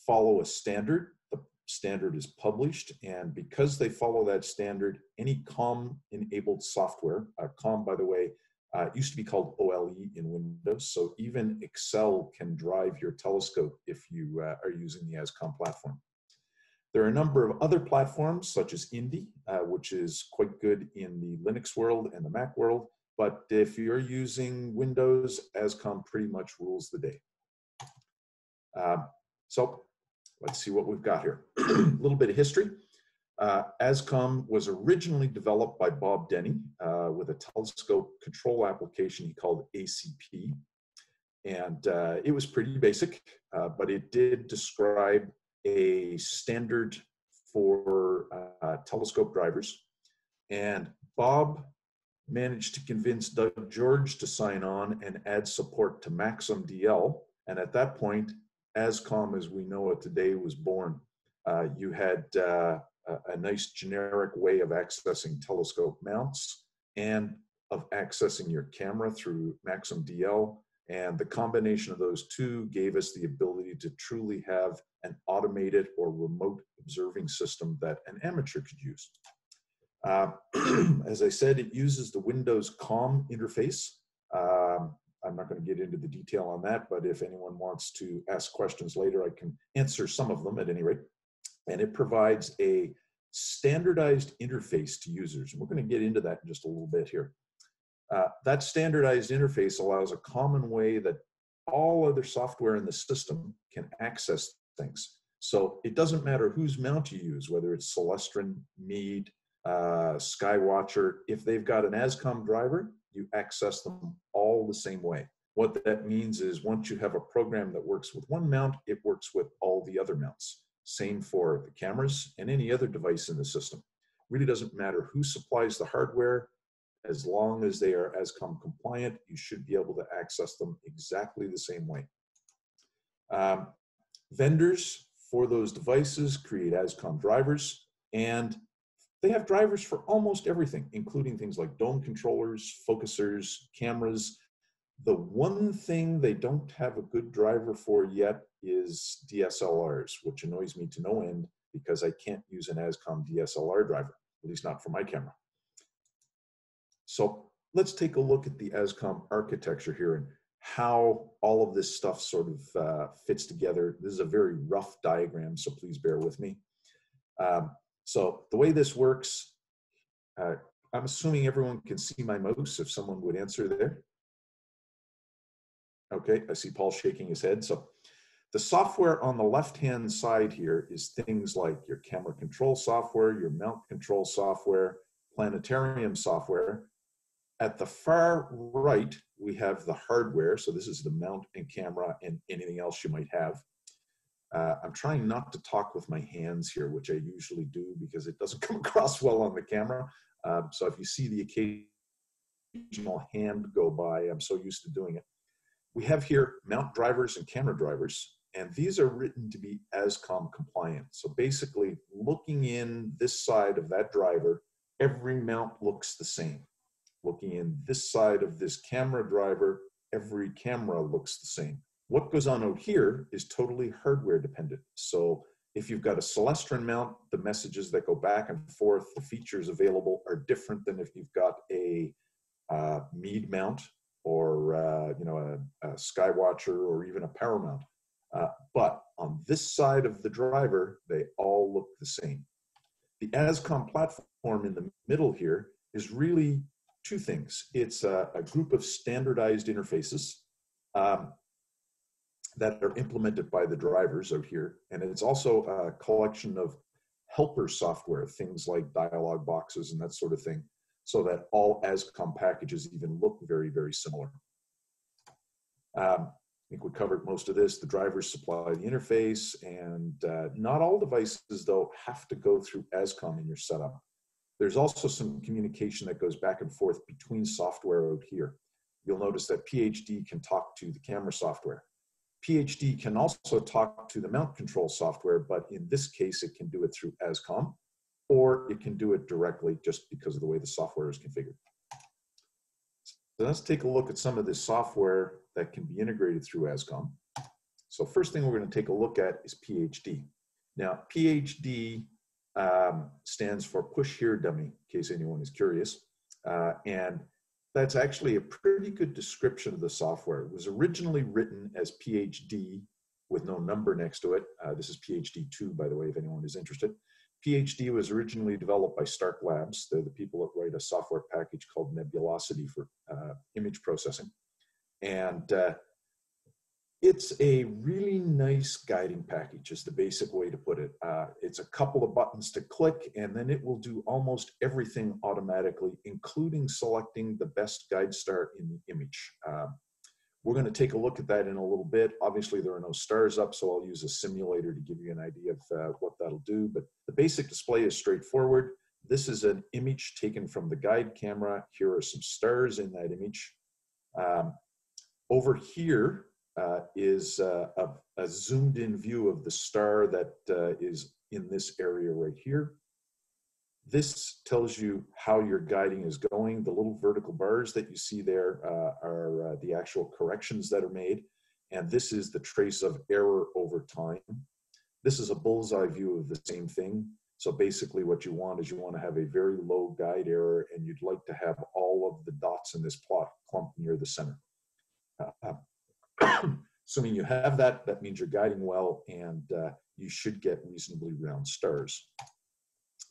follow a standard. The standard is published, and because they follow that standard, any COM enabled software, uh, COM, by the way, uh, used to be called OLE in Windows, so even Excel can drive your telescope if you uh, are using the ASCOM platform. There are a number of other platforms, such as INDI, uh, which is quite good in the Linux world and the Mac world, but if you're using Windows, ASCOM pretty much rules the day. Uh, so let's see what we've got here. (clears throat) a little bit of history. Uh, ASCOM was originally developed by Bob Denny uh, with a telescope control application he called ACP. And uh, it was pretty basic, uh, but it did describe a standard for uh, telescope drivers. And Bob managed to convince Doug George to sign on and add support to Maxim DL. And at that point, ASCOM as we know it today was born. Uh, you had uh, a, a nice generic way of accessing telescope mounts and of accessing your camera through Maxim DL. And the combination of those two gave us the ability to truly have an automated or remote observing system that an amateur could use. Uh, (clears throat) as I said, it uses the Windows COM interface. Um, I'm not going to get into the detail on that, but if anyone wants to ask questions later, I can answer some of them at any rate. And it provides a standardized interface to users. And we're going to get into that in just a little bit here. Uh, that standardized interface allows a common way that all other software in the system can access things. So it doesn't matter whose mount you use, whether it's Celestron, Meade, uh, Skywatcher, if they've got an ASCOM driver, you access them all the same way. What that means is once you have a program that works with one mount, it works with all the other mounts. Same for the cameras and any other device in the system. Really doesn't matter who supplies the hardware, as long as they are ASCOM compliant, you should be able to access them exactly the same way. Um, vendors for those devices create ASCOM drivers, and they have drivers for almost everything, including things like dome controllers, focusers, cameras. The one thing they don't have a good driver for yet is DSLRs, which annoys me to no end because I can't use an ASCOM DSLR driver, at least not for my camera. So let's take a look at the ASCOM architecture here and how all of this stuff sort of uh, fits together. This is a very rough diagram, so please bear with me. Um, so the way this works, uh, I'm assuming everyone can see my mouse if someone would answer there. Okay, I see Paul shaking his head. So the software on the left-hand side here is things like your camera control software, your mount control software, planetarium software. At the far right, we have the hardware. So this is the mount and camera and anything else you might have. Uh, I'm trying not to talk with my hands here, which I usually do because it doesn't (laughs) come across well on the camera. Uh, so if you see the occasional hand go by, I'm so used to doing it. We have here mount drivers and camera drivers, and these are written to be ASCOM compliant. So basically, looking in this side of that driver, every mount looks the same. looking in this side of this camera driver, every camera looks the same. What goes on out here is totally hardware dependent. So if you've got a Celestron mount, the messages that go back and forth, the features available are different than if you've got a uh, Meade mount or uh, you know a, a, Skywatcher or even a Power mount. Uh, but on this side of the driver, they all look the same. The ASCOM platform in the middle here is really two things. It's a, a group of standardized interfaces um, that are implemented by the drivers out here. And it's also a collection of helper software, things like dialog boxes and that sort of thing, so that all ASCOM packages even look very, very similar. Um, I think we covered most of this. The drivers supply the interface, and uh, not all devices, though, have to go through ASCOM in your setup. There's also some communication that goes back and forth between software out here. You'll notice that PHD can talk to the camera software. PHD can also talk to the mount control software, but in this case, it can do it through ASCOM, or it can do it directly just because of the way the software is configured. So let's take a look at some of this software that can be integrated through ASCOM. So first thing we're going to take a look at is PHD. Now, PHD um, stands for Push Here Dummy, in case anyone is curious. Uh, and that's actually a pretty good description of the software. It was originally written as PHD with no number next to it. Uh, this is PHD 2, by the way, if anyone is interested. PHD was originally developed by Stark Labs. They're the people that write a software package called Nebulosity for uh, image processing. And uh, it's a really nice guiding package is the basic way to put it. Uh, it's a couple of buttons to click and then it will do almost everything automatically, including selecting the best guide star in the image. Uh, we're going to take a look at that in a little bit. Obviously, there are no stars up, so I'll use a simulator to give you an idea of uh, what that'll do. But the basic display is straightforward. This is an image taken from the guide camera. Here are some stars in that image. Um, over here, uh, is uh, a, a, zoomed in view of the star that uh, is in this area right here. This tells you how your guiding is going. The little vertical bars that you see there uh, are uh, the actual corrections that are made. And this is the trace of error over time. This is a bullseye view of the same thing. So basically what you want is you want to have a very low guide error and you'd like to have all of the dots in this plot clumped near the center. Assuming you have that, that means you're guiding well and uh, you should get reasonably round stars.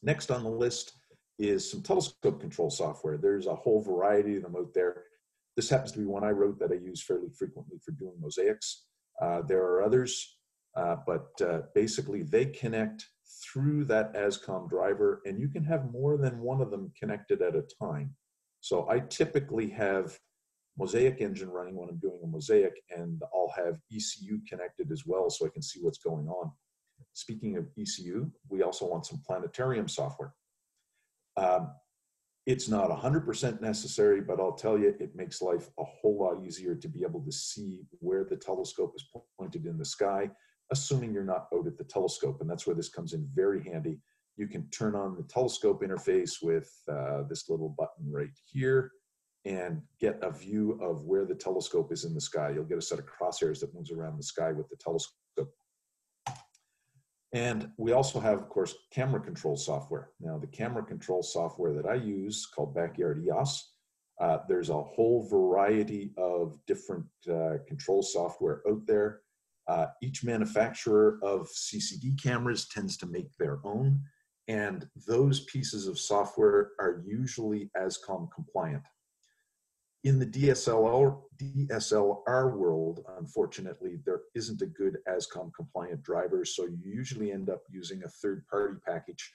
Next on the list is some telescope control software. There's a whole variety of them out there. This happens to be one I wrote that I use fairly frequently for doing mosaics. Uh, there are others, uh, but uh, basically they connect through that ASCOM driver and you can have more than one of them connected at a time. So I typically have Mosaic engine running when I'm doing a Mosaic, and I'll have ECU connected as well so I can see what's going on. Speaking of ECU, we also want some planetarium software. Um, it's not 100% necessary, but I'll tell you, it makes life a whole lot easier to be able to see where the telescope is pointed in the sky, assuming you're not out at the telescope. And that's where this comes in very handy. You can turn on the telescope interface with uh, this little button right here and get a view of where the telescope is in the sky. You'll get a set of crosshairs that moves around the sky with the telescope. And we also have, of course, camera control software. Now, the camera control software that I use called Backyard EOS, uh, there's a whole variety of different uh, control software out there. Uh, each manufacturer of CCD cameras tends to make their own, and those pieces of software are usually ASCOM compliant in the DSLR, DSLR world, unfortunately, there isn't a good ASCOM compliant driver, so you usually end up using a third party package.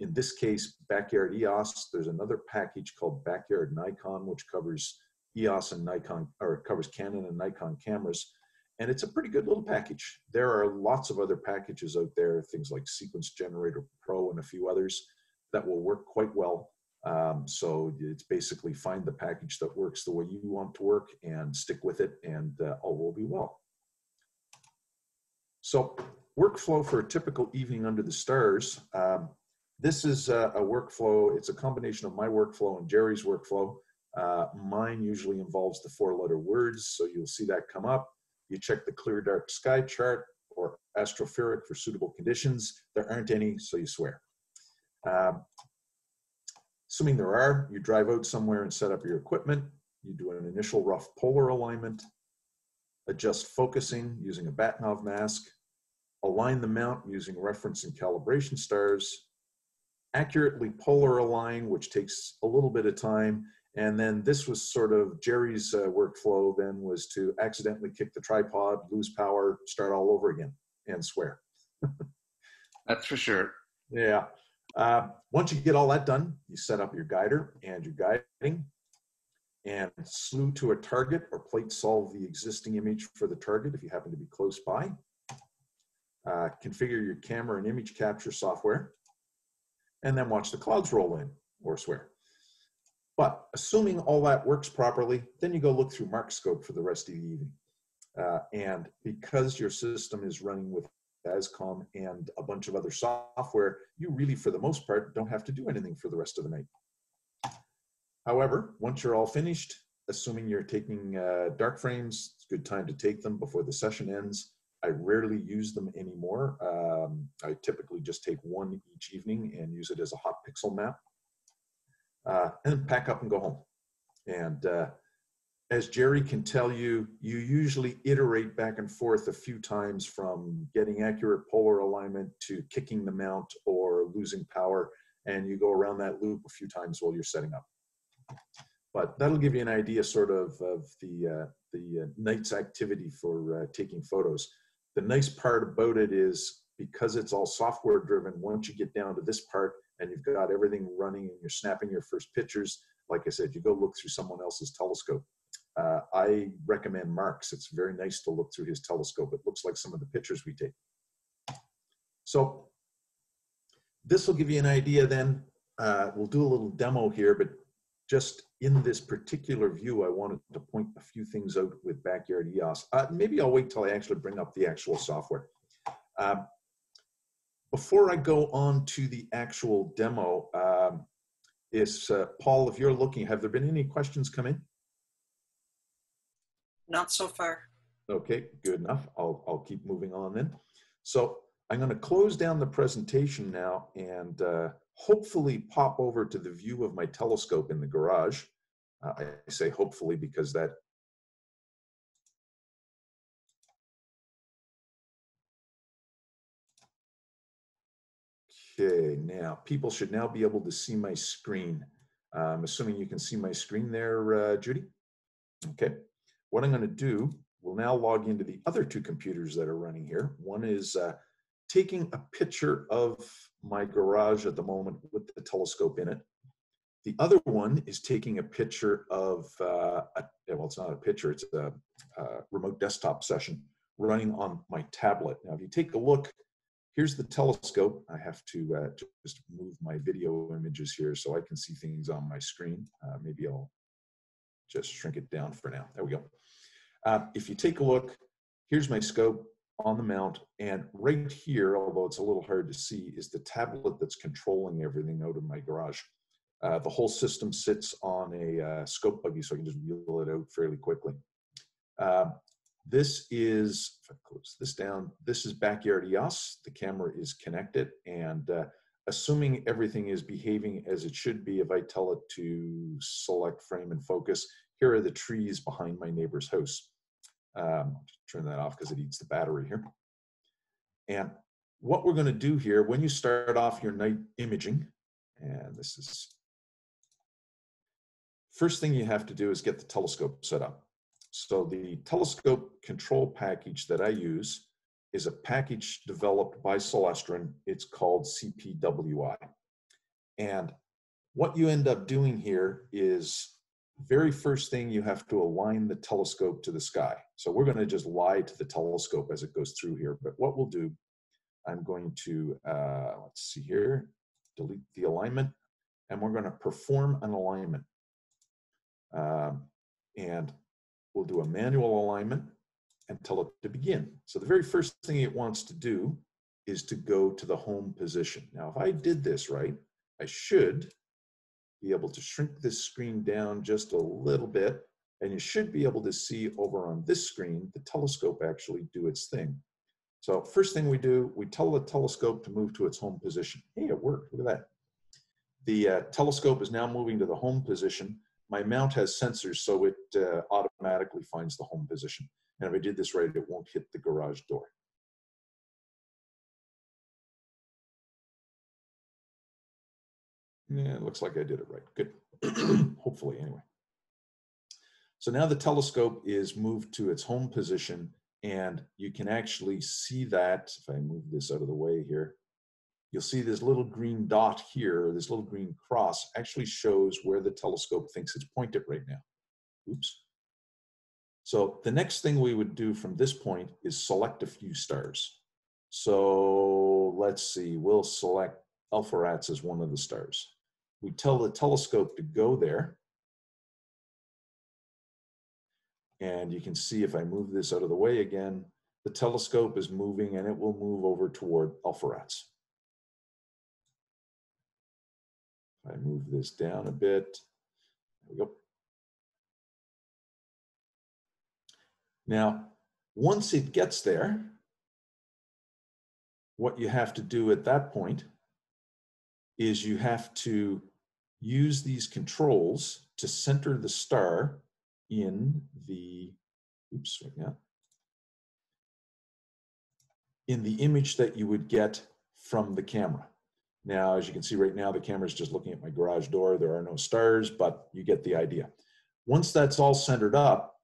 In this case, Backyard EOS, there's another package called Backyard Nikon, which covers EOS and Nikon, or covers Canon and Nikon cameras. And it's a pretty good little package. There are lots of other packages out there, things like Sequence Generator Pro and a few others that will work quite well. Um, so it's basically find the package that works the way you want to work and stick with it and uh, all will be well. So workflow for a typical evening under the stars. Um, this is a, a, workflow. It's a combination of my workflow and Jerry's workflow. Uh, mine usually involves the four letter words, so you'll see that come up. You check the clear dark sky chart or Astrospheric for suitable conditions. There aren't any, so you swear. Um, assuming there are, you drive out somewhere and set up your equipment. You do an initial rough polar alignment, adjust focusing using a Bahtinov mask, align the mount using reference and calibration stars, accurately polar align, which takes a little bit of time, and then this was sort of Jerry's uh, workflow then was to accidentally kick the tripod, lose power, start all over again and swear. (laughs) That's for sure. Yeah. Uh, once you get all that done, you set up your guider and your guiding and slew to a target or plate solve the existing image for the target if you happen to be close by. Uh, configure your camera and image capture software and then watch the clouds roll in or swear. But assuming all that works properly, then you go look through Mark's scope for the rest of the evening. Uh, and because your system is running with ASCOM and a bunch of other software, you really, for the most part, don't have to do anything for the rest of the night. However, once you're all finished, assuming you're taking uh, dark frames, it's a good time to take them before the session ends. I rarely use them anymore. Um, I typically just take one each evening and use it as a hot pixel map uh, and pack up and go home. And uh, as Jerry can tell you, you usually iterate back and forth a few times from getting accurate polar alignment to kicking the mount or losing power, and you go around that loop a few times while you're setting up. But that'll give you an idea sort of of the, uh, the uh, night's activity for uh, taking photos. The nice part about it is because it's all software driven, once you get down to this part, and you've got everything running and you're snapping your first pictures, like I said, you go look through someone else's telescope. Uh, I recommend Mark's. It's very nice to look through his telescope. It looks like some of the pictures we take. So this will give you an idea then. Uh, we'll do a little demo here, but just in this particular view, I wanted to point a few things out with Backyard EOS. Uh, maybe I'll wait till I actually bring up the actual software. Um, before I go on to the actual demo, um, is uh, Paul, if you're looking, have there been any questions come in? Not so far. Okay, good enough. I'll, I'll keep moving on then. So I'm going to close down the presentation now and uh, hopefully pop over to the view of my telescope in the garage. Uh, I say hopefully because that Okay, now people should now be able to see my screen. I'm assuming you can see my screen there, uh, Judy. Okay, what I'm going to do, we'll now log into the other two computers that are running here. One is uh, taking a picture of my garage at the moment with the telescope in it. The other one is taking a picture of, uh, a, well, it's not a picture, it's a, a remote desktop session running on my tablet. Now, if you take a look Here's the telescope. I have to uh, just move my video images here so I can see things on my screen. Uh, maybe I'll just shrink it down for now. There we go. Uh, if you take a look, here's my scope on the mount. And right here, although it's a little hard to see, is the tablet that's controlling everything out of my garage. Uh, the whole system sits on a uh, scope buggy, so I can just wheel it out fairly quickly. Uh, this is, if I close this down, this is Backyard EOS. The camera is connected and uh, assuming everything is behaving as it should be, if I tell it to select frame and focus, here are the trees behind my neighbor's house. Um, turn that off because it eats the battery here. And what we're going to do here, when you start off your night imaging, and this is, first thing you have to do is get the telescope set up. So the telescope control package that I use is a package developed by Celestron. It's called CPWI. And what you end up doing here is very first thing you have to align the telescope to the sky. So we're going to just lie to the telescope as it goes through here. But what we'll do, I'm going to, uh, let's see here, delete the alignment, and we're going to perform an alignment. Um, and we'll do a manual alignment and tell it to begin. So the very first thing it wants to do is to go to the home position. Now, if I did this right, I should be able to shrink this screen down just a little bit, and you should be able to see over on this screen, the telescope actually do its thing. So first thing we do, we tell the telescope to move to its home position. Hey, it worked, look at that. The uh, telescope is now moving to the home position. My mount has sensors, so it uh, automatically finds the home position. And if I did this right, it won't hit the garage door. Yeah, it looks like I did it right. Good. (clears throat) Hopefully, anyway. So now the telescope is moved to its home position, and you can actually see that. If I move this out of the way here, you'll see this little green dot here, this little green cross actually shows where the telescope thinks it's pointed right now. Oops. So the next thing we would do from this point is select a few stars. So let's see, we'll select Alpheratz as one of the stars we tell the telescope to go there. And you can see if I move this out of the way again, the telescope is moving and it will move over toward Alpheratz. If I move this down a bit, there we go. Now, once it gets there, what you have to do at that point is you have to use these controls to center the star in the, oops, now, in the image that you would get from the camera. Now, as you can see right now, the camera is just looking at my garage door. There are no stars, but you get the idea. Once that's all centered up,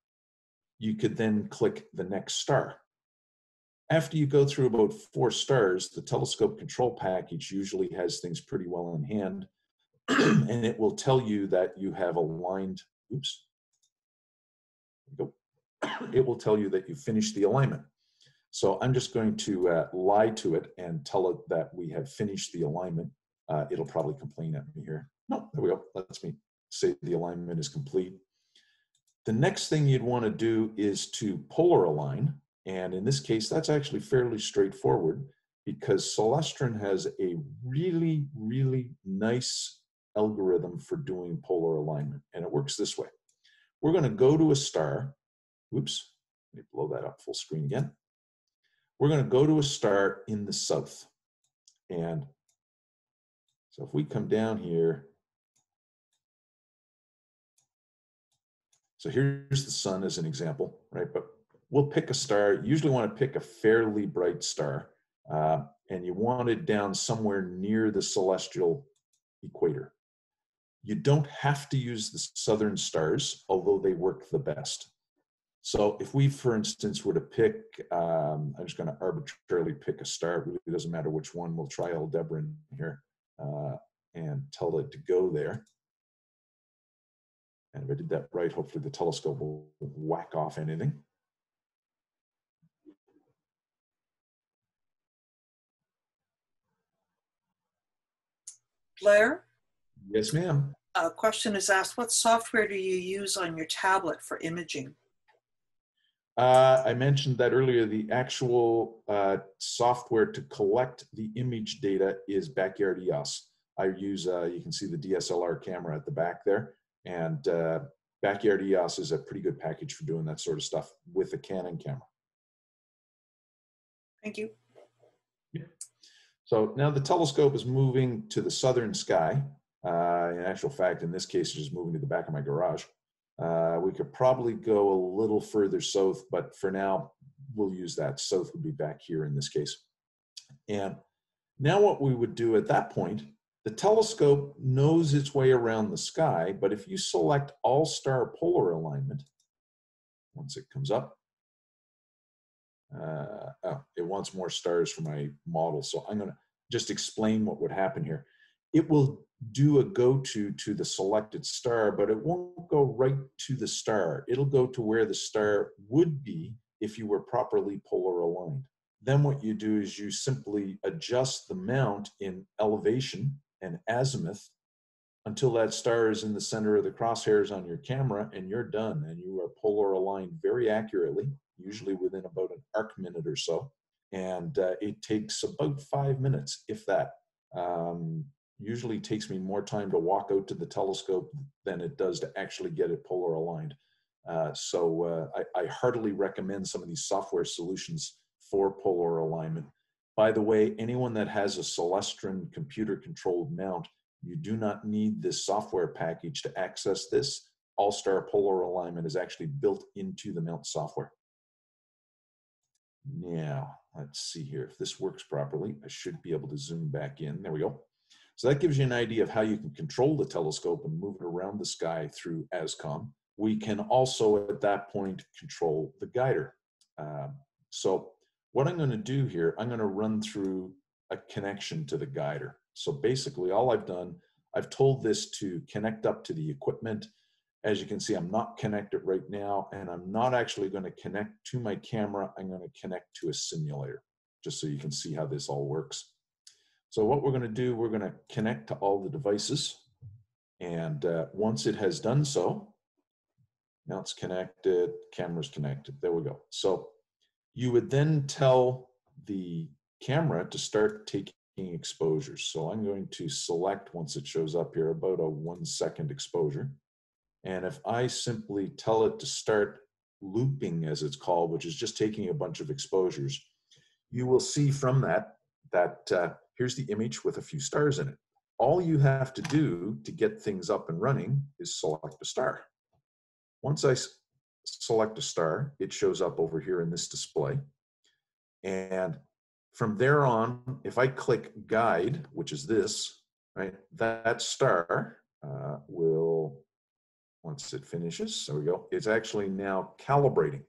you could then click the next star. After you go through about four stars, the telescope control package usually has things pretty well in hand (clears throat) and it will tell you that you have aligned, oops, (clears throat) it will tell you that you finished the alignment. So I'm just going to uh, lie to it and tell it that we have finished the alignment. Uh, it'll probably complain at me here. No, there we go. Let's me say the alignment is complete. The next thing you'd want to do is to polar align. And in this case, that's actually fairly straightforward because Celestron has a really, really nice algorithm for doing polar alignment. And it works this way. We're going to go to a star. Oops, let me blow that up full screen again. We're going to go to a star in the south. And so if we come down here, so here's the sun as an example, right? But we'll pick a star. You usually want to pick a fairly bright star. Uh, and you want it down somewhere near the celestial equator. You don't have to use the southern stars, although they work the best. So if we, for instance, were to pick, um, I'm just going to arbitrarily pick a star. It really doesn't matter which one. We'll try Aldebaran here uh, and tell it to go there. And if I did that right, hopefully the telescope will whack off anything. Blair? Yes, ma'am. A question is asked, what software do you use on your tablet for imaging? Uh, I mentioned that earlier, the actual uh, software to collect the image data is Backyard EOS. I use, uh, you can see the DSLR camera at the back there, and uh, Backyard EOS is a pretty good package for doing that sort of stuff with a Canon camera. Thank you. So now the telescope is moving to the southern sky. Uh, in actual fact, in this case, it's just moving to the back of my garage. Uh, we could probably go a little further south, but for now, we'll use that. South would be back here in this case. And now what we would do at that point, the telescope knows its way around the sky, but if you select all star polar alignment, once it comes up, uh, oh, it wants more stars for my model. So I'm gonna just explain what would happen here. It will do a go to to the selected star, but it won't go right to the star. It'll go to where the star would be if you were properly polar aligned. Then what you do is you simply adjust the mount in elevation and azimuth until that star is in the center of the crosshairs on your camera and you're done and you are polar aligned very accurately, usually within about an arc minute or so. And uh, it takes about five minutes, if that. Um, usually takes me more time to walk out to the telescope than it does to actually get it polar aligned. Uh, so uh, I, I heartily recommend some of these software solutions for polar alignment. By the way, anyone that has a Celestron computer controlled mount, you do not need this software package to access this. All-Star Polar Alignment is actually built into the mount software. Now, let's see here. If this works properly, I should be able to zoom back in. There we go. So that gives you an idea of how you can control the telescope and move it around the sky through ASCOM. We can also, at that point, control the guider. Uh, so what I'm going to do here, I'm going to run through a connection to the guider. So basically all I've done, I've told this to connect up to the equipment. As you can see, I'm not connected right now, and I'm not actually going to connect to my camera. I'm going to connect to a simulator, just so you can see how this all works. So what we're going to do, we're going to connect to all the devices. And uh, once it has done so, now it's connected, camera's connected. There we go. So you would then tell the camera to start taking exposures. So I'm going to select, once it shows up here, about a one second exposure. And if I simply tell it to start looping, as it's called, which is just taking a bunch of exposures, you will see from that, that uh, here's the image with a few stars in it. All you have to do to get things up and running is select a star. Once I select a star, it shows up over here in this display. And from there on, if I click guide, which is this, right, that star uh, will, once it finishes, there we go, it's actually now calibrating.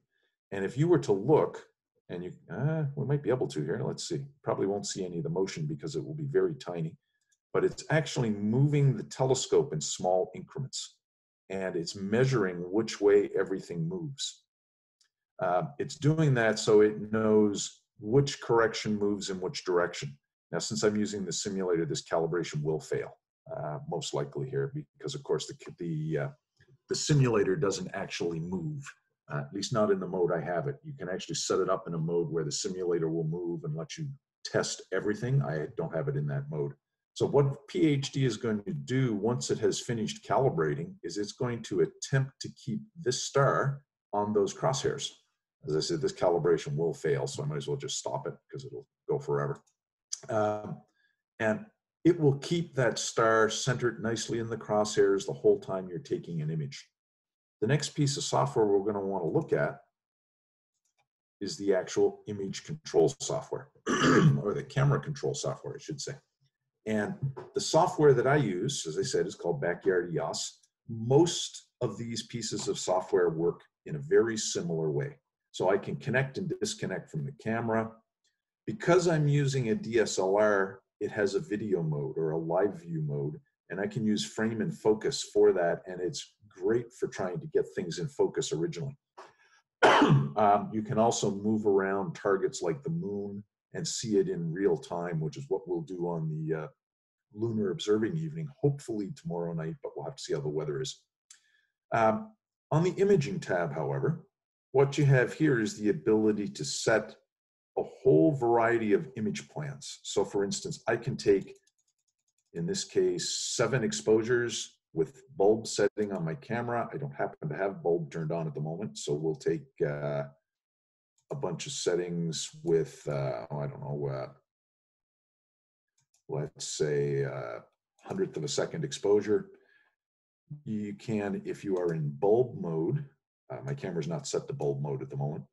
And if you were to look, and you, uh, we might be able to here, let's see, probably won't see any of the motion because it will be very tiny, but it's actually moving the telescope in small increments and it's measuring which way everything moves. Uh, it's doing that so it knows which correction moves in which direction. Now, since I'm using the simulator, this calibration will fail, uh, most likely here, because of course the, the, uh, the simulator doesn't actually move, uh, at least not in the mode I have it. You can actually set it up in a mode where the simulator will move and let you test everything. I don't have it in that mode. So what PHD is going to do once it has finished calibrating is it's going to attempt to keep this star on those crosshairs. As I said, this calibration will fail, so I might as well just stop it because it'll go forever. Um, and it will keep that star centered nicely in the crosshairs the whole time you're taking an image. The next piece of software we're going to want to look at is the actual image control software, (clears throat) or the camera control software, I should say. And the software that I use, as I said, is called Backyard EOS. Most of these pieces of software work in a very similar way. So I can connect and disconnect from the camera. Because I'm using a DSLR, it has a video mode or a live view mode, and I can use frame and focus for that, and it's great for trying to get things in focus originally. (clears throat) um, you can also move around targets like the moon and see it in real time, which is what we'll do on the uh, lunar observing evening, hopefully tomorrow night, but we'll have to see how the weather is. Um, on the imaging tab, however, what you have here is the ability to set a whole variety of image plans. So for instance, I can take, in this case, seven exposures with bulb setting on my camera. I don't happen to have bulb turned on at the moment, so we'll take uh, a bunch of settings with, uh, oh, I don't know, uh, let's say uh, hundredth of a second exposure. You can, if you are in bulb mode, uh, my camera's not set to bulb mode at the moment,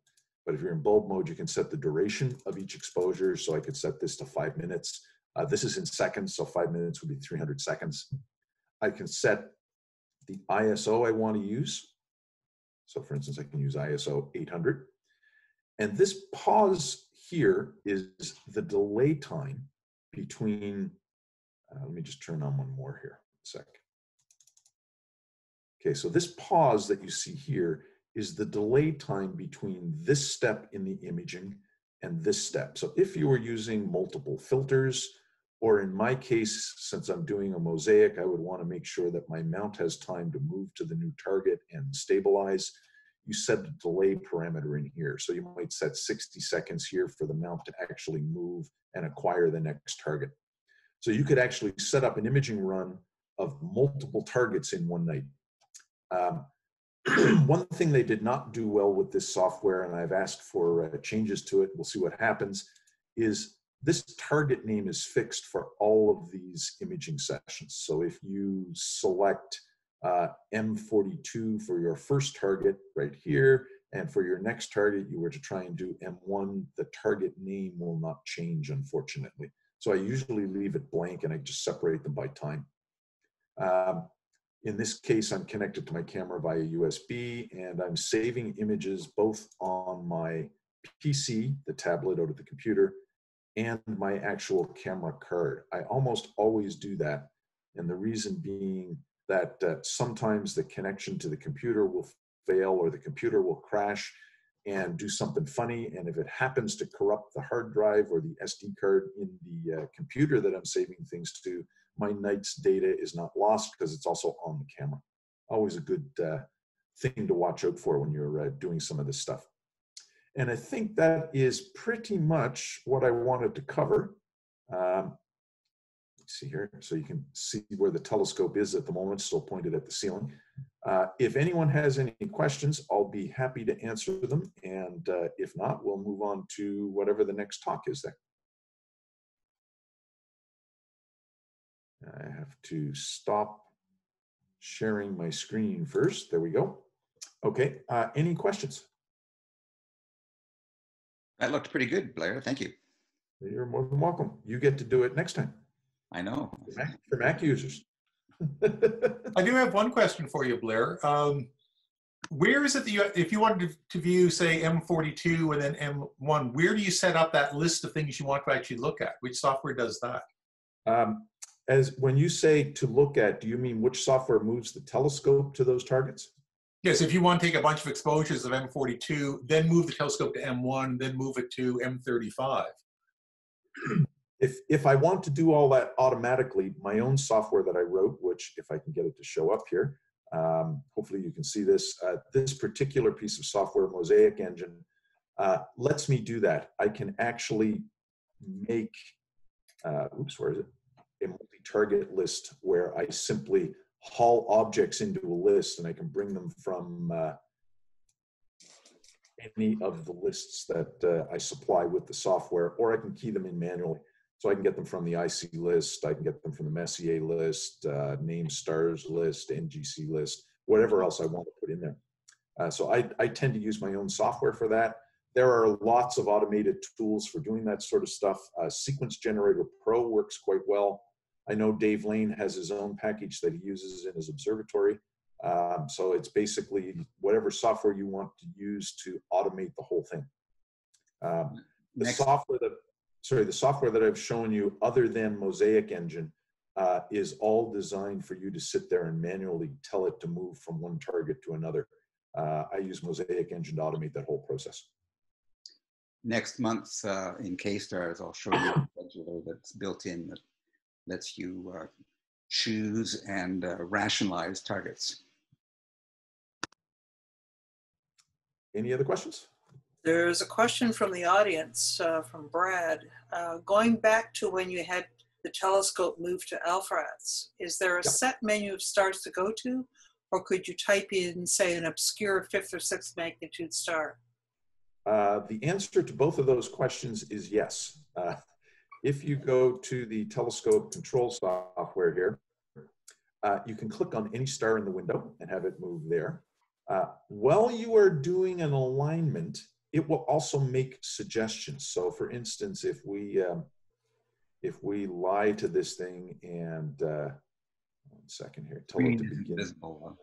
but if you're in bulb mode, you can set the duration of each exposure. So I could set this to five minutes. Uh, this is in seconds, so five minutes would be 300 seconds. I can set the ISO I want to use. So for instance, I can use ISO 800. And this pause here is the delay time between, uh, let me just turn on one more here, a sec. Okay, so this pause that you see here is the delay time between this step in the imaging and this step. So if you were using multiple filters, or in my case, since I'm doing a mosaic, I would want to make sure that my mount has time to move to the new target and stabilize you set a delay parameter in here. So you might set 60 seconds here for the mount to actually move and acquire the next target. So you could actually set up an imaging run of multiple targets in one night. Um, (clears throat) one thing they did not do well with this software, and I've asked for uh, changes to it, we'll see what happens, is this target name is fixed for all of these imaging sessions. So if you select uh, M42 for your first target right here, and for your next target, you were to try and do M1, the target name will not change, unfortunately. So I usually leave it blank and I just separate them by time. Um, in this case, I'm connected to my camera via USB and I'm saving images both on my PC, the tablet out of the computer, and my actual camera card. I almost always do that. And the reason being that uh, sometimes the connection to the computer will fail or the computer will crash and do something funny. And if it happens to corrupt the hard drive or the SD card in the uh, computer that I'm saving things to, my night's data is not lost because it's also on the camera. Always a good uh, thing to watch out for when you're uh, doing some of this stuff. And I think that is pretty much what I wanted to cover. Um, see here, so you can see where the telescope is at the moment, still pointed at the ceiling. Uh, if anyone has any questions, I'll be happy to answer them. And uh, if not, we'll move on to whatever the next talk is there. I have to stop sharing my screen first. There we go. Okay, uh, any questions? That looked pretty good, Blair. Thank you. You're more than welcome. You get to do it next time. I know. For Mac, for Mac users. (laughs) I do have one question for you, Blair. Um, where is it that you, if you wanted to, to view, say, M42 and then M1, where do you set up that list of things you want to actually look at? Which software does that? Um, as when you say to look at, do you mean which software moves the telescope to those targets? Yes, if you want to take a bunch of exposures of M42, then move the telescope to M1, then move it to M35. (clears throat) if if I want to do all that automatically, my own software that I wrote, which if I can get it to show up here, um, hopefully you can see this. Uh, this particular piece of software, Mosaic Engine, uh, lets me do that. I can actually make, uh, oops, where is it? A multi-target list where I simply haul objects into a list and I can bring them from uh, any of the lists that uh, I supply with the software, or I can key them in manually. So I can get them from the IC list, I can get them from the Messier list, uh, name stars list, NGC list, whatever else I want to put in there. Uh, so I, I tend to use my own software for that. There are lots of automated tools for doing that sort of stuff. Uh, Sequence Generator Pro works quite well. I know Dave Lane has his own package that he uses in his observatory. Um, so it's basically whatever software you want to use to automate the whole thing. Um, the Next. software that sorry, the software that I've shown you, other than Mosaic Engine, uh, is all designed for you to sit there and manually tell it to move from one target to another. Uh, I use Mosaic Engine to automate that whole process. Next month's uh, in KStars, I'll show you (coughs) a that's built in that lets you uh, choose and uh, rationalize targets. Any other questions? There's a question from the audience, uh, from Brad. Uh, going back to when you had the telescope moved to Alpheratz, is there a Yeah. set menu of stars to go to? Or could you type in, say, an obscure fifth or sixth magnitude star? Uh, the answer to both of those questions is yes. Uh, if you go to the telescope control software here, uh, you can click on any star in the window and have it move there. Uh, while you are doing an alignment, it will also make suggestions. So for instance, if we, um, if we lie to this thing and, uh, one second here, tell it to begin. invisible.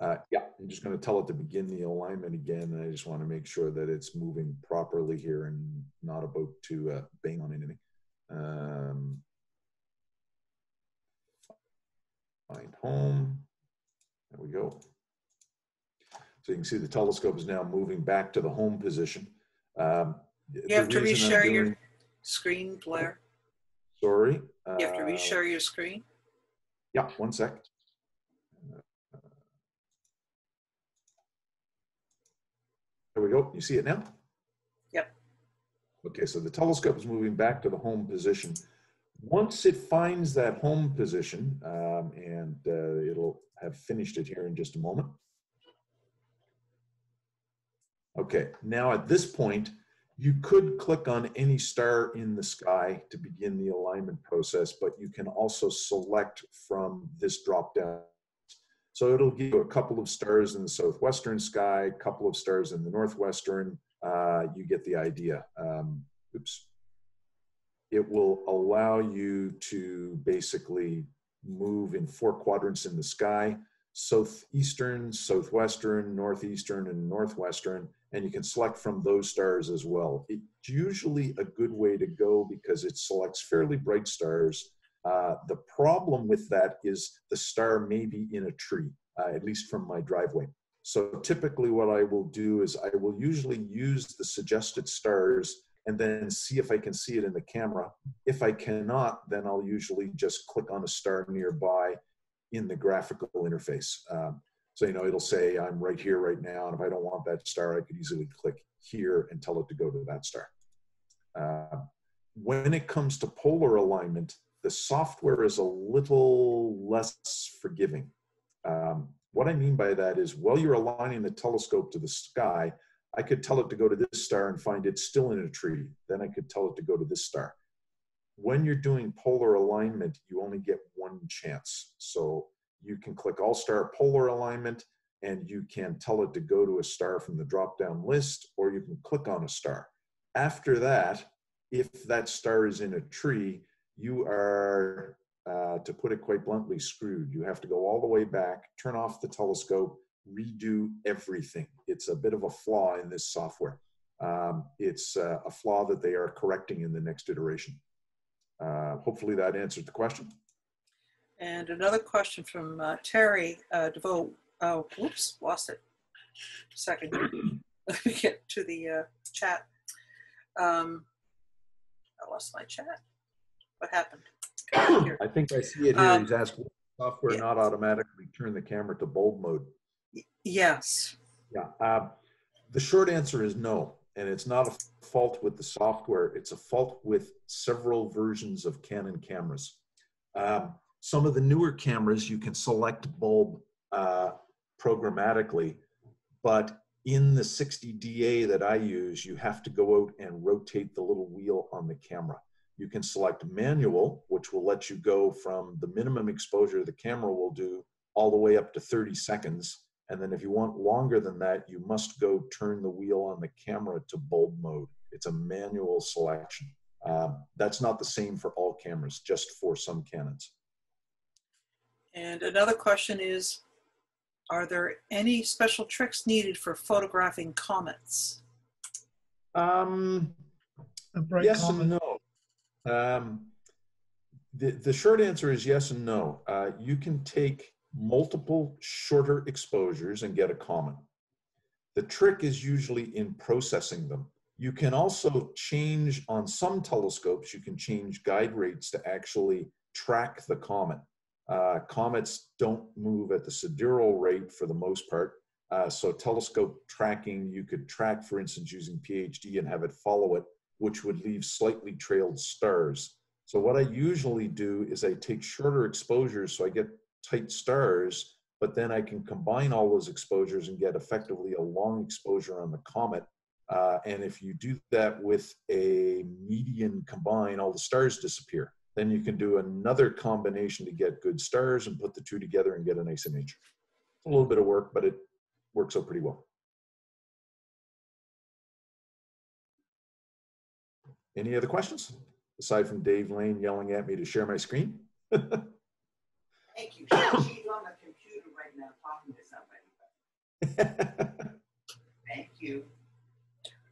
Uh, yeah, I'm just going to tell it to begin the alignment again. And I just want to make sure that it's moving properly here and not about to uh, bang on anything. Um, find home. There we go. So you can see the telescope is now moving back to the home position. Um, You have to reshare your screen, Blair. Sorry. You have to uh, reshare your screen. Yeah, one sec. There we go. You see it now? Yep. Okay, so the telescope is moving back to the home position. Once it finds that home position, um, and uh, it'll have finished it here in just a moment. Okay, now at this point, you could click on any star in the sky to begin the alignment process, but you can also select from this drop down. So it'll give you a couple of stars in the southwestern sky, a couple of stars in the northwestern. Uh, you get the idea. Um, oops. It will allow you to basically move in four quadrants in the sky southeastern, southwestern, northeastern, and northwestern, and you can select from those stars as well. It's usually a good way to go because it selects fairly bright stars. Uh, the problem with that is the star may be in a tree, uh, at least from my driveway. So typically what I will do is I will usually use the suggested stars and then see if I can see it in the camera. If I cannot, then I'll usually just click on a star nearby in the graphical interface. Um, so, you know, it'll say I'm right here right now. And if I don't want that star, I could easily click here and tell it to go to that star. Uh, when it comes to polar alignment, the software is a little less forgiving. Um, what I mean by that is while you're aligning the telescope to the sky, I could tell it to go to this star and find it still in a tree. Then I could tell it to go to this star when you're doing polar alignment, you only get one chance. So you can click all star polar alignment and you can tell it to go to a star from the drop down list, or you can click on a star. After that, if that star is in a tree, you are, uh, to put it quite bluntly, screwed. You have to go all the way back, turn off the telescope, redo everything. It's a bit of a flaw in this software. Um, it's uh, a flaw that they are correcting in the next iteration. Uh, hopefully that answered the question. And another question from uh, Terry uh, DeVoe. Oh, whoops, lost it. Second, (clears throat) let me get to the uh, chat. Um, I lost my chat. What happened? (coughs) Here. I think I see it here. Um, He's asked, will software yeah. not automatically turn the camera to bulb mode? Yes. Yeah. Uh, the short answer is no. And it's not a fault with the software. It's a fault with several versions of Canon cameras. Um, some of the newer cameras, you can select bulb uh, programmatically, but in the 60DA that I use, you have to go out and rotate the little wheel on the camera. You can select manual, which will let you go from the minimum exposure the camera will do all the way up to 30 seconds. And then if you want longer than that, you must go turn the wheel on the camera to bulb mode. It's a manual selection. Um, that's not the same for all cameras, just for some Canons. And another question is, are there any special tricks needed for photographing comets? Um, A bright yes comet. and no. Um, the, the short answer is yes and no. Uh, you can take multiple shorter exposures and get a comet. The trick is usually in processing them. You can also change on some telescopes, you can change guide rates to actually track the comet. Uh, comets don't move at the sidereal rate for the most part. Uh, so telescope tracking, you could track, for instance, using PHD and have it follow it, which would leave slightly trailed stars. So what I usually do is I take shorter exposures so I get tight stars, but then I can combine all those exposures and get effectively a long exposure on the comet. Uh, and if you do that with a median combine, all the stars disappear. Then you can do another combination to get good stars and put the two together and get a nice image. A little bit of work, but it works out pretty well. Any other questions? Aside from Dave Lane yelling at me to share my screen? (laughs) Thank you. She's on the computer right now talking to somebody. (laughs) Thank you.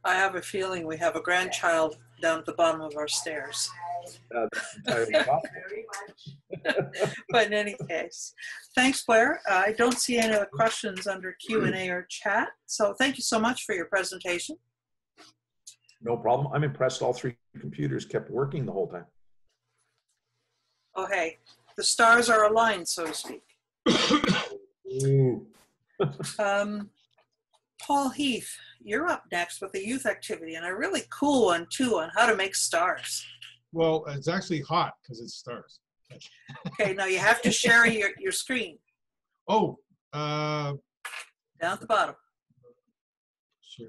I have a feeling we have a grandchild down at the bottom of our stairs. Uh, that's entirely possible. (laughs) Very much. But in any case, thanks, Blair. Uh, I don't see any other questions under Q and A or chat. So thank you so much for your presentation. No problem. I'm impressed all three computers kept working the whole time. Oh, hey, the stars are aligned, so to speak. Ooh. (laughs) Um, Paul Heath, you're up next with a youth activity and a really cool one too on how to make stars. Well, it's actually hot because it's stars. Okay, now you have to share your, your screen Oh, uh, down at the bottom. sure.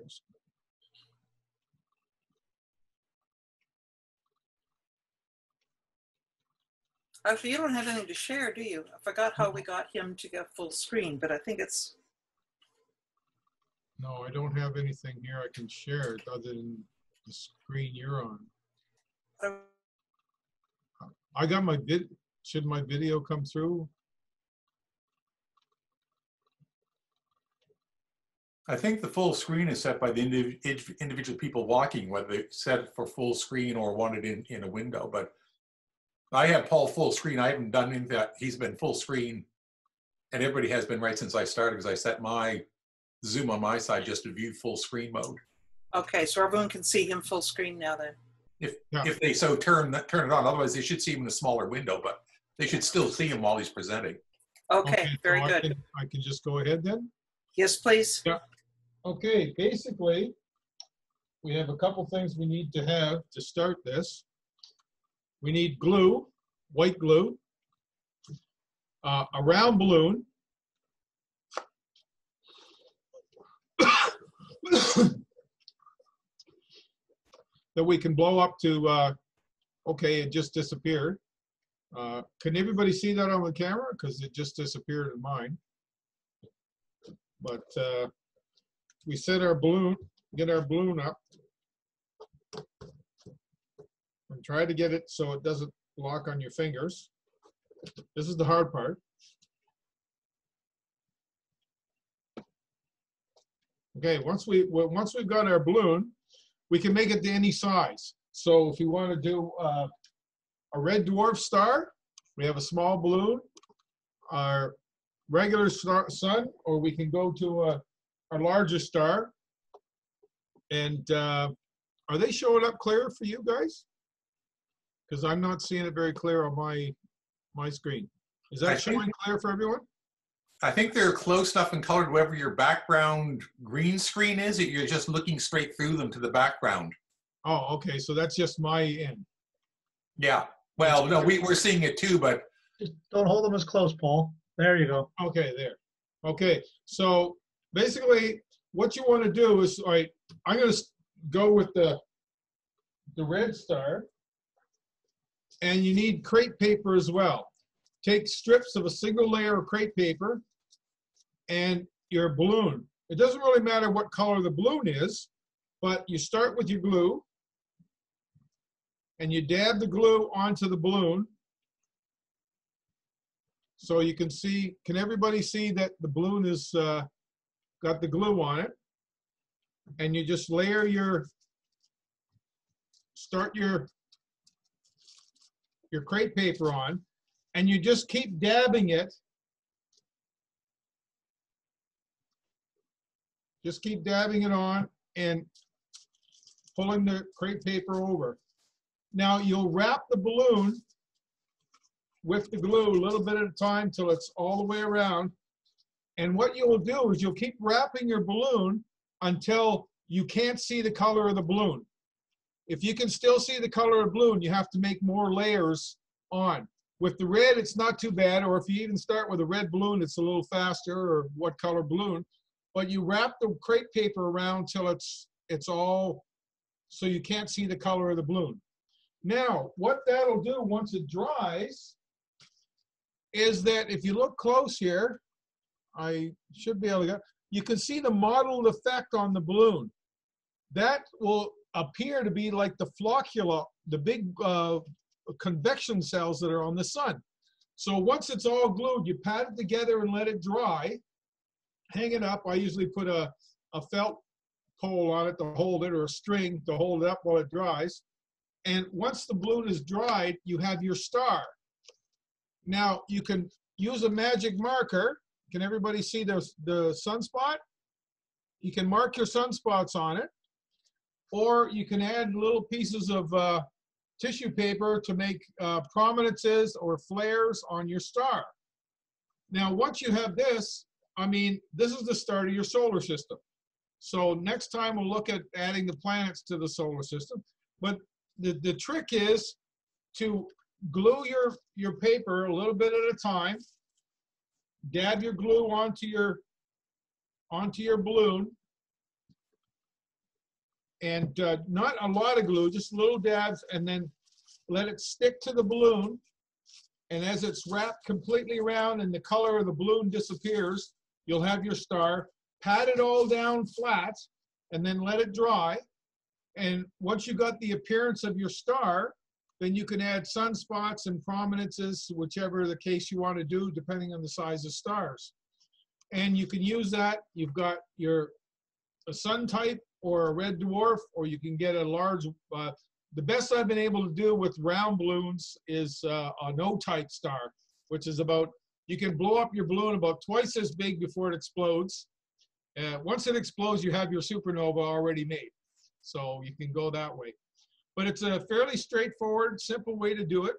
Actually, you don't have anything to share, do you? I forgot how we got him to get full screen, but I think it's, No, I don't have anything here I can share other than the screen you're on. uh, I got my vid, should my video come through? I think the full screen is set by the indiv- individual people walking, whether they set it for full screen or wanted in, in a window, but I have Paul full screen. I haven't done any of that. He's been full screen. And everybody has been right since I started because I set my Zoom on my side just to view full screen mode. okay, so everyone can see him full screen now then. If, Yeah. if they so turn, that turn it on, otherwise they should see him in a smaller window, but they should still see him while he's presenting. Okay, so very I good. can- I can just go ahead then? Yes, please. Okay, basically, we have a couple things we need to have to start this. We need glue, white glue, uh, a round balloon. (coughs) That we can blow up to, uh, okay, it just disappeared. Uh, Can everybody see that on the camera? Because it just disappeared in mine. But uh, we set our balloon, get our balloon up. And try to get it so it doesn't lock on your fingers. This is the hard part. Okay, once we, once we've got our balloon, we can make it to any size. So if you want to do uh, a red dwarf star, we have a small balloon, our regular star, sun, or we can go to a, a larger star. And uh, are they showing up clear for you guys? Because I'm not seeing it very clear on my, my screen. Is I that think- showing clear for everyone? I think they're close enough and colored wherever your background green screen is, that you're just looking straight through them to the background. Oh, okay, so that's just my end. Yeah. Well, no, we, we're seeing it too, but Just don't hold them as close, Paul. There you go. Okay, there. Okay, so basically, what you want to do is, all right, I'm gonna go with the, the red star. And you need crepe paper as well. Take strips of a single layer of crepe paper and your balloon. It doesn't really matter what color the balloon is, but you start with your glue and you dab the glue onto the balloon so you can see, can everybody see that the balloon is, uh, got the glue on it? And you just layer your, start your, your crepe paper on, and you just keep dabbing it. Just keep dabbing it on and pulling the crepe paper over. Now you'll wrap the balloon with the glue a little bit at a time till it's all the way around. And what you will do is you'll keep wrapping your balloon until you can't see the color of the balloon. If you can still see the color of the balloon, you have to make more layers on. With the red, it's not too bad, or if you even start with a red balloon, it's a little faster, or what color balloon. But you wrap the crepe paper around till it's it's all so you can't see the color of the balloon. Now, what that'll do once it dries is that if you look close here, I should be able to you can see the mottled effect on the balloon. That will appear to be like the floccula, the big uh, convection cells that are on the sun. So once it's all glued, you pat it together and let it dry. Hang it up. I usually put a, a felt pole on it to hold it or a string to hold it up while it dries. And once the balloon is dried, you have your star. Now you can use a magic marker. Can everybody see the, the sunspot? You can mark your sunspots on it. Or you can add little pieces of uh, tissue paper to make uh, prominences or flares on your star. Now, once you have this, I mean, this is the start of your solar system. So next time we'll look at adding the planets to the solar system. But the, the trick is to glue your, your paper a little bit at a time. Dab your glue onto your, onto your balloon. And uh, not a lot of glue, just little dabs, and then let it stick to the balloon. And as it's wrapped completely around and the color of the balloon disappears, you'll have your star. Pat it all down flat and then let it dry. And once you've got the appearance of your star, then you can add sunspots and prominences, whichever the case you want to do, depending on the size of stars. And you can use that. You've got your a sun type or a red dwarf, or you can get a large. Uh, the best I've been able to do with round balloons is uh, a no-type star, which is about you can blow up your balloon about twice as big before it explodes. Uh, once it explodes, you have your supernova already made. So you can go that way. But it's a fairly straightforward, simple way to do it.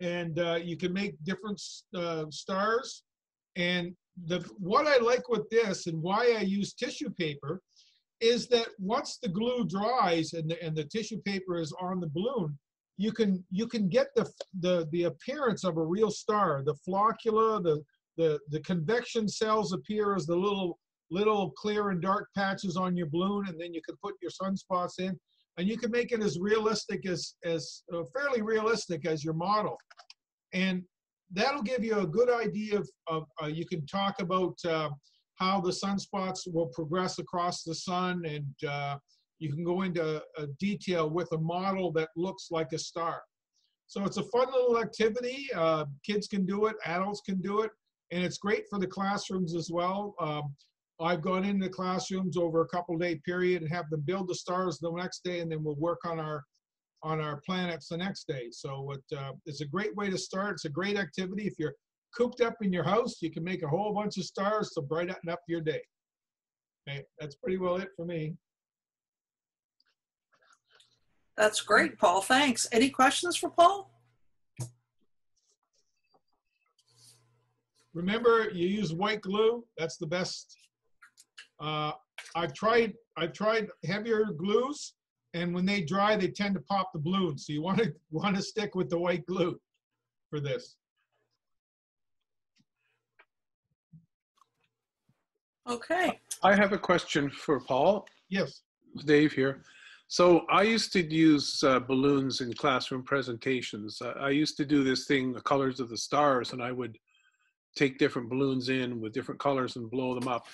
And uh, you can make different uh, stars. And the what I like with this and why I use tissue paper is that once the glue dries and the, and the tissue paper is on the balloon, you can you can get the the the appearance of a real star. The floccula, the the the convection cells appear as the little little clear and dark patches on your balloon, and then you can put your sunspots in, and you can make it as realistic as as uh, fairly realistic as your model, and that'll give you a good idea of, of uh, you can talk about uh, how the sunspots will progress across the sun, and uh, you can go into uh, detail with a model that looks like a star. So it's a fun little activity. Uh, kids can do it, adults can do it, and it's great for the classrooms as well. Um, I've gone into the classrooms over a couple day period and have them build the stars the next day, and then we'll work on our on our planets the next day. So it, uh, it's a great way to start. It's a great activity. If you're cooped up in your house, you can make a whole bunch of stars to brighten up your day. Okay, that's pretty well it for me. That's great, Paul. Thanks. Any questions for Paul? Remember, you use white glue. That's the best. Uh, I've tried. I've tried heavier glues, and when they dry, they tend to pop the balloon. So you want to want to stick with the white glue for this. Okay. I have a question for Paul. Yes. Dave here. So I used to use uh, balloons in classroom presentations. I, I used to do this thing, the colors of the stars, and I would take different balloons in with different colors and blow them up.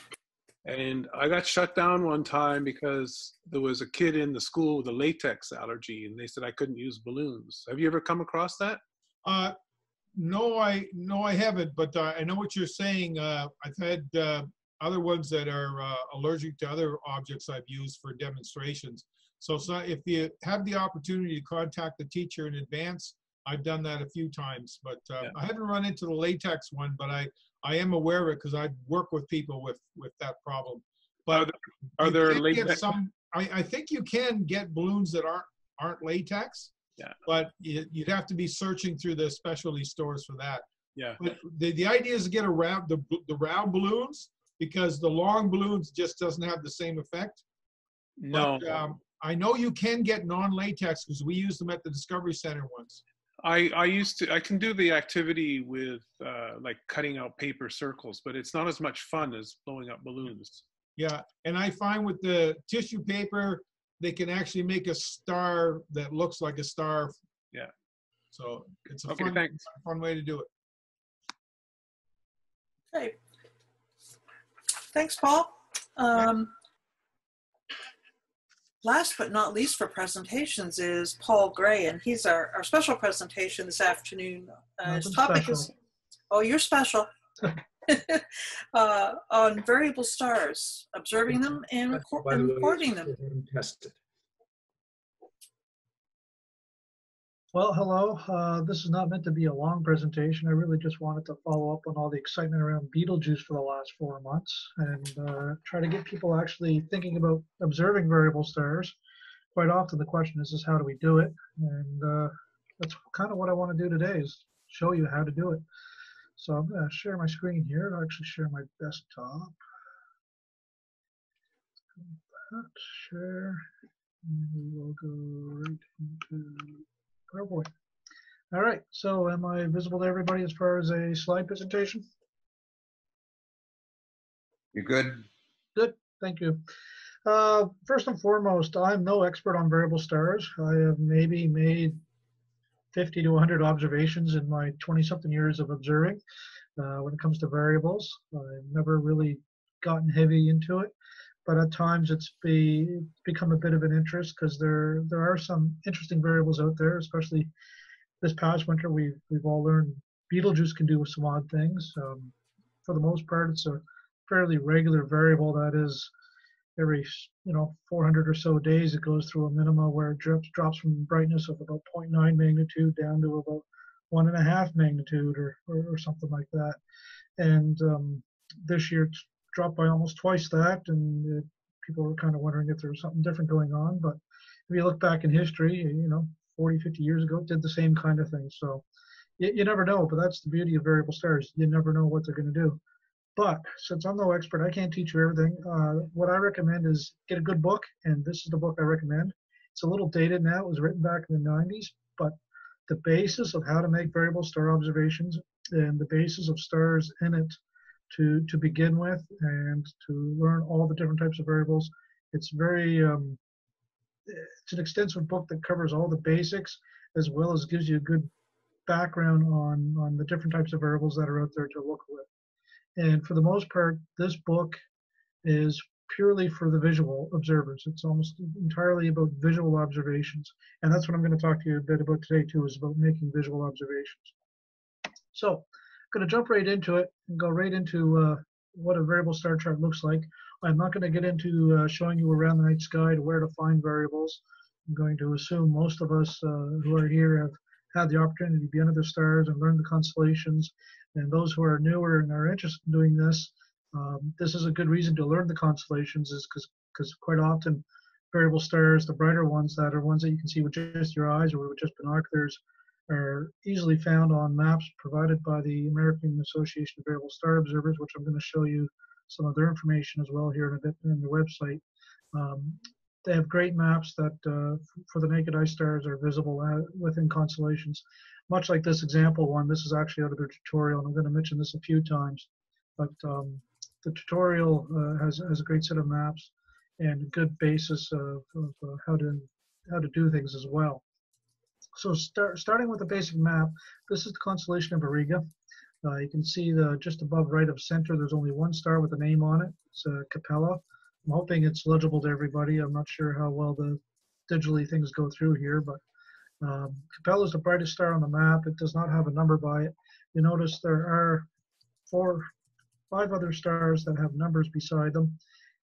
And I got shut down one time because there was a kid in the school with a latex allergy, and they said I couldn't use balloons. Have you ever come across that? Uh, no, I no, I haven't. But uh, I know what you're saying. Uh, I've had uh, other ones that are uh, allergic to other objects I've used for demonstrations. So, so if you have the opportunity to contact the teacher in advance, I've done that a few times. But uh, Yeah. I haven't run into the latex one, but I I am aware of it because I work with people with with that problem. But Are there can get latex? some? I, I think you can get balloons that aren't aren't latex. Yeah. But you, you'd have to be searching through the specialty stores for that. Yeah. But the, the idea is to get around the the round balloons because the long balloons just doesn't have the same effect. No. But, um, I know you can get non-latex because we use them at the Discovery Center once. I, I used to I can do the activity with uh, like cutting out paper circles, but it's not as much fun as blowing up balloons. Yeah, and I find with the tissue paper, they can actually make a star that looks like a star. Yeah. So it's a Okay, fun, fun way to do it. Okay. Thanks, Paul. Um, last but not least for presentations is Paul Gray, and he's our, our special presentation this afternoon. Uh, his topic is, oh, you're special. (laughs) uh, on variable stars, observing them and, record, and recording them. Tested. Well, hello. Uh, this is not meant to be a long presentation. I really just wanted to follow up on all the excitement around Betelgeuse for the last four months and uh, try to get people actually thinking about observing variable stars. Quite often the question is, is how do we do it? And uh, that's kind of what I want to do today is show you how to do it. So I'm going to share my screen here. I'll actually share my desktop. That, share. And we will go right into Oh boy. All right, so am I visible to everybody as far as a slide presentation? You're good? Good, thank you. Uh, first and foremost, I'm no expert on variable stars. I have maybe made 50 to 100 observations in my 20 something years of observing uh, when it comes to variables. I've never really gotten heavy into it, but at times it's be, become a bit of an interest because there there are some interesting variables out there, especially this past winter. We've we've all learned Betelgeuse can do some odd things. Um, for the most part, it's a fairly regular variable that is every you know 400 or so days it goes through a minima where it drops drops from brightness of about 0.9 magnitude down to about one and a half magnitude or, or, or something like that and um, this year dropped by almost twice that and it, people were kind of wondering if there was something different going on but if you look back in history you know 40 50 years ago did the same kind of thing so you, you never know but that's the beauty of variable stars you never know what they're going to do but since I'm no expert, I can't teach you everything. Uh, what I recommend is get a good book, and this is the book I recommend. It's a little dated now. It was written back in the 90s, but the basis of how to make variable star observations and the basis of stars in it to to begin with, and to learn all the different types of variables. It's very um, it's an extensive book that covers all the basics as well as gives you a good background on on the different types of variables that are out there to look with. And for the most part, this book is purely for the visual observers. It's almost entirely about visual observations. And that's what I'm going to talk to you a bit about today too, is about making visual observations. So going to jump right into it and go right into uh, what a variable star chart looks like. I'm not going to get into uh, showing you around the night sky to where to find variables. I'm going to assume most of us uh, who are here have had the opportunity to be under the stars and learn the constellations and those who are newer and are interested in doing this, um, this is a good reason to learn the constellations is because because quite often variable stars, the brighter ones that are ones that you can see with just your eyes or with just binoculars, are easily found on maps provided by the American Association of Variable Star Observers, which I'm going to show you some of their information as well here in a bit in the website. Um, they have great maps that uh, for the naked eye stars are visible at, within constellations much like this example one, this is actually out of their tutorial, and I'm going to mention this a few times. But um, the tutorial uh, has, has a great set of maps and a good basis of, of uh, how to how to do things as well. So start, starting with the basic map, this is the constellation of Auriga. Uh, you can see the just above right of center, there's only one star with a name on it. It's uh, Capella. I'm hoping it's legible to everybody. I'm not sure how well the digitally things go through here, but um, Capella is the brightest star on the map. It does not have a number by it. You notice there are four, five other stars that have numbers beside them.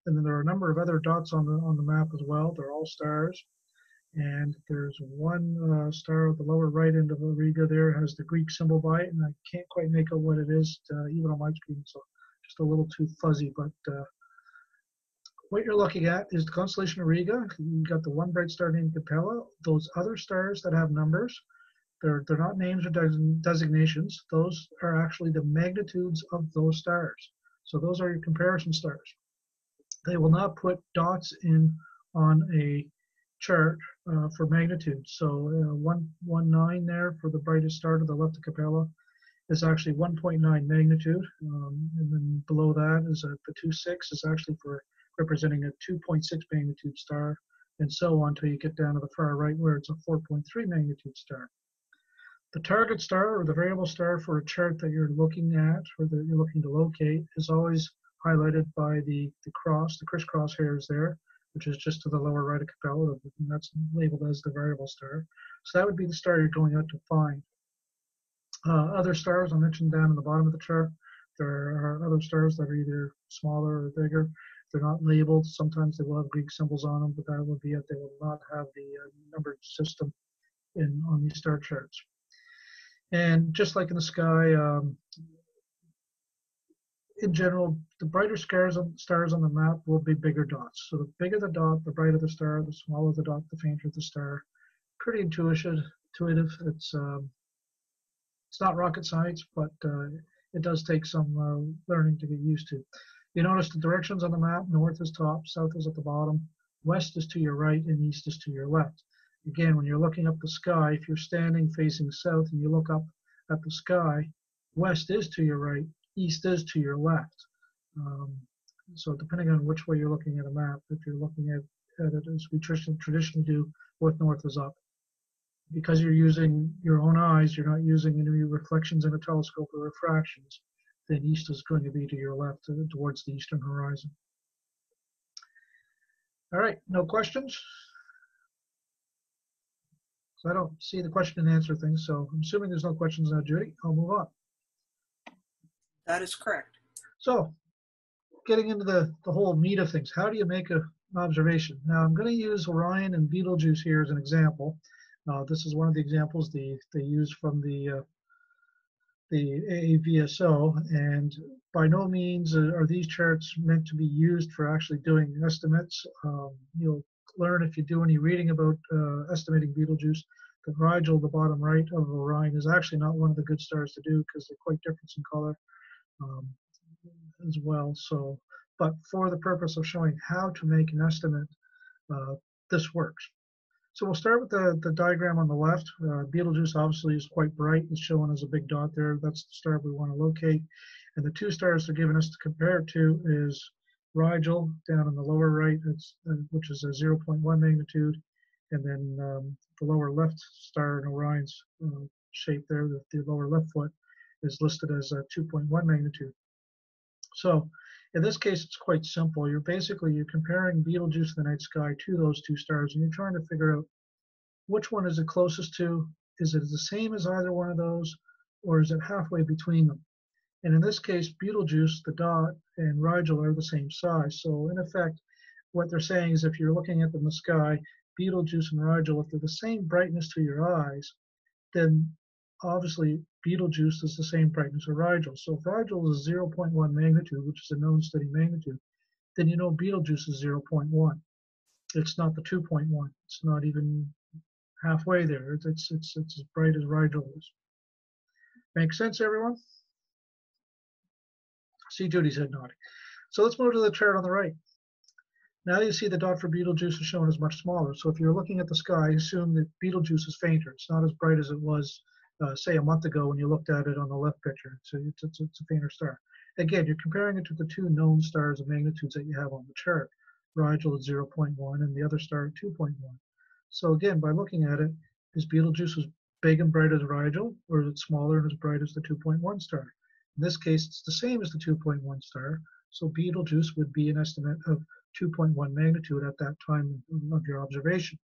And then there are a number of other dots on the on the map as well. They're all stars. And there's one uh, star at the lower right end of Auriga there has the Greek symbol by it, and I can't quite make out what it is uh, even on my screen, so just a little too fuzzy. But uh, what you're looking at is the constellation Auriga. You've got the one bright star named Capella. Those other stars that have numbers, they're, they're not names or designations. Those are actually the magnitudes of those stars. So those are your comparison stars. They will not put dots in on a chart uh, for magnitude. So uh, 119 there for the brightest star to the left of Capella is actually 1.9 magnitude. Um, and then below that is a, the 2.6 is actually for representing a 2.6 magnitude star, and so on until you get down to the far right where it's a 4.3 magnitude star. The target star or the variable star for a chart that you're looking at or that you're looking to locate is always highlighted by the, the cross, the crisscross hairs there, which is just to the lower right of Capella, and that's labeled as the variable star. So that would be the star you're going out to find. Uh, other stars I mentioned down in the bottom of the chart, there are other stars that are either smaller or bigger. They're not labeled. Sometimes they will have Greek symbols on them, but that will be it. They will not have the uh, numbered system in on these star charts. And just like in the sky, um, in general, the brighter stars on, stars on the map will be bigger dots. So the bigger the dot, the brighter the star. The smaller the dot, the fainter the star. Pretty intuitive. Intuitive. It's um, it's not rocket science, but uh, it does take some uh, learning to get used to. You notice the directions on the map, north is top, south is at the bottom, west is to your right, and east is to your left. Again, when you're looking up the sky, if you're standing facing south and you look up at the sky, west is to your right, east is to your left. Um, so depending on which way you're looking at a map, if you're looking at, at it as we traditionally, do, north north is up. Because you're using your own eyes, you're not using any reflections in a telescope or refractions, then east is going to be to your left towards the eastern horizon. All right, no questions? So I don't see the question and answer thing, so I'm assuming there's no questions now, Judy. I'll move on. That is correct. So, getting into the, the whole meat of things, how do you make a, an observation? Now, I'm going to use Orion and Betelgeuse here as an example. Uh, this is one of the examples they, they use from the uh, the AAVSO, and by no means are these charts meant to be used for actually doing estimates. Um, you'll learn if you do any reading about uh, estimating Betelgeuse that Rigel, the bottom right of Orion, is actually not one of the good stars to do because they're quite different in color um, as well. So, but for the purpose of showing how to make an estimate, uh, this works. So we'll start with the, the diagram on the left. Uh, Betelgeuse obviously is quite bright. It's showing as a big dot there. That's the star we want to locate. And the two stars they're giving us to compare to is Rigel down in the lower right, uh, which is a 0.1 magnitude. And then um, the lower left star in Orion's uh, shape there, the, the lower left foot, is listed as a 2.1 magnitude. So in this case, it's quite simple. You're basically you're comparing Betelgeuse in the night sky to those two stars, and you're trying to figure out which one is it closest to. Is it the same as either one of those, or is it halfway between them? And in this case, Betelgeuse, the dot, and Rigel are the same size. So in effect, what they're saying is if you're looking at them in the sky, Betelgeuse and Rigel, if they're the same brightness to your eyes, then obviously Betelgeuse is the same brightness as Rigel. So if Rigel is 0.1 magnitude, which is a known steady magnitude, then you know Betelgeuse is 0.1. It's not the 2.1. It's not even halfway there. It's, it's, it's, it's as bright as Rigel is. Make sense, everyone? See Judy's head nodding. So let's move to the chart on the right. Now you see the dot for Betelgeuse is shown as much smaller. So if you're looking at the sky, assume that Betelgeuse is fainter. It's not as bright as it was uh, say a month ago when you looked at it on the left picture. So it's, it's, it's, a fainter star. Again, you're comparing it to the two known stars of magnitudes that you have on the chart. Rigel at 0.1 and the other star at 2.1. So again, by looking at it, is Betelgeuse as big and bright as Rigel, or is it smaller and as bright as the 2.1 star? In this case, it's the same as the 2.1 star, so Betelgeuse would be an estimate of 2.1 magnitude at that time of your observation.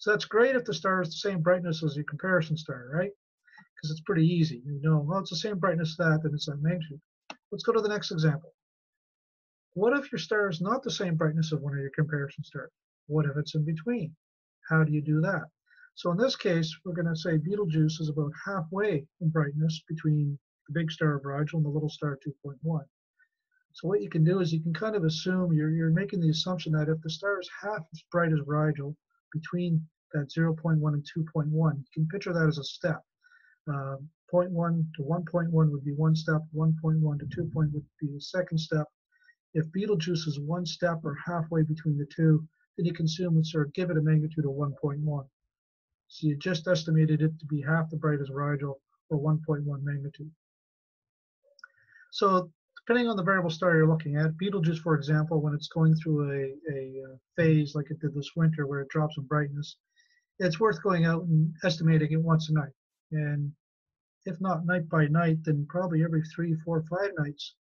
So that's great if the star is the same brightness as your comparison star, right? Because it's pretty easy. You know, well, it's the same brightness that, then it's that magnitude. Let's go to the next example. What if your star is not the same brightness of one of your comparison stars? What if it's in between? How do you do that? So in this case, we're going to say Betelgeuse is about halfway in brightness between the big star of Rigel and the little star 2.1. So what you can do is you can kind of assume, you're, you're making the assumption that if the star is half as bright as Rigel, between that 0.1 and 2.1. You can picture that as a step. Uh, 0.1 to 1.1 would be one step, 1.1 to 2.1 would be the second step. If Betelgeuse is one step or halfway between the two, then you can assume or give it a magnitude of 1.1. So you just estimated it to be half the bright as Rigel or 1.1 magnitude. So depending on the variable star you're looking at, Betelgeuse, for example, when it's going through a, a uh, phase like it did this winter where it drops in brightness, it's worth going out and estimating it once a night. And if not night by night, then probably every three, four, five nights,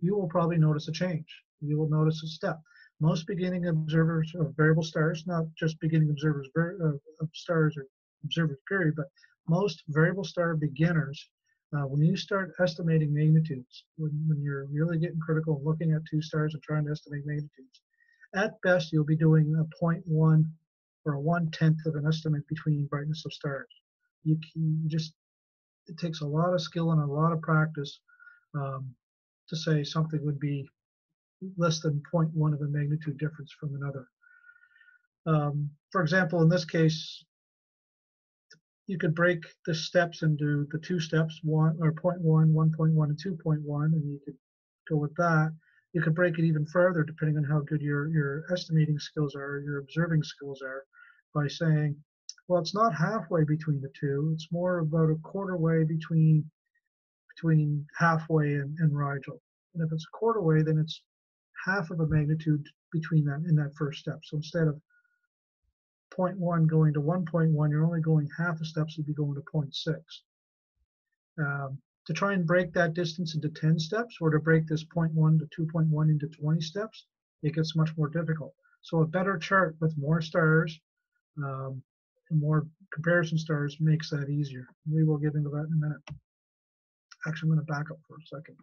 you will probably notice a change. You will notice a step. Most beginning observers of variable stars, not just beginning observers of stars or observers period, but most variable star beginners uh, when you start estimating magnitudes, when, when you're really getting critical and looking at two stars and trying to estimate magnitudes, at best you'll be doing a 0.1 or a one-tenth of an estimate between brightness of stars. You can just, it takes a lot of skill and a lot of practice um, to say something would be less than 0.1 of a magnitude difference from another. Um, for example, in this case, you could break the steps into the two steps, one or 0.1, 1.1, and 2.1, and you could go with that. You could break it even further depending on how good your, your estimating skills are, your observing skills are. by saying, well, it's not halfway between the two. It's more about a quarter way between between halfway and, and Rigel. And if it's a quarter way, then it's half of a magnitude between that in that first step. So instead of 0.1 going to 1.1, you're only going half a step, so you'd be going to 0.6. Um, to try and break that distance into 10 steps or to break this 0.1 to 2.1 into 20 steps, it gets much more difficult. So a better chart with more stars um, and more comparison stars makes that easier. We will get into that in a minute. Actually, I'm going to back up for a second.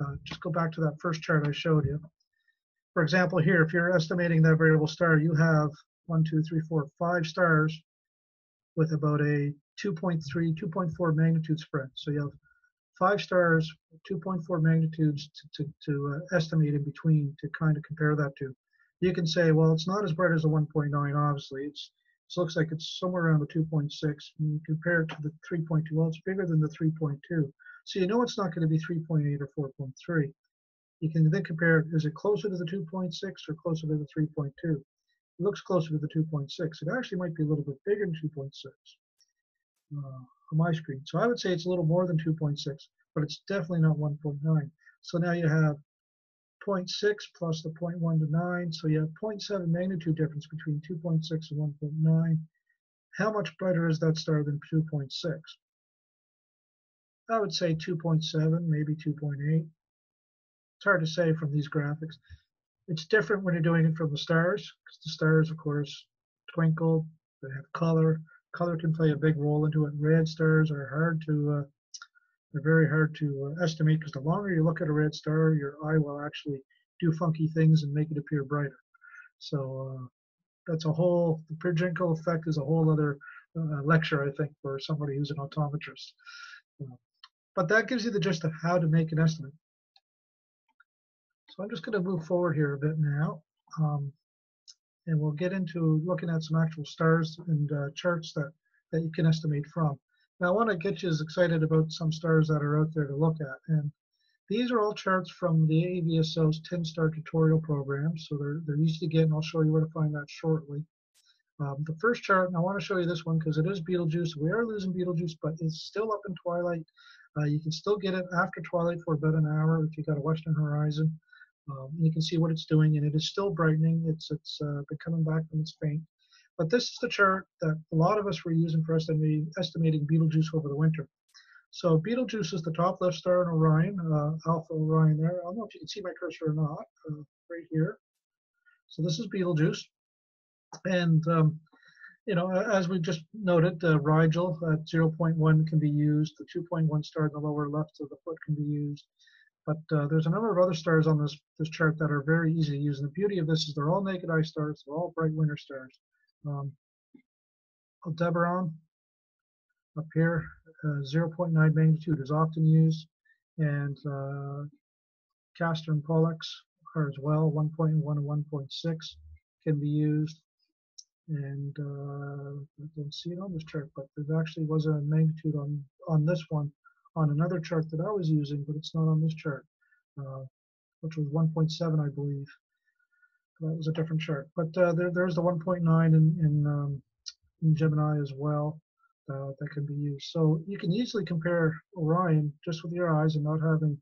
Uh, just go back to that first chart I showed you. For example, here, if you're estimating that variable star, you have one, two, three, four, five stars with about a 2.3, 2.4 magnitude spread. So you have five stars, 2.4 magnitudes to, to, to uh, estimate in between to kind of compare that to. You can say, well, it's not as bright as a 1.9, obviously. It's, it looks like it's somewhere around the 2.6. And you compare it to the 3.2, well, it's bigger than the 3.2. So you know it's not going to be 3.8 or 4.3. You can then compare, is it closer to the 2.6 or closer to the 3.2? It looks closer to the 2.6. It actually might be a little bit bigger than 2.6 uh, on my screen. So I would say it's a little more than 2.6, but it's definitely not 1.9. So now you have 0.6 plus the 0.1 to 9. So you have 0.7 magnitude difference between 2.6 and 1.9. How much brighter is that star than 2.6? I would say 2.7, maybe 2.8. It's hard to say from these graphics. It's different when you're doing it from the stars, because the stars, of course, twinkle, they have color. Color can play a big role into it. Red stars are hard to, uh, they're very hard to uh, estimate because the longer you look at a red star, your eye will actually do funky things and make it appear brighter. So uh, that's a whole, the Purkinje effect is a whole other uh, lecture, I think, for somebody who's an optometrist. Uh, but that gives you the gist of how to make an estimate. I'm just going to move forward here a bit now. Um, and we'll get into looking at some actual stars and uh, charts that, that you can estimate from. Now I want to get you as excited about some stars that are out there to look at. And these are all charts from the AVSO's 10-star tutorial program. So they're, they're easy to get, and I'll show you where to find that shortly. Um, the first chart, and I want to show you this one because it is Betelgeuse. We are losing Betelgeuse, but it's still up in twilight. Uh, you can still get it after twilight for about an hour if you got a western horizon. Um, you can see what it's doing, and it is still brightening. It's it's uh, been coming back from its faint. But this is the chart that a lot of us were using for estimating, estimating Betelgeuse over the winter. So Betelgeuse is the top left star in Orion, uh, Alpha Orion there. I don't know if you can see my cursor or not, uh, right here. So this is Betelgeuse. And um, you know, as we just noted, uh, Rigel at 0.1 can be used. The 2.1 star in the lower left of the foot can be used. But uh, there's a number of other stars on this, this chart that are very easy to use. And the beauty of this is they're all naked eye stars. They're all bright winter stars. Um, Aldebaran up here, uh, 0.9 magnitude is often used. And uh, Castor and Pollux are as well, 1.1 and 1.6 can be used and uh, I don't see it on this chart, but there actually was a magnitude on on this one on another chart that I was using, but it's not on this chart, uh, which was 1.7, I believe. That was a different chart, but uh, there there's the 1.9 in in, um, in Gemini as well uh, that can be used. So you can easily compare Orion just with your eyes and not having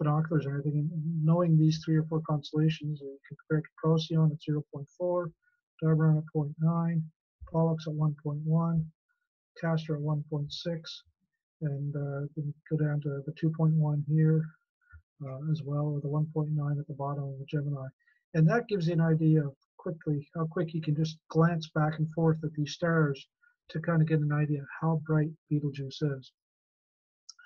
binoculars or anything, and knowing these three or four constellations. You can compare it to Procyon at 0.4 Aldebaran at 0.9, Pollux at 1.1, Castor at 1.6, and uh, then go down to the 2.1 here uh, as well, or the 1.9 at the bottom of the Gemini. And that gives you an idea of quickly how quick you can just glance back and forth at these stars to kind of get an idea of how bright Betelgeuse is.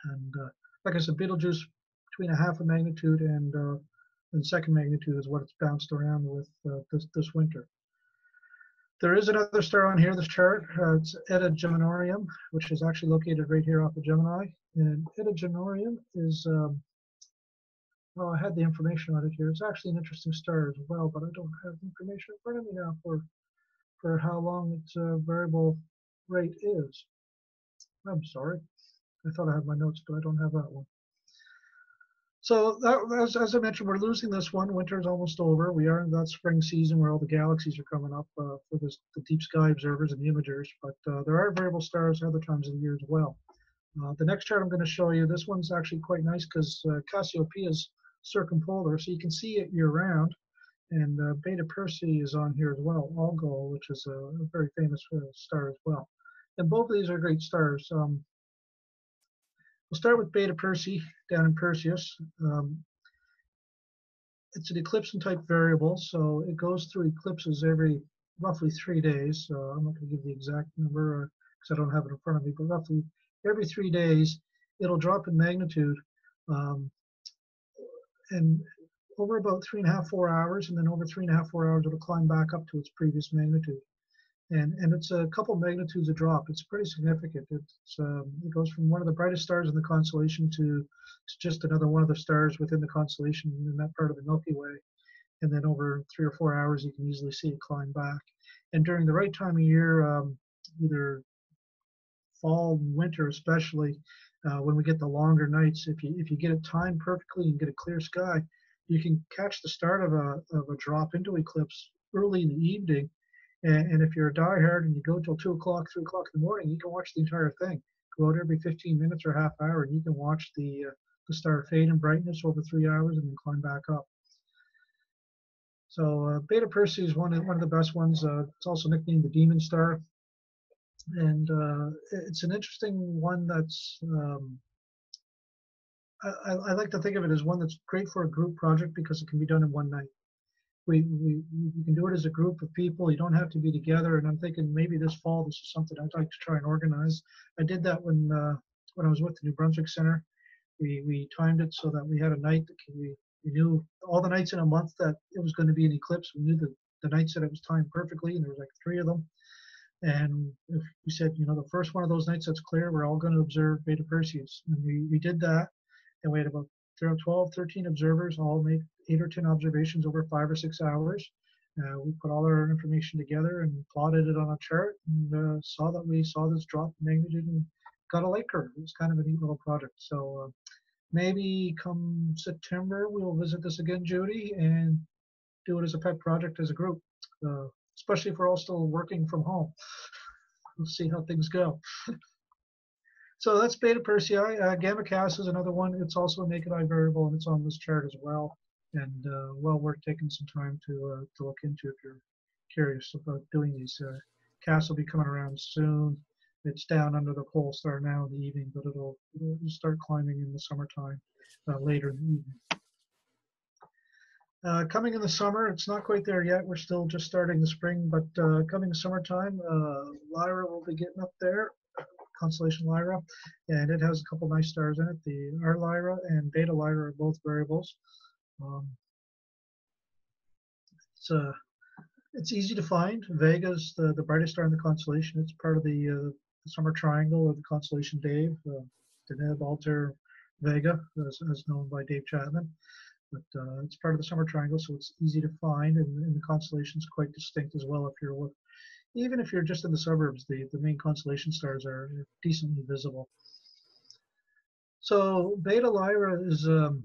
And uh, like I said, Betelgeuse between a half a magnitude and uh, and second magnitude is what it's bounced around with uh, this this winter. There is another star on here, this chart. Uh, it's Eta Geminorum, which is actually located right here off of Gemini. And Eta Geminorum is, um, well, I had the information on it here. It's actually an interesting star as well, but I don't have information in front of me now for, for how long its uh, variable rate is. I'm sorry. I thought I had my notes, but I don't have that one. So that, as, as I mentioned, we're losing this one. Winter is almost over. We are in that spring season where all the galaxies are coming up uh, for this, the deep sky observers and the imagers. But uh, there are variable stars other times of the year as well. Uh, the next chart I'm going to show you, this one's actually quite nice because uh, Cassiopeia is circumpolar, so you can see it year round. And uh, Beta Persei is on here as well, Algol, which is a, very famous uh, star as well. And both of these are great stars. Um, we'll start with Beta Persei down in Perseus. Um, it's an eclipse type variable, so it goes through eclipses every roughly three days. So I'm not going to give the exact number because uh, I don't have it in front of me, but roughly every three days, it'll drop in magnitude. Um, and over about three and a half, four hours, and then over three and a half, four hours, it'll climb back up to its previous magnitude. And, and it's a couple magnitudes of drop. It's pretty significant. It's, um, it goes from one of the brightest stars in the constellation to just another one of the stars within the constellation in that part of the Milky Way. And then over three or four hours, you can easily see it climb back. And during the right time of year, um, either fall and winter especially, uh, when we get the longer nights, if you if you get it timed perfectly and get a clear sky, you can catch the start of a of a drop into eclipse early in the evening. And, and if you're a diehard and you go till two o'clock, three o'clock in the morning, you can watch the entire thing. Go out every 15 minutes or half hour, and you can watch the uh, the star fade in brightness over three hours and then climb back up. So uh, Beta Persei is one of one of the best ones. Uh, it's also nicknamed the Demon Star and uh, it's an interesting one that's um, I, I, like to think of it as one that's great for a group project because it can be done in one night. We, we, we can do it as a group of people. You don't have to be together. And I'm thinking maybe this fall this is something I'd like to try and organize. I did that when uh, when I was with the New Brunswick Center. We we timed it so that we had a night that we we knew all the nights in a month that it was going to be an eclipse. We knew the the nights that it was timed perfectly, and there was like three of them. And we said, you know, the first one of those nights that's clear, we're all going to observe Beta Perseus. And we, we did that. And we had about 12, 13 observers, all make eight or 10 observations over five or six hours. Uh, we put all our information together and plotted it on a chart and uh, saw that we saw this drop in magnitude and got a light curve. It was kind of a neat little project. So uh, maybe come September, we'll visit this again, Judy, and do it as a pet project as a group. Uh, especially if we're all still working from home. (laughs) We'll see how things go. (laughs) so that's Beta Persei. Uh, Gamma Cass is another one. It's also a naked eye variable, and it's on this chart as well. And uh, well worth taking some time to uh, to look into if you're curious about doing these. Uh, Cass will be coming around soon. It's down under the pole star now in the evening, but it'll, it'll start climbing in the summertime uh, later in the evening. Uh, coming in the summer, it's not quite there yet. We're still just starting the spring, but uh, coming summertime, Lyra will be getting up there, constellation Lyra, and it has a couple nice stars in it. The R Lyra and Beta Lyra are both variables. Um, it's uh, it's easy to find. Vega's the, the brightest star in the constellation. It's part of the, uh, summer triangle of the constellation Dave, uh, Deneb, Altair, Vega, as, as known by Dave Chapman but uh, it's part of the summer triangle, so it's easy to find, and, and the constellation is quite distinct as well. If you're look, even if you're just in the suburbs, the the main constellation stars are decently visible. So Beta Lyra is um,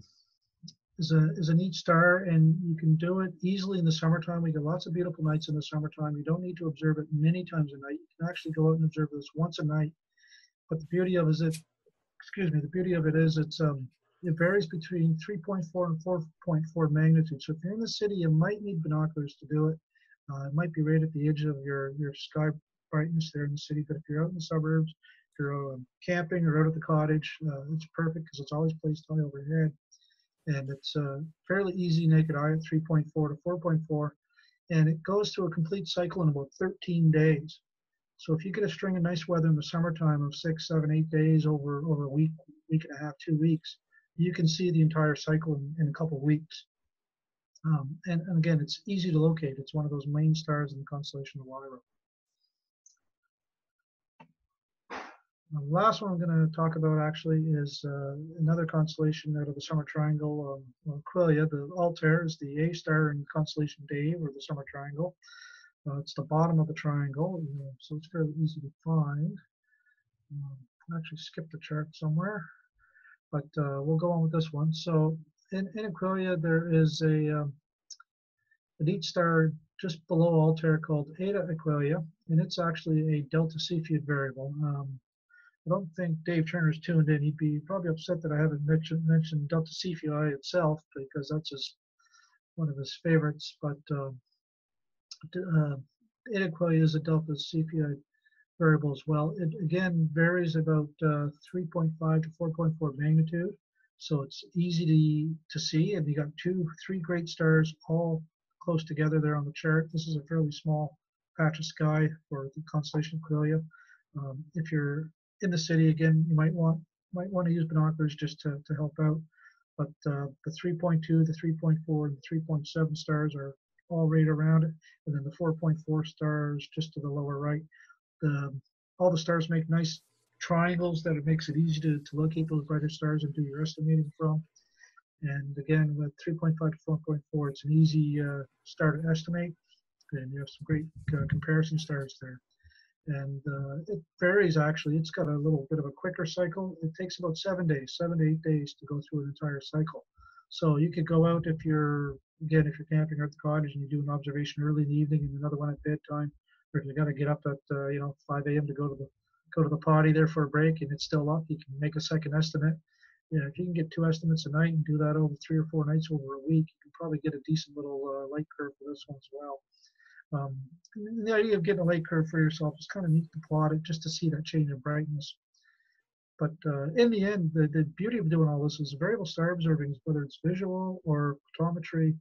is a is a neat star, and you can do it easily in the summertime. We get lots of beautiful nights in the summertime. You don't need to observe it many times a night. You can actually go out and observe this once a night. But the beauty of it is it, excuse me, the beauty of it is it's um, it varies between 3.4 and 4.4 magnitude. So if you're in the city, you might need binoculars to do it. Uh, it might be right at the edge of your, your sky brightness there in the city. But if you're out in the suburbs, if you're um, camping or out at the cottage, uh, it's perfect because it's always placed high overhead. And it's uh, fairly easy naked eye at 3.4 to 4.4. And it goes through a complete cycle in about 13 days. So if you get a string of nice weather in the summertime of six, seven, eight days over, over a week, week and a half, two weeks, you can see the entire cycle in, in a couple of weeks. Um, and, and, again, it's easy to locate. It's one of those main stars in the constellation of Lyra. The last one I'm going to talk about actually is uh, another constellation out of the Summer Triangle, um. The Altair is the A star in constellation Dave or the Summer Triangle. Uh, it's the bottom of the triangle, so it's fairly easy to find. Um, actually skipped the chart somewhere. but uh, we'll go on with this one. So in, in there is a, um, a neat star just below Altair called Eta Aquilae, and it's actually a delta Cepheid variable. Um, I don't think Dave Turner's tuned in. He'd be probably upset that I haven't mentioned, mentioned delta Cephei itself because that's his one of his favorites. But uh, uh, Eta Aquilae is a delta Cepheid variable as well. It again varies about uh, 3.5 to 4.4 magnitude, so it's easy to, to see. And you got two, three great stars all close together there on the chart. This is a fairly small patch of sky for the constellation Aquilia. Um, if you're in the city, again, you might want might want to use binoculars just to, to help out. But uh, the 3.2, the 3.4, and the 3.7 stars are all right around it, and then the 4.4 stars just to the lower right the, all the stars make nice triangles that it makes it easy to, to locate those brighter stars and do your estimating from. And again, with 3.5 to 4.4, it's an easy uh, star to estimate, and you have some great uh, comparison stars there. And uh, it varies actually. It's got a little bit of a quicker cycle. It takes about seven days, seven to eight days to go through an entire cycle. So you could go out if you're, again, if you're camping at the cottage and you do an observation early in the evening and another one at bedtime, or if you got to get up at uh, you know 5 a.m. to go to the go to the potty there for a break and it's still up, you can make a second estimate. Yeah, if you can get two estimates a night and do that over three or four nights over a week, you can probably get a decent little uh, light curve for this one as well. Um, the idea of getting a light curve for yourself is kind of neat to plot it just to see that change in brightness. But uh, in the end, the, the beauty of doing all this is variable star observing, whether it's visual or photometry,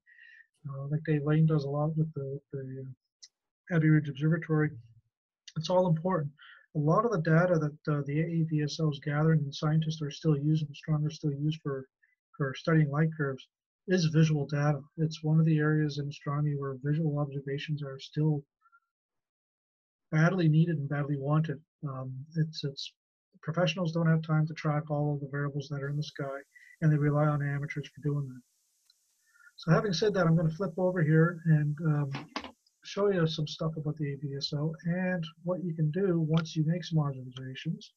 uh, like Dave Lane does a lot with the, the Abbey Ridge Observatory. It's all important. A lot of the data that uh, the AAVSO is gathering and scientists are still using, astronomers still use for, for studying light curves, is visual data. It's one of the areas in astronomy where visual observations are still badly needed and badly wanted. Um, it's, it's professionals don't have time to track all of the variables that are in the sky, and they rely on amateurs for doing that. So having said that, I'm going to flip over here and um, show you some stuff about the AVSO and what you can do once you make some observations.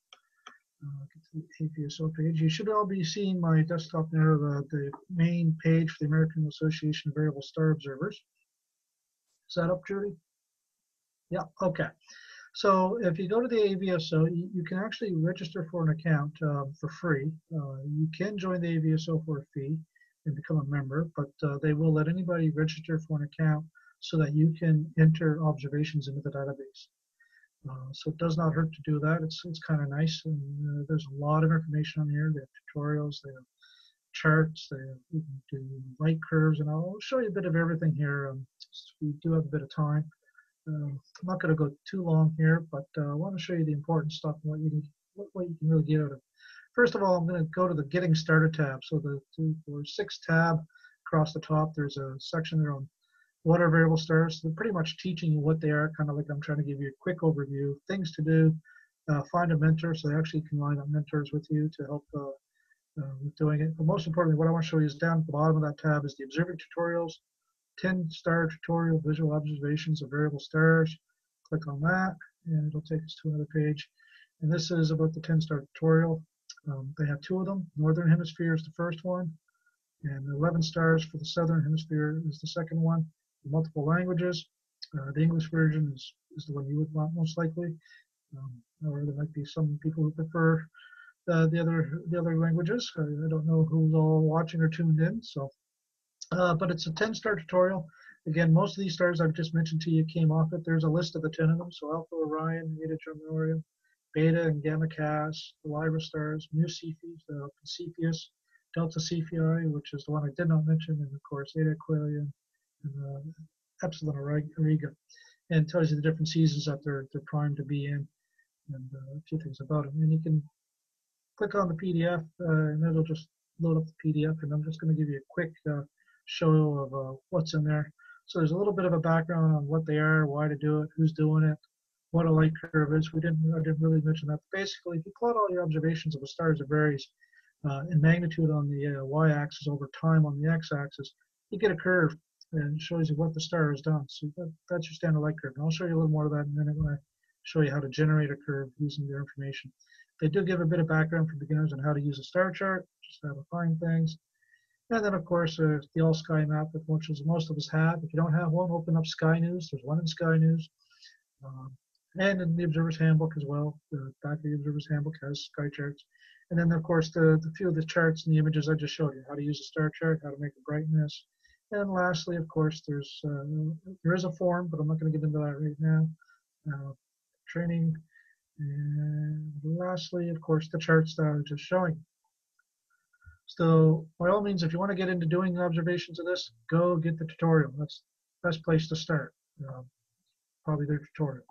Uh, get to the AVSO page. You should all be seeing my desktop there, the, the main page for the American Association of Variable Star Observers. Is that up, Judy? Yeah, okay. So if you go to the AVSO, you, you can actually register for an account um, for free. Uh, you can join the AVSO for a fee and become a member, but uh, they will let anybody register for an account so that you can enter observations into the database. Uh, so it does not hurt to do that. It's, it's kind of nice. And uh, there's a lot of information on here. They have tutorials, they have charts, they have, you can do light curves, and I'll show you a bit of everything here. Um, we do have a bit of time. Uh, I'm not going to go too long here, but uh, I want to show you the important stuff and what you need, what, what you can really get out of. First of all, I'm going to go to the Getting Started tab. So the two, four, six tab across the top, there's a section there on what are variable stars? They're pretty much teaching you what they are, kind of like I'm trying to give you a quick overview, things to do, uh, find a mentor, so they actually can line up mentors with you to help uh, uh, with doing it. But most importantly, what I want to show you is down at the bottom of that tab is the observing tutorials, 10 star tutorial visual observations of variable stars. Click on that and it'll take us to another page. And this is about the 10 star tutorial. Um, they have two of them. Northern Hemisphere is the first one, and 11 stars for the Southern Hemisphere is the second one multiple languages. Uh, the English version is, is the one you would want most likely. Um, or there might be some people who prefer uh, the other the other languages. I, I, don't know who's all watching or tuned in. So, uh, but it's a 10 star tutorial. Again, most of these stars I've just mentioned to you came off it. There's a list of the 10 of them. So Alpha Orion, Eta Geminorum, Beta and Gamma Cas, the Lyra stars, Mu Cephei, the Cepheus, Delta Cephei, which is the one I did not mention, and of course Eta Aquilae, and uh, Epsilon Auriga, and tells you the different seasons that they're they're primed to be in, and uh, a few things about them. And you can click on the PDF, uh, and it'll just load up the PDF. And I'm just going to give you a quick show of what's in there. So there's a little bit of a background on what they are, why to do it, who's doing it, what a light curve is. We didn't I didn't really mention that. Basically, if you plot all your observations of a star as it varies uh, in magnitude on the uh, y-axis over time on the x-axis, you get a curve and shows you what the star has done. So that, that's your standard light curve. And I'll show you a little more of that in a minute when I show you how to generate a curve using their information. they do give a bit of background for beginners on how to use a star chart, just how to find things. And then, of course, uh, the All Sky map, which is most of us have. If you don't have one, open up Sky News. There's one in Sky News. Um, and in the Observer's Handbook as well. The back of the Observer's Handbook has sky charts. And then, of course, the, the few of the charts and the images I just showed you, how to use a star chart, how to make a brightness. And lastly, of course, there's uh, there is a form, but I'm not going to get into that right now. Uh, training. And lastly, of course, the charts that I was just showing. So by all means, if you want to get into doing observations of this, go get the tutorial. That's the best place to start. Um, probably their tutorial.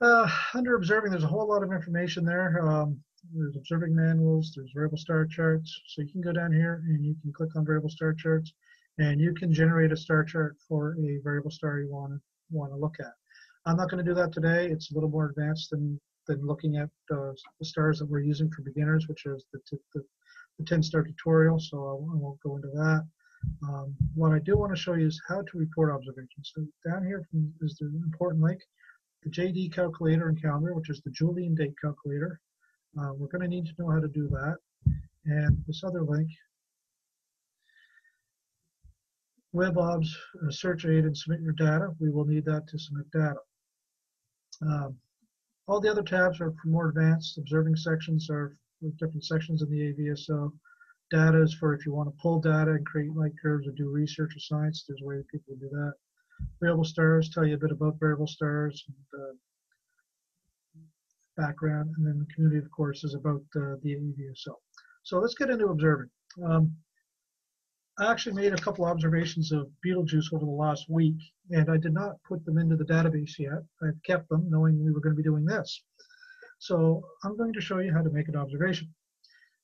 Uh, under observing, there's a whole lot of information there. Um, there's observing manuals, there's variable star charts. So you can go down here and you can click on variable star charts and you can generate a star chart for a variable star you want to want to look at. I'm not going to do that today. It's a little more advanced than than looking at uh, the stars that we're using for beginners, which is the, the, the 10 star tutorial. So I won't go into that. Um, what I do want to show you is how to report observations. So down here is the important link, the JD calculator and calendar, which is the Julian date calculator. Uh, we're going to need to know how to do that. And this other link, WebObs, uh, search aid and submit your data. We will need that to submit data. Um, all the other tabs are for more advanced. Observing sections are different sections in the AVSO. Data is for if you want to pull data and create light curves or do research or science. There's a way people do that. Variable stars tell you a bit about variable stars and uh, background, and then the community, of course, is about uh, the AVSO. So let's get into observing. Um, I actually made a couple observations of Betelgeuse over the last week, and I did not put them into the database yet. I've kept them knowing we were going to be doing this. So I'm going to show you how to make an observation.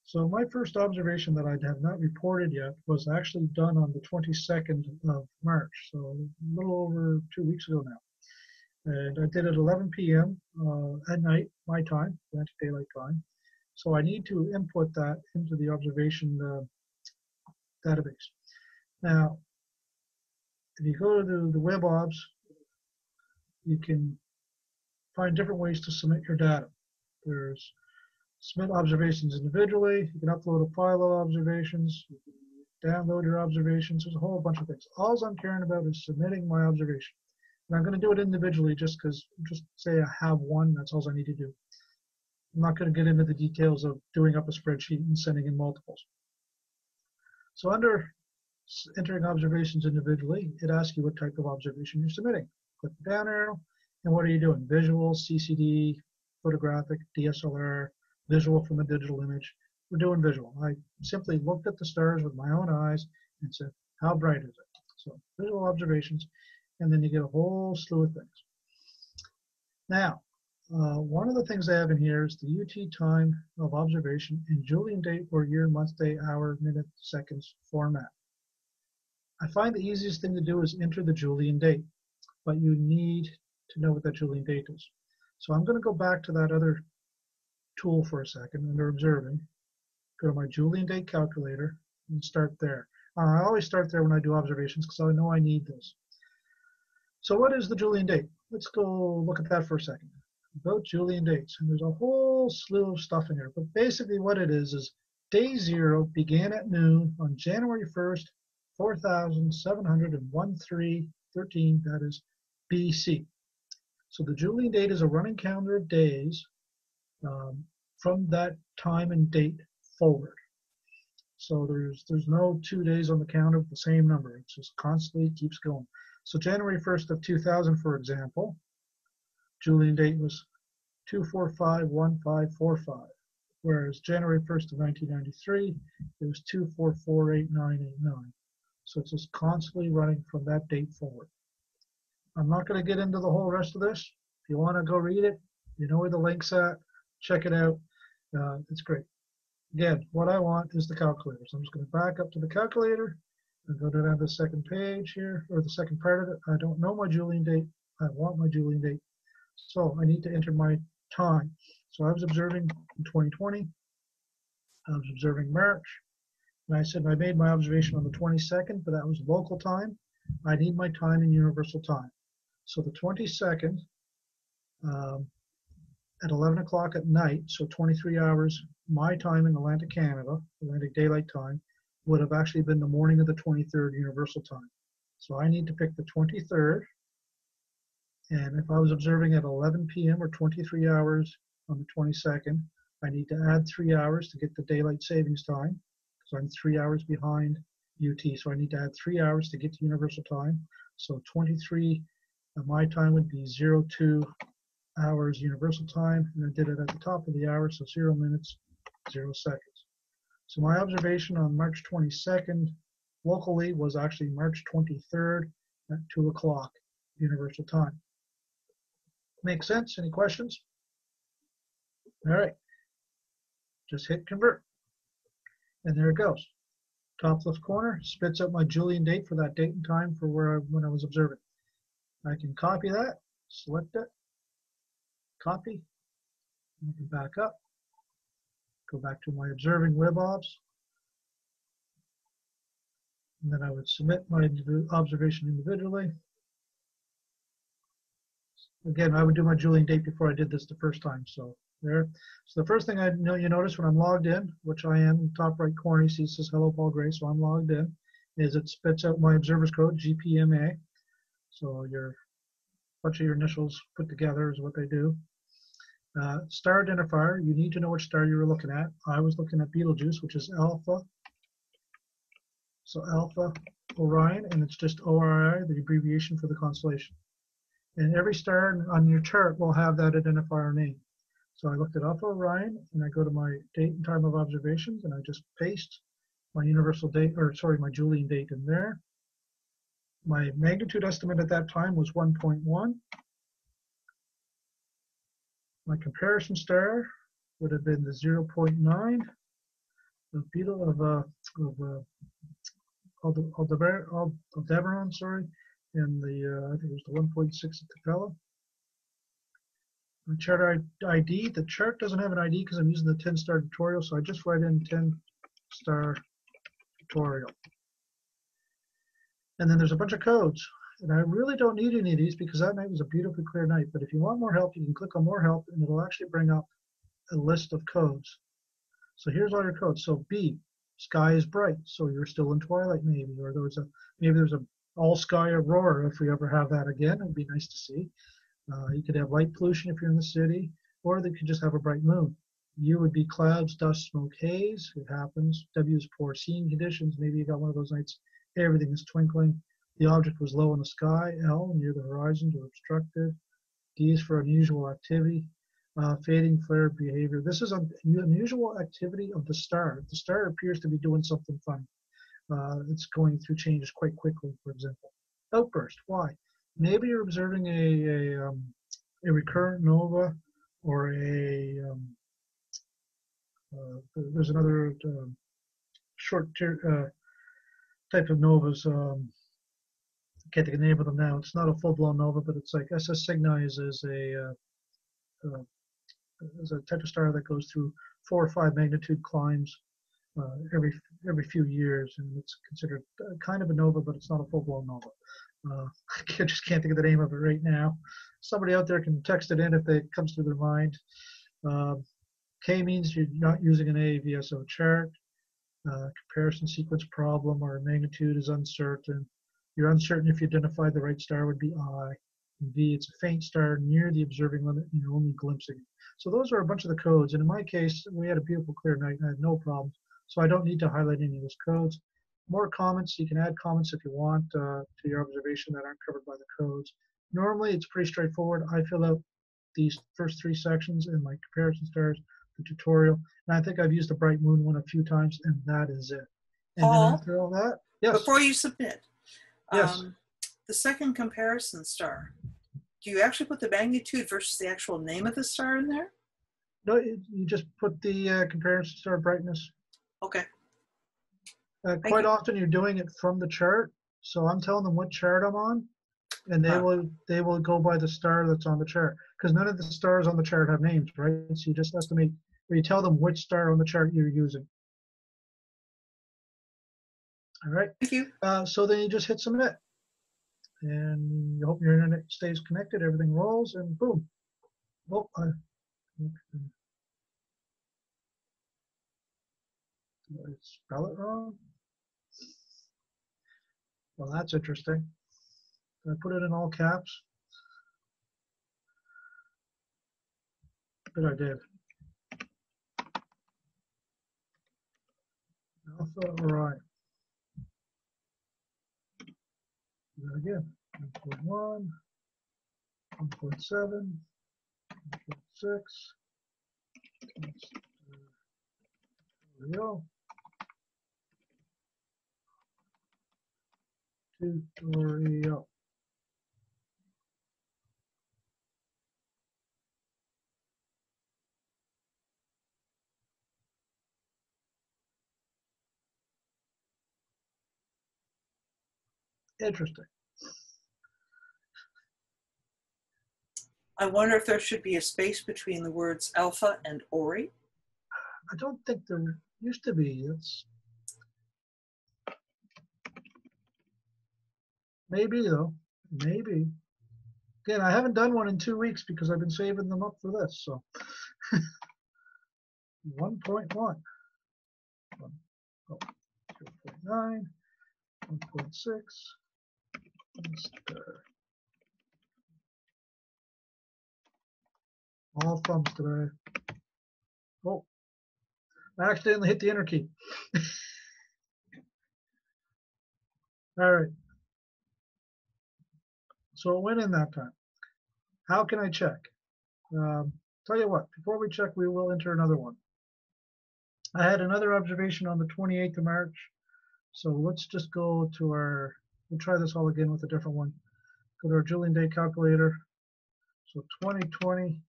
So my first observation that I have not reported yet was actually done on the 22nd of March, so a little over two weeks ago now. And I did it 11 p.m. Uh, at night, my time, Atlantic Daylight Time. So I need to input that into the observation uh, database. Now, if you go to the, the WebObs, you can find different ways to submit your data. There's submit observations individually, you can upload a file of observations, you can download your observations, there's a whole bunch of things. All I'm caring about is submitting my observation. And I'm going to do it individually just because, just say I have one, that's all I need to do. I'm not going to get into the details of doing up a spreadsheet and sending in multiples. So under entering observations individually, it asks you what type of observation you're submitting. Click the down arrow, and what are you doing? Visual, CCD, photographic, DSLR, visual from a digital image. We're doing visual. I simply looked at the stars with my own eyes and said, how bright is it? So visual observations, and then you get a whole slew of things. Now, uh, one of the things I have in here is the UT time of observation in Julian date or year, month, day, hour, minute, seconds format. I find the easiest thing to do is enter the Julian date, but you need to know what that Julian date is. So I'm going to go back to that other tool for a second under observing, go to my Julian date calculator and start there. Uh, I always start there when I do observations because I know I need this. So what is the Julian date? Let's go look at that for a second about Julian dates. And there's a whole slew of stuff in here. But basically what it is is day zero began at noon on January 1st, 4701 that is BC. So the Julian date is a running calendar of days um, from that time and date forward. So there's there's no two days on the calendar with the same number. It just constantly keeps going. So January 1st of 2000, for example, Julian date was 2451545, whereas January 1st of 1993, it was 2448989. So it's just constantly running from that date forward. I'm not going to get into the whole rest of this. If you want to go read it, you know where the link's at. Check it out. Uh, it's great. Again, what I want is the calculator. So I'm just going to back up to the calculator and go down to the second page here, or the second part of it. I don't know my Julian date. I want my Julian date. So I need to enter my time. So I was observing in 2020. I was observing March. And I said I made my observation on the 22nd, but that was local time. I need my time in universal time. So the 22nd um, at 11 o'clock at night, so 23 hours my time in Atlantic Canada, Atlantic Daylight Time, would have actually been the morning of the 23rd Universal Time. So I need to pick the 23rd. And if I was observing at 11 p.m. or 23 hours on the 22nd, I need to add three hours to get the daylight savings time because I'm three hours behind UT. So I need to add three hours to get to universal time. So 23, uh, my time would be 02 hours universal time. And I did it at the top of the hour, so zero minutes, zero seconds. So my observation on March 22nd locally was actually March 23rd at 2 o'clock universal time. Make sense? Any questions? All right. Just hit convert. And there it goes. Top left corner spits out my Julian date for that date and time for where I, when I was observing. I can copy that, select it, copy, and can back up, go back to my observing WebObs, and then I would submit my observation individually. Again, I would do my Julian date before I did this the first time, so there. So the first thing I know you notice when I'm logged in, which I am, top right corner, you see it says hello Paul Gray, so I'm logged in, is it spits out my observer's code, GPMA. So your bunch of your initials put together is what they do. Uh, star identifier, you need to know which star you were looking at. I was looking at Betelgeuse, which is Alpha. So Alpha Orion, and it's just ORI, the abbreviation for the constellation. And every star on your chart will have that identifier name. So I looked at Alpha Orion, and I go to my date and time of observations, and I just paste my universal date, or sorry, my Julian date in there. My magnitude estimate at that time was 1.1. My comparison star would have been the 0.9 of Beetle of uh, of uh, Alde- Aldebar- Aldebaran, sorry, and the uh, I think it was the 1.6 at Capella. My chart ID, the chart doesn't have an ID because I'm using the 10 star tutorial, so I just write in 10 star tutorial. And then there's a bunch of codes. And I really don't need any of these because that night was a beautifully clear night. But if you want more help, you can click on more help and it'll actually bring up a list of codes. So here's all your codes. So B, sky is bright. So you're still in twilight maybe, or there was a, maybe there's a all sky aurora if we ever have that again. It'd be nice to see. Uh, you could have light pollution if you're in the city, or they could just have a bright moon. U would be clouds, dust, smoke, haze. It happens. W is poor seeing conditions. Maybe you got one of those nights everything is twinkling. The object was low in the sky. L, near the horizon or obstructed. D is for unusual activity. Uh, fading flare behavior. This is an unusual activity of the star. The star appears to be doing something funny. Uh, it's going through changes quite quickly, for example. Outburst. Why? Maybe you're observing a, a, um, a recurrent nova or a um, uh, there's another um, short ter- uh, type of novas. Um, can't think the name of them now. It's not a full-blown nova, but it's like SS Cygni is, is a uh, uh, is a tetrastar that goes through four or five magnitude climbs uh, every every few years, and it's considered uh, kind of a nova, but it's not a full-blown nova. Uh, (laughs) I just can't think of the name of it right now. Somebody out there can text it in if it comes to their mind. Um, K means you're not using an AVSO chart. Uh, comparison sequence problem or magnitude is uncertain. You're uncertain if you identify the right star would be I. And V, it's a faint star near the observing limit and you're only glimpsing it. So those are a bunch of the codes. And in my case, we had a beautiful clear night and I had no problems. So I don't need to highlight any of those codes. More comments, you can add comments if you want uh, to your observation that aren't covered by the codes. Normally, it's pretty straightforward. I fill out these first three sections in my comparison stars, the tutorial. And I think I've used the bright moon one a few times, and that is it. And Paul? then after all that, yes, Before you submit, Yes. um, the second comparison star, do you actually put the magnitude versus the actual name of the star in there? no, you just put the uh, comparison star brightness. Okay. Uh, quite often, you're doing it from the chart, so I'm telling them what chart I'm on, and they Huh. will they will go by the star that's on the chart because none of the stars on the chart have names, right? So you just estimate, or you tell them which star on the chart you're using. All right. Thank you. Uh, so then you just hit submit. And you hope your internet stays connected, everything rolls, and boom. Oh, I Did I spell it wrong? Well, that's interesting. Did I put it in all caps? But I did. Alpha Orion. That again. 1.1, 1.7, 1.6. There we go. Tutorial. Interesting. I wonder if there should be a space between the words alpha and Ori. I don't think there used to be. It's maybe though. Maybe. Again, I haven't done one in two weeks because I've been saving them up for this. So 1.1, 1.9, 1.6. All thumbs today. Oh, I accidentally hit the enter key. (laughs) All right. So it went in that time. How can I check? Um, tell you what, before we check, we will enter another one. I had another observation on the 28th of March. So let's just go to our, we'll try this all again with a different one. Go to our Julian day calculator. So 2020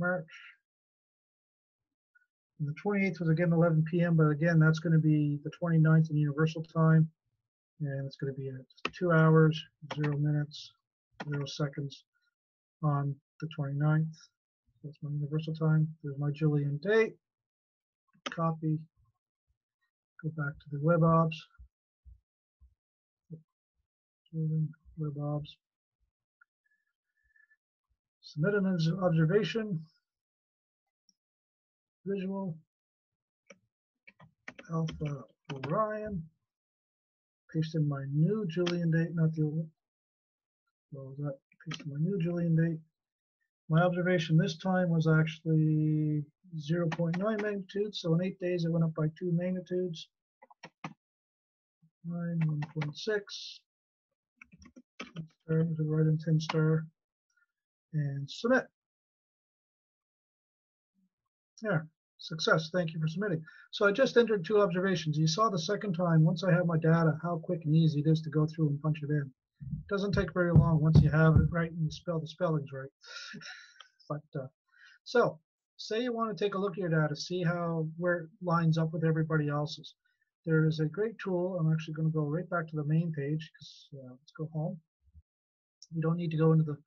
March. And the 28th was again 11 p.m., but again, that's going to be the 29th in Universal Time. And it's going to be at two hours, zero minutes, zero seconds on the 29th. That's my Universal Time. There's my Julian date. Copy. Go back to the web ops. Web obs. Submit an observation. Visual. Alpha Orion. Paste in my new Julian date, not the old. Was that? Paste in my new Julian date. My observation this time was actually 0.9 magnitude. So in eight days, it went up by two magnitudes. 9, 1.6. Star to the right and 10 star. And submit. There, success. Thank you for submitting. So I just entered two observations. You saw the second time, once I have my data, how quick and easy it is to go through and punch it in. It doesn't take very long once you have it right and you spell the spellings right. (laughs) but uh, so say you want to take a look at your data, see how where it lines up with everybody else's. There is a great tool. I'm actually going to go right back to the main page because uh, let's go home. You don't need to go into the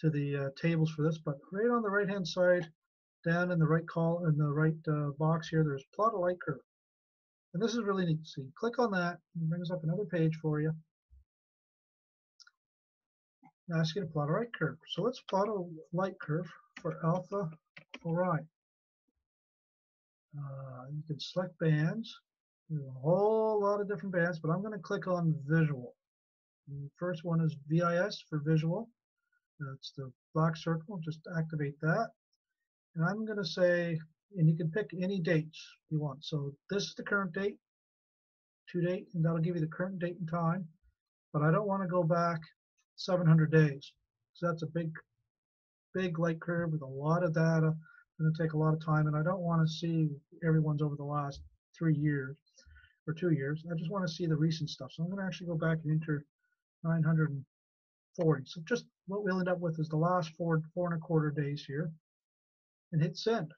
to the uh, tables for this, but right on the right hand side, down in the right call in the right uh, box here, there's plot a light curve. And this is really neat to see. Click on that, it brings up another page for you. Ask you to plot a light curve. So let's plot a light curve for alpha Orion. Uh, you can select bands. There's a whole lot of different bands, but I'm going to click on visual. The first one is VIS for visual. That's the black circle. Just activate that. And I'm going to say, and you can pick any dates you want. So this is the current date, to date, and that'll give you the current date and time. But I don't want to go back 700 days. So that's a big, big light curve with a lot of data. Going to take a lot of time, and I don't want to see everyone's over the last three years or two years. I just want to see the recent stuff. So I'm going to actually go back and enter 940. So just what we'll end up with is the last four, four and a quarter days here and hit send.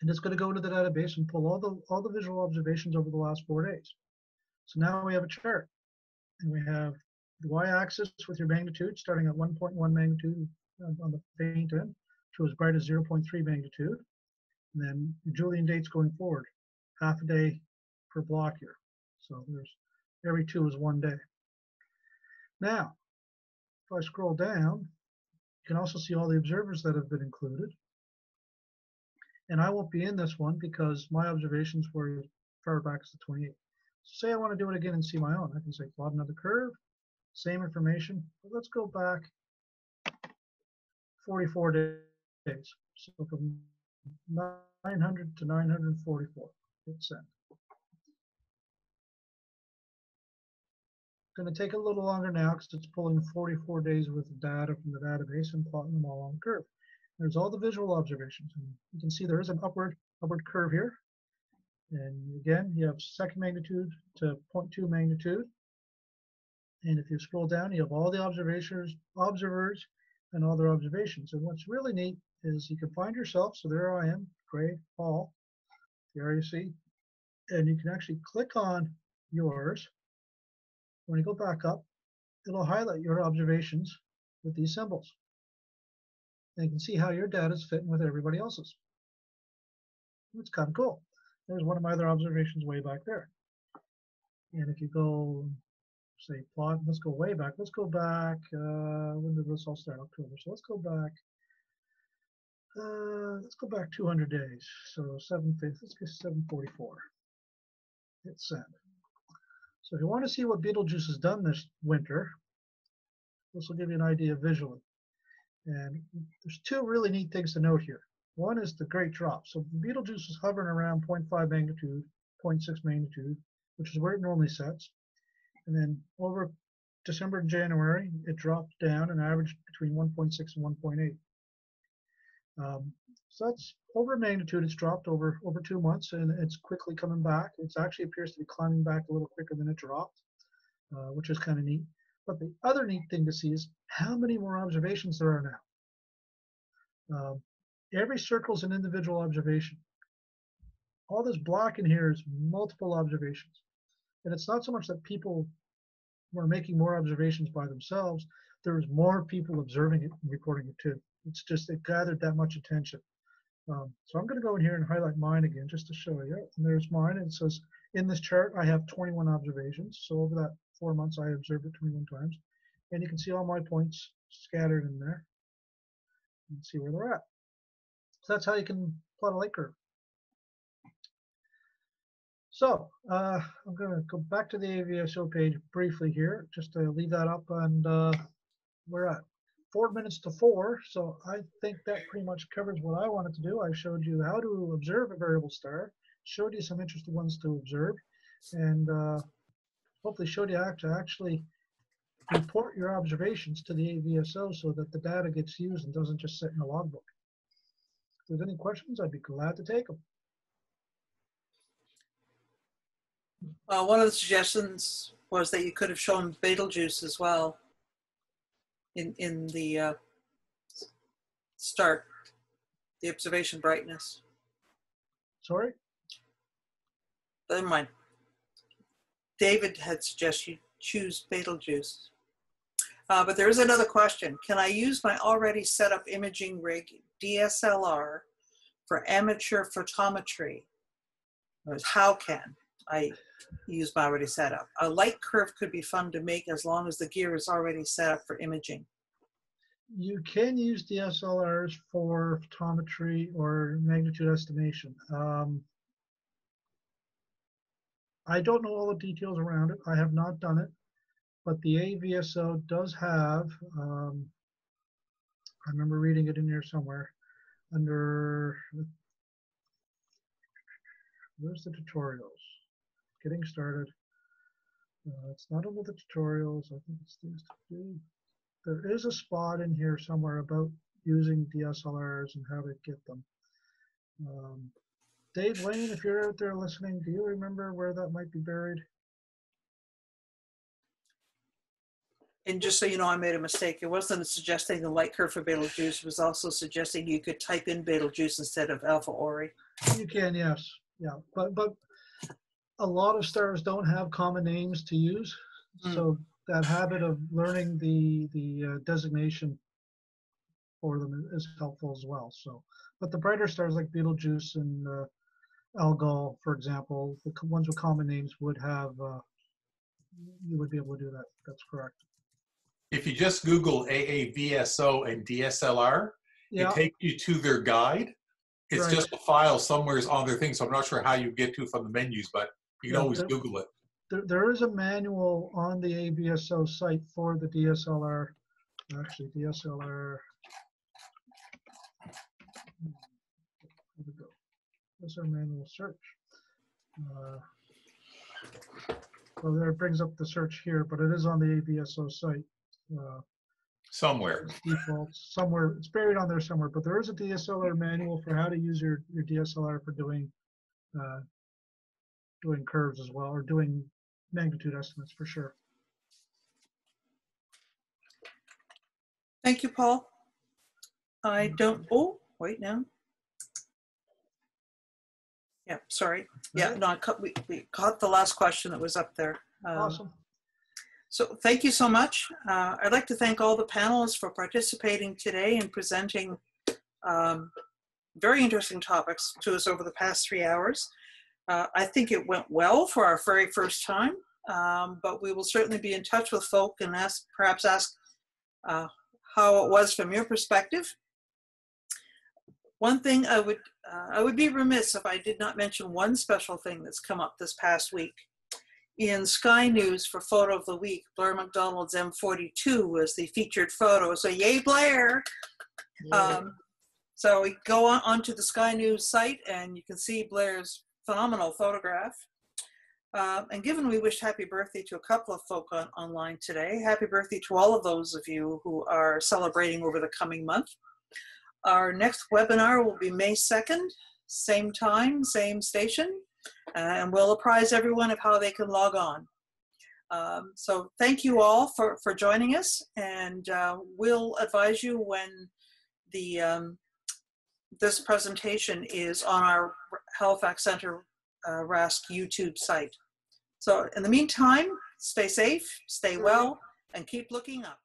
And it's going to go into the database and pull all the all the visual observations over the last four days. So now we have a chart. And we have the y-axis with your magnitude starting at 1.1 magnitude on the faint end to as bright as 0.3 magnitude. And then Julian dates going forward, half a day per block here. So there's every two is one day. Now, if I scroll down, you can also see all the observers that have been included. And I won't be in this one because my observations were far back as the 28th. Say I want to do it again and see my own. I can say plot another curve, same information. But let's go back 44 days. So from 900 to 944. Hit send. Going to take a little longer now because it's pulling 44 days worth of data from the database and plotting them all on the curve. There's all the visual observations. And you can see there is an upward upward curve here. And again, you have second magnitude to 0.2 magnitude. And if you scroll down, you have all the observations, observers and all their observations. And what's really neat is you can find yourself. So there I am, Gray, there you see. And you can actually click on yours. When you go back up, it'll highlight your observations with these symbols. And you can see how your data is fitting with everybody else's. It's kind of cool. There's one of my other observations way back there. And if you go, say, plot, let's go way back. Let's go back, uh, when did this all start? October. So let's go back, uh, let's go back 200 days. So 750, let's get 744. Hit send. So if you want to see what Betelgeuse has done this winter, this will give you an idea visually. And there's two really neat things to note here. One is the great drop. So Betelgeuse is hovering around 0.5 magnitude, 0.6 magnitude, which is where it normally sets. And then over December and January, it dropped down and averaged between 1.6 and 1.8. Um, so that's over magnitude. It's dropped over over two months, and it's quickly coming back. It actually appears to be climbing back a little quicker than it dropped, uh, which is kind of neat. But the other neat thing to see is how many more observations there are now. Um, every circle is an individual observation. All this black in here is multiple observations. And it's not so much that people were making more observations by themselves, there was more people observing it and recording it too. It's just, it gathered that much attention. Um, so I'm going to go in here and highlight mine again just to show you. And there's mine. And it says in this chart, I have 21 observations. So over that four months, I observed it 21 times. And you can see all my points scattered in there. And see where they're at. So that's how you can plot a light curve. So uh, I'm going to go back to the AVSO page briefly here, just to leave that up. And uh, we're at four minutes to four. So I think that pretty much covers what I wanted to do. I showed you how to observe a variable star, showed you some interesting ones to observe, and uh, hopefully showed you how to actually report your observations to the AVSO so that the data gets used and doesn't just sit in a logbook. If there's any questions, I'd be glad to take them. Uh, one of the suggestions was that you could have shown Betelgeuse as well in in the uh, start, the observation brightness. Sorry? Never mind. David had suggested you choose Betelgeuse. Uh, but there is another question. Can I use my already set up imaging rig DSLR for amateur photometry? How can I use my already set up? A light curve could be fun to make as long as the gear is already set up for imaging. You can use DSLRs for photometry or magnitude estimation. Um, I don't know all the details around it. I have not done it, but the AVSO does have, um, I remember reading it in here somewhere, under, where's the tutorials? Getting started. Uh, it's not under the tutorials. I think it's things to do. There is a spot in here somewhere about using DSLRs and how to get them. Um, Dave Lane, if you're out there listening, do you remember where that might be buried? And just so you know, I made a mistake. It wasn't suggesting the light curve for Betelgeuse. It was also suggesting you could type in Betelgeuse instead of Alpha Ori. You can, yes, yeah, but but a lot of stars don't have common names to use, Mm. so that habit of learning the the uh, designation for them is helpful as well. So, but the brighter stars like Betelgeuse and uh, Algol, for example, the co- ones with common names would have uh, you would be able to do that. That's correct. if you just Google AAVSO and DSLR, Yeah, it takes you to their guide. It's Right. just a file somewhere's on their thing, so I'm not sure how you get to it from the menus, but you can Yeah, always the- Google it. there, there is a manual on the ABSO site for the DSLR. Actually, DSLR. Here we go. There's our manual search. Uh, Well, there it brings up the search here, but it is on the ABSO site. uh, Somewhere. Defaults somewhere, it's buried on there somewhere, but there is a DSLR manual for how to use your, your DSLR for doing, uh, doing curves as well, or doing magnitude estimates for sure. Thank you, Paul. I don't, oh, wait now. Yeah, sorry. Yeah, no, I caught, we, we caught the last question that was up there. Um, Awesome. So thank you so much. Uh, I'd like to thank all the panelists for participating today and presenting um, very interesting topics to us over the past three hours. Uh, I think it went well for our very first time, um, but we will certainly be in touch with folk and ask, perhaps ask uh, how it was from your perspective. One thing I would, uh, I would be remiss if I did not mention one special thing that's come up this past week. In Sky News for Photo of the Week, Blair MacDonald's M42 was the featured photo. So yay, Blair! Um, so we go on onto the Sky News site and you can see Blair's phenomenal photograph. Uh, and given we wished happy birthday to a couple of folk on, online today, happy birthday to all of those of you who are celebrating over the coming month. Our next webinar will be May 2nd, same time, same station, and we'll apprise everyone of how they can log on. Um, so thank you all for, for joining us, and uh, we'll advise you when the um, this presentation is on our Halifax Center uh, RASC YouTube site. So in the meantime, stay safe, stay well, and keep looking up.